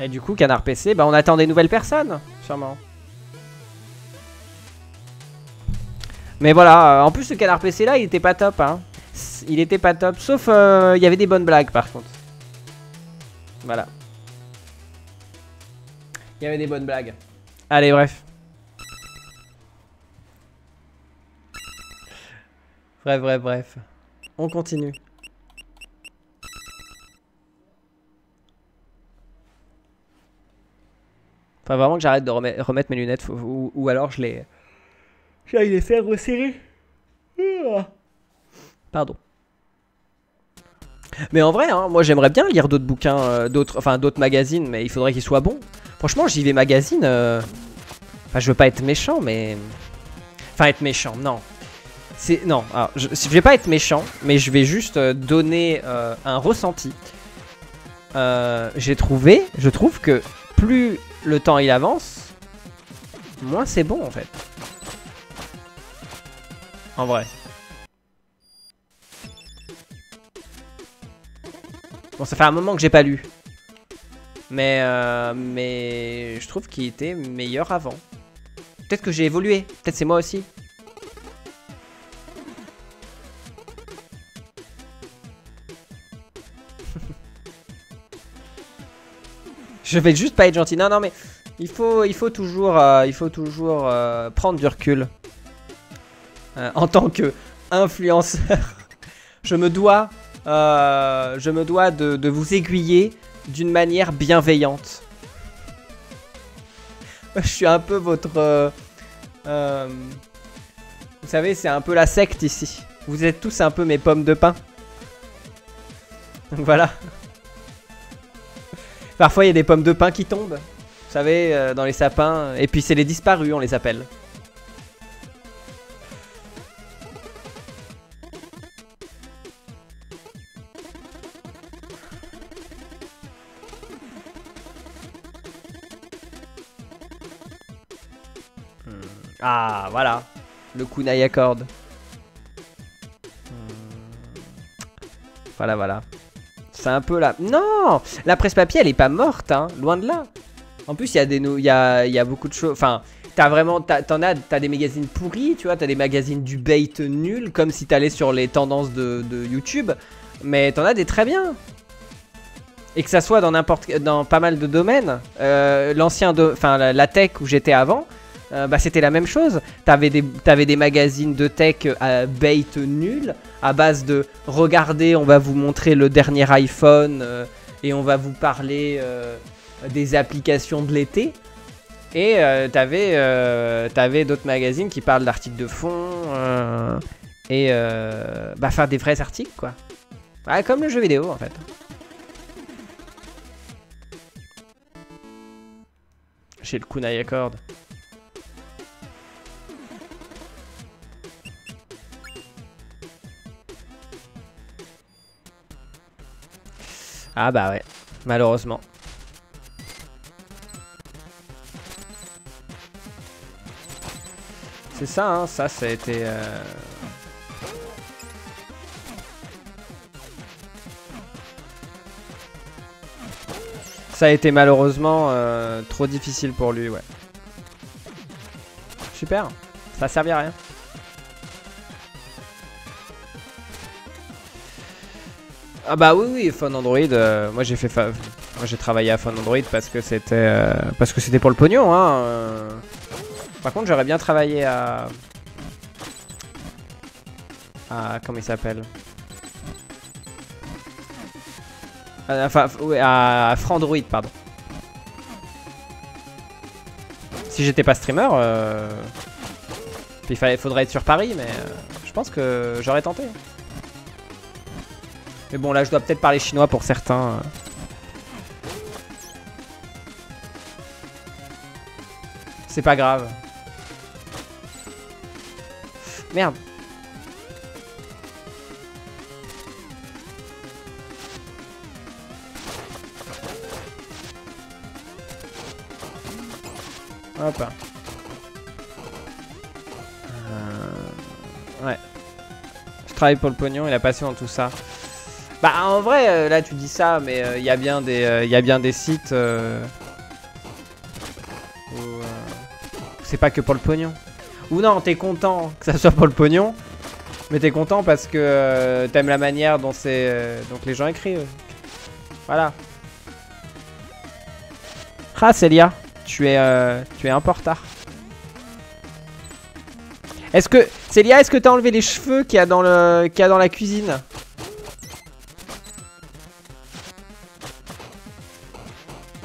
Et du coup, Canard PC, bah on attend des nouvelles personnes, sûrement. Mais voilà, euh, en plus ce Canard PC là, il était pas top, hein. Il était pas top, sauf euh, il y avait des bonnes blagues par contre. Voilà. Il y avait des bonnes blagues. Allez, bref. Bref, bref, bref. On continue. Enfin, vraiment que j'arrête de remet- remettre mes lunettes ou, alors je les. J'aille les faire resserrer. Ah. Pardon. Mais en vrai, hein, moi j'aimerais bien lire d'autres bouquins, euh, d'autres, enfin d'autres magazines, mais il faudrait qu'ils soient bons. Franchement, j'y vais magazine. euh, Enfin, je veux pas être méchant, mais. Enfin, être méchant, non. C'est non. Je, je vais pas être méchant, mais je vais juste euh, donner un ressenti. J'ai trouvé, je trouve que plus le temps il avance, moins c'est bon en fait. En vrai. Bon, ça fait un moment que j'ai pas lu. Mais, euh, mais je trouve qu'il était meilleur avant. Peut-être que j'ai évolué. Peut-être c'est moi aussi. Je vais juste pas être gentil. Non, non, mais il faut, toujours, euh, euh, prendre du recul. Euh, en tant que influenceur, je me dois je me dois de, vous aiguiller d'une manière bienveillante. Je suis un peu votre... Vous savez, c'est un peu la secte ici. Vous êtes tous un peu mes pommes de pain. Donc voilà. Parfois, il y a des pommes de pain qui tombent. Vous savez, dans les sapins. Et puis, c'est les disparus, on les appelle. Ah, voilà. Le kunai accord. Hmm. Voilà, voilà. C'est un peu là. Non La presse papier, elle est pas morte, hein. Loin de là. En plus, il y, a des il y, a, y a beaucoup de choses. Enfin, t'as vraiment. T'en as, as des magazines pourris, tu vois. T'as des magazines du bait nul, comme si t'allais sur les tendances de, YouTube. Mais t'en as des très bien. Et que ça soit dans n'importe dans pas mal de domaines. Euh, L'ancien, enfin la tech où j'étais avant, euh, bah, c'était la même chose. T'avais des, des magazines de tech à bait nul, à base de regardez, on va vous montrer le dernier iPhone euh, et on va vous parler euh, des applications de l'été. Et t'avais avais, d'autres magazines qui parlent d'articles de fond et bah, faire des vrais articles quoi. comme le jeu vidéo en fait. J'ai le kunai accord. Ah bah ouais, malheureusement. C'est ça, hein, ça, ça a été... Euh, ça a été malheureusement euh, trop difficile pour lui, ouais. Super, ça servi à rien. Ah bah oui oui Phone Android euh, moi j'ai fait moi j'ai travaillé à Phone Android parce que c'était euh, parce que c'était pour le pognon hein. Euh. Par contre j'aurais bien travaillé à à comment il s'appelle? Enfin oui, à, Frandroid pardon. Si j'étais pas streamer il faudrait être sur Paris mais je pense que j'aurais tenté. Mais bon, là, je dois peut-être parler chinois pour certains. C'est pas grave. Merde. Hop. Euh... Ouais. Je travaille pour le pognon et la passion dans tout ça. Bah en vrai, euh, là tu dis ça, mais il euh, y, a bien des, euh, y bien des sites où c'est pas que pour le pognon. Ou non, t'es content que ça soit pour le pognon, mais t'es content parce que t'aimes la manière dont, c'est donc les gens écrivent. Voilà. Ah Célia, tu es, tu es un peu. Est-ce que... Célia, est-ce que t'as enlevé les cheveux qu'il y, a qu'il y a dans la cuisine?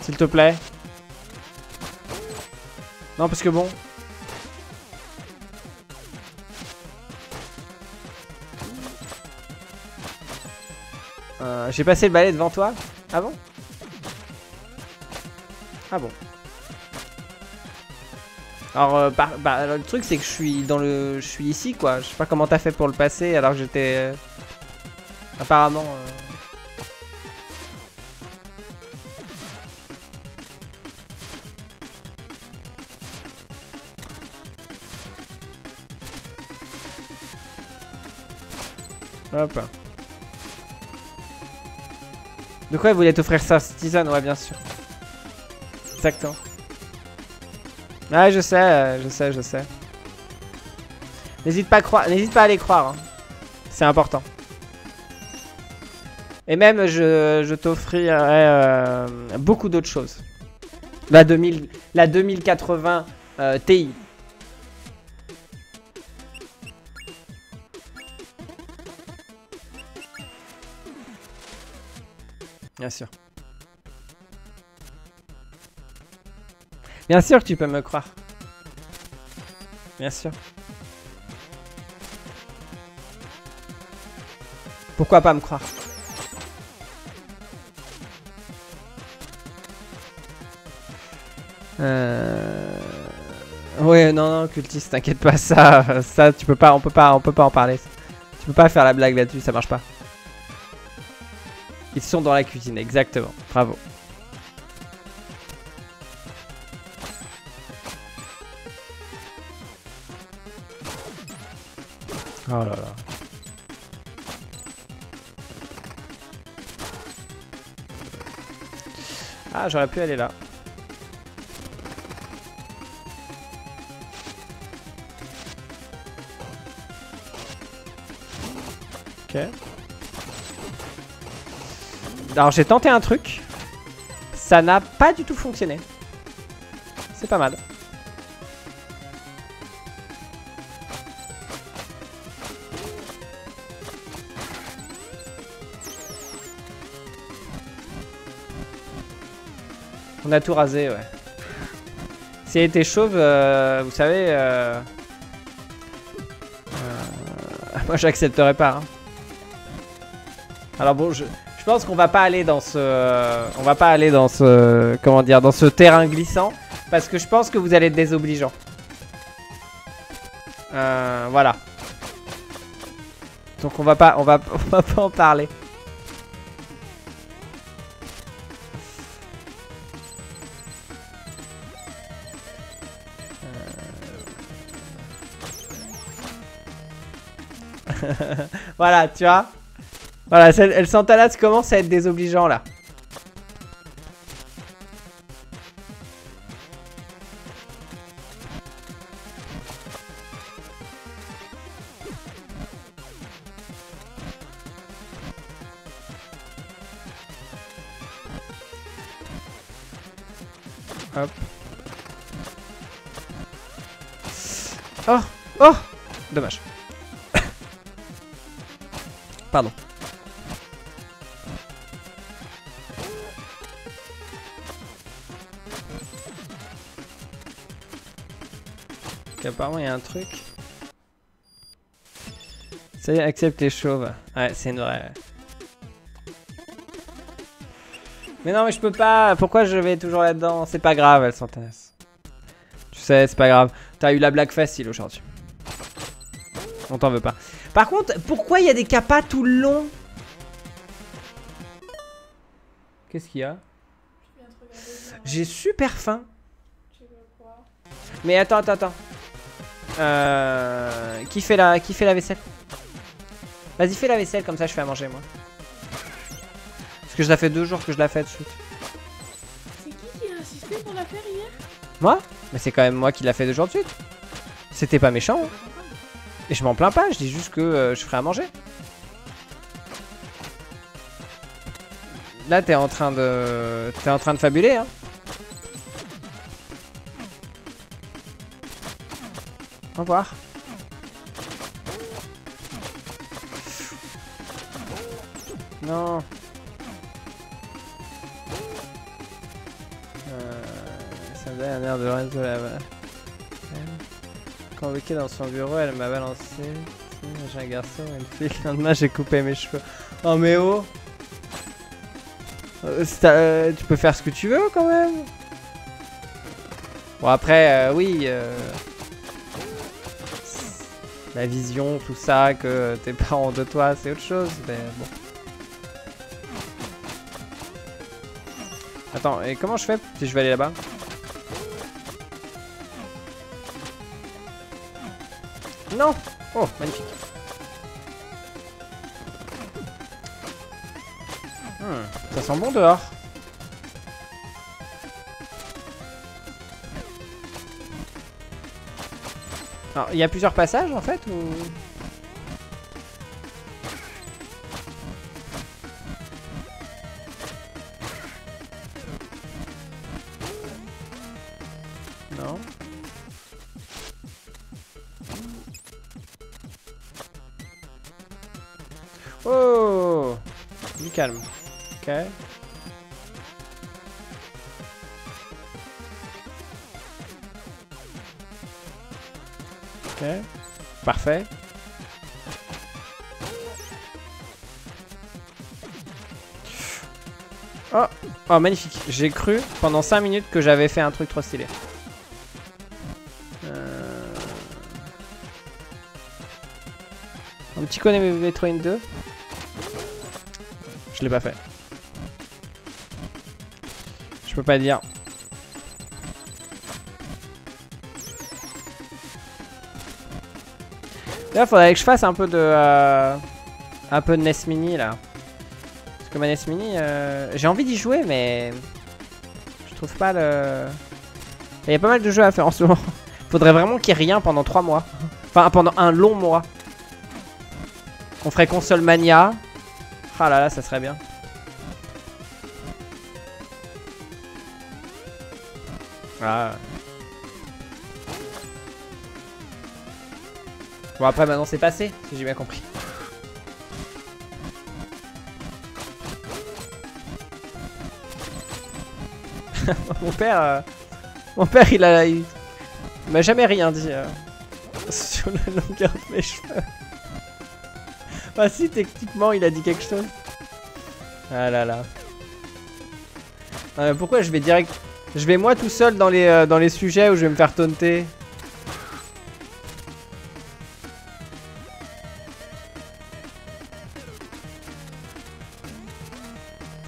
S'il te plaît. Non, parce que bon. Euh, J'ai passé le balai devant toi Ah bon? Ah bon. Alors, euh, bah, le truc c'est que je suis dans le, je suis ici quoi. Je sais pas comment t'as fait pour le passer alors que j'étais euh, apparemment. Euh, Hop. De quoi il voulait t'offrir ça Citizen Ouais, bien sûr. Exactement. Ouais, je sais, je sais, je sais. N'hésite pas, à croire, n'hésite pas à les croire. Hein. C'est important. Et même, je, je t'offrirai euh, beaucoup d'autres choses. La, 2000, la 2080 euh, Ti. Bien sûr. Bien sûr que tu peux me croire. Bien sûr. Pourquoi pas me croire? Euh... Ouais, non, non, cultiste, t'inquiète pas, ça, ça, tu peux pas, on peut pas, on peut pas en parler. Tu peux pas faire la blague là-dessus, ça marche pas. Ils sont dans la cuisine, exactement. Bravo. Oh là là. Ah, j'aurais pu aller là. Ok. Alors j'ai tenté un truc. Ça n'a pas du tout fonctionné. C'est pas mal. On a tout rasé, ouais. Si elle était chauve, euh, vous savez... Euh... euh moi j'accepterais pas. Hein. Alors bon, je, je pense qu'on va pas aller dans ce... On va pas aller dans ce... Comment dire Dans ce terrain glissant. Parce que je pense que vous allez être désobligeant. Euh, voilà. Donc on va pas, on va, on va pas en parler. voilà, tu vois Voilà, elle Santalasse commence à être désobligeant là. Truc. Ça y est, accepte les chauves. Ouais, c'est une vraie. Mais non, mais je peux pas. Pourquoi je vais toujours là-dedans? C'est pas grave, elle s'intéresse. Tu sais, c'est pas grave. T'as eu la blague facile aujourd'hui. On t'en veut pas. Par contre, pourquoi il y a des capas tout le long? Qu'est-ce qu'il y a? J'ai super faim. Mais attends, attends, attends. Euh, qui, fait la, qui fait la vaisselle? Vas-y, fais la vaisselle, comme ça je fais à manger, moi. Parce que je la fais deux jours que je la fais de suite. C'est qui qui a insisté pour la faire hier? Moi? Mais c'est quand même moi qui l'a fait deux jours de suite. C'était pas méchant. Hein. Et je m'en plains pas, je dis juste que euh, je ferai à manger. Là, t'es en train de... T'es en train de fabuler, hein. Revoir. Non. Euh, ça me donne un air de Lorenzo là-bas. Convoqué dans son bureau, elle m'a balancé. J'ai un garçon, une fille. Le lendemain, j'ai coupé mes cheveux. Oh, mais oh euh, euh, Tu peux faire ce que tu veux quand même. Bon, après, euh, oui. La vision, tout ça, que tes parents de toi, c'est autre chose. Mais bon. Attends, et comment je fais si je vais aller là-bas? Non Oh, magnifique. Hmm, ça sent bon dehors. Il y a plusieurs passages en fait ou... Non. Oh Du calme. Ok. Parfait. Oh, oh magnifique. J'ai cru pendant 5 minutes que j'avais fait un truc trop stylé. Euh... Un petit connaît Metroid 2. Je l'ai pas fait. Je peux pas dire. Là, faudrait que je fasse un peu de... Euh, un peu de NES Mini, là. Parce que ma NES Mini, euh, j'ai envie d'y jouer, mais... Je trouve pas le... Il y a pas mal de jeux à faire en ce moment. Faudrait vraiment qu'il n'y ait rien pendant 3 mois. Enfin, pendant un long mois. On ferait console mania. Ah là là, ça serait bien. Ah. Bon après maintenant c'est passé, si j'ai bien compris. mon père, euh, mon père il a, il, m'a jamais rien dit euh, sur la longueur de mes cheveux. Ah si techniquement il a dit quelque chose. Ah là là. Euh, pourquoi je vais direct, je vais moi tout seul dans les dans les sujets où je vais me faire taunter?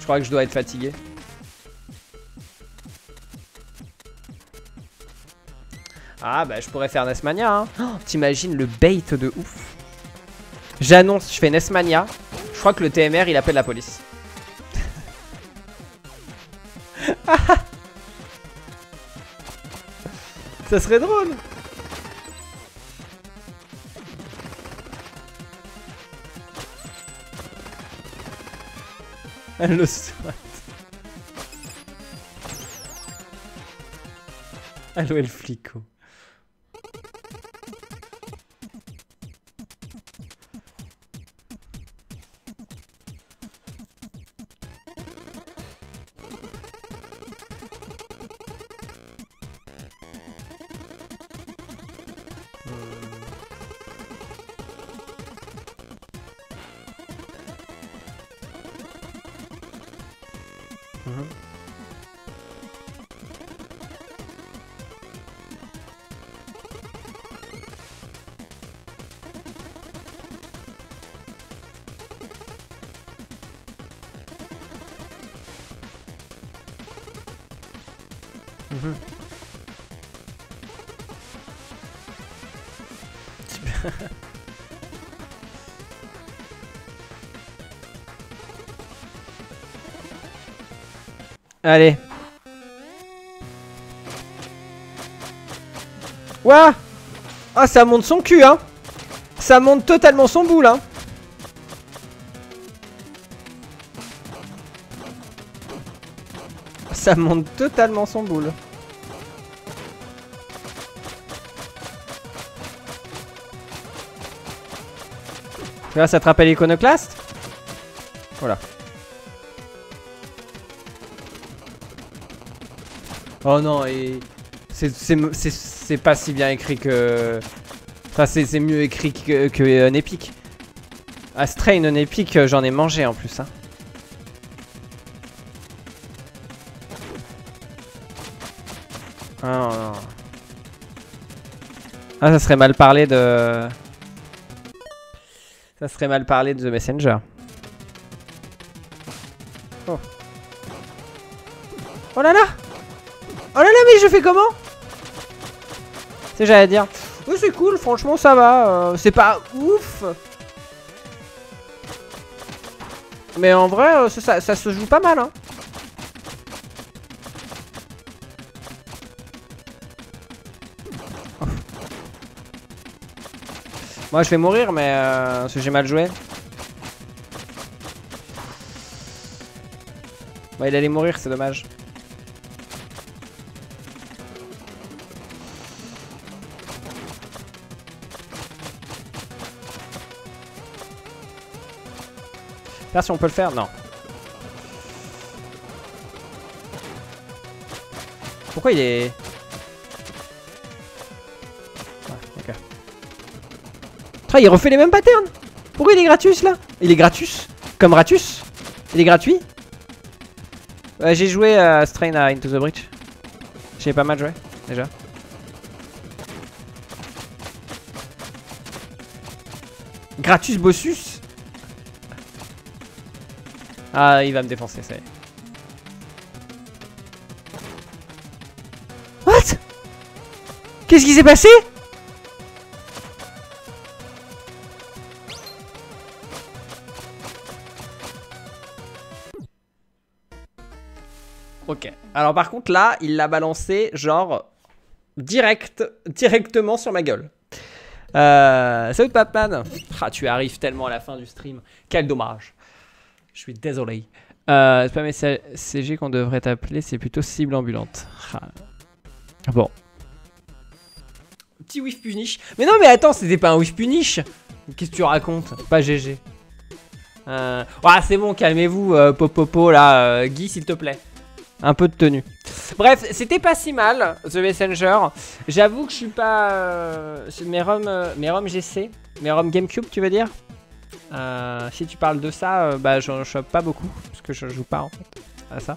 Crois que je dois être fatigué. Ah bah je pourrais faire Nesmania hein. Oh, T'imagines le bait de ouf. J'annonce, je fais Nesmania. Je crois que le TMR il appelle la police. Ça serait drôle. Elle le souhaite. Allo el flico. Allez. Ouah Ah, ça monte son cul, hein Ça monte totalement son boule, hein Ça monte totalement son boule. Vois, ça te rappelle Iconoclast Voilà. Oh non, et c'est pas si bien écrit que... Enfin, c'est mieux écrit que, que un épique. Astray, non épique, j'en ai mangé en plus. Hein. Ah non. Ah, ça serait mal parlé de... Ça serait mal parlé de The Messenger. C'est j'allais dire. Oui, c'est cool, franchement, ça va. Euh, c'est pas ouf. Mais en vrai, euh, ça, se joue pas mal, hein. Moi, je vais mourir, mais euh, parce que j'ai mal joué. Bah, il allait mourir, c'est dommage. Si on peut le faire. Non. Pourquoi il est... Ah, Oh, il refait les mêmes patterns Pourquoi il est gratus là? Il est gratus? Comme Ratus? Il est gratuit? J'ai joué à Strain à Into the Breach. J'ai pas mal joué, déjà. Gratus Bossus? Ah, il va me défoncer, ça y est. What? Qu'est-ce qui s'est passé? Ok. Alors par contre là, il l'a balancé genre direct, directement sur ma gueule. Euh, salut Papman Ah tu arrives tellement à la fin du stream. Quel dommage. Je suis désolé. Euh, c'est pas mes CG qu'on devrait t'appeler, c'est plutôt cible ambulante. Bon. Petit whiff punish. Mais non mais attends, c'était pas un whiff punish. Qu'est-ce que tu racontes? Pas GG. Euh... C'est bon, calmez-vous, euh, Popopo là. euh, Guy s'il te plaît. Un peu de tenue. Bref, c'était pas si mal, The Messenger. J'avoue que je suis pas... mes ROM, mes ROM GC, mes ROM GameCube tu veux dire? Euh, Si tu parles de ça, euh, bah j'en chope pas beaucoup, parce que je joue pas en fait à ça.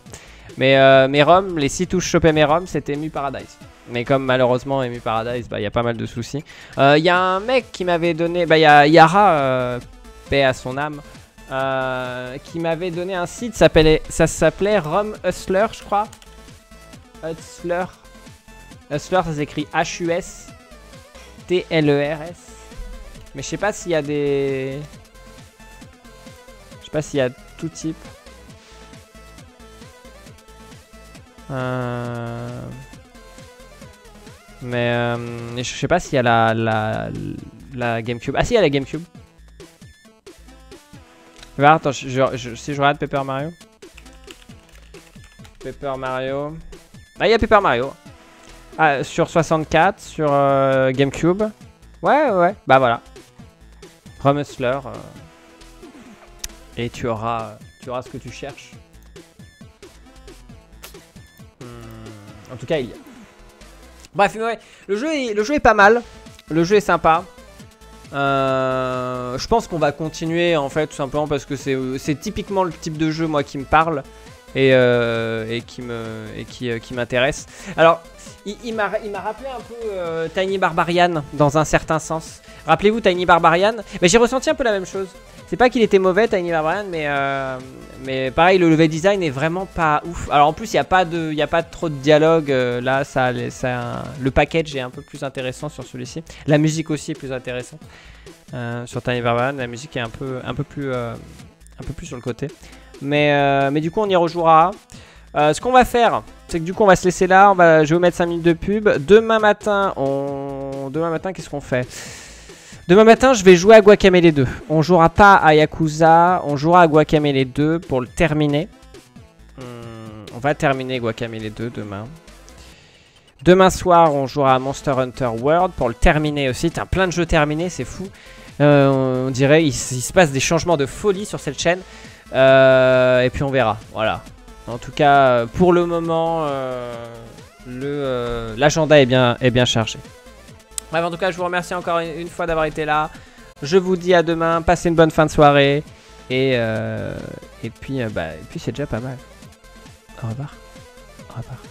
Mais euh, mes ROM, les sites où je chopais mes ROM, c'était Emu Paradise. Mais comme malheureusement Emu Paradise, bah il y a pas mal de soucis. Il y a un mec qui m'avait donné, bah il y a Yara, euh, paix à son âme, euh, qui m'avait donné un site, ça s'appelait Rom Hustler, je crois. Hustler. Hustler, ça s'écrit H-U-S T-L-E-R-S. Mais je sais pas s'il y a des. Sais pas s'il y a tout type. Euh... Mais euh, je sais pas s'il y a la, la, la GameCube. Ah si, il y a la GameCube. Bah, attends, je- je- je- si je regarde Paper Mario. Paper Mario. Ah, il y a Paper Mario. Ah, sur 64, sur euh, GameCube. Ouais, ouais. Bah voilà. Euh. Et tu auras, tu auras ce que tu cherches. Hmm, En tout cas, il y a. Bref, le jeu est, le jeu est pas mal. Le jeu est sympa. Euh, je pense qu'on va continuer en fait tout simplement parce que c'est typiquement le type de jeu moi qui me parle et, euh, et qui me et qui, euh, qui m'intéresse. Alors il, il m'a rappelé un peu euh, Tiny Barbarian dans un certain sens. Rappelez-vous Tiny Barbarian, mais j'ai ressenti un peu la même chose. C'est pas qu'il était mauvais Tiny Barbarian, mais mais pareil le level design est vraiment pas ouf. Alors en plus il y a pas de il a pas trop de dialogue là ça, ça le package est un peu plus intéressant sur celui-ci. La musique aussi est plus intéressante. Sur Tiny Barbarian, la musique est un peu un peu plus un peu plus sur le côté. Mais euh, mais du coup on y rejouera. Euh, ce qu'on va faire, c'est que du coup on va se laisser là. Je vais vous mettre 5 minutes de pub. Demain matin, on demain matin qu'est-ce qu'on fait? Demain matin, je vais jouer à Guacamele 2. On jouera pas à Yakuza, on jouera à Guacamele 2 pour le terminer. Hmm, on va terminer Guacamele 2 demain. Demain soir, on jouera à Monster Hunter World pour le terminer aussi. T'as plein de jeux terminés, c'est fou. Euh, on dirait il, il se passe des changements de folie sur cette chaîne. Euh, et puis on verra. Voilà. En tout cas, euh, pour le moment, euh, l'agenda est bien, est bien chargé. Bref, en tout cas, je vous remercie encore une fois d'avoir été là. Je vous dis à demain. Passez une bonne fin de soirée. Et, euh, et puis, bah, et puis c'est déjà pas mal. Au revoir. Au revoir.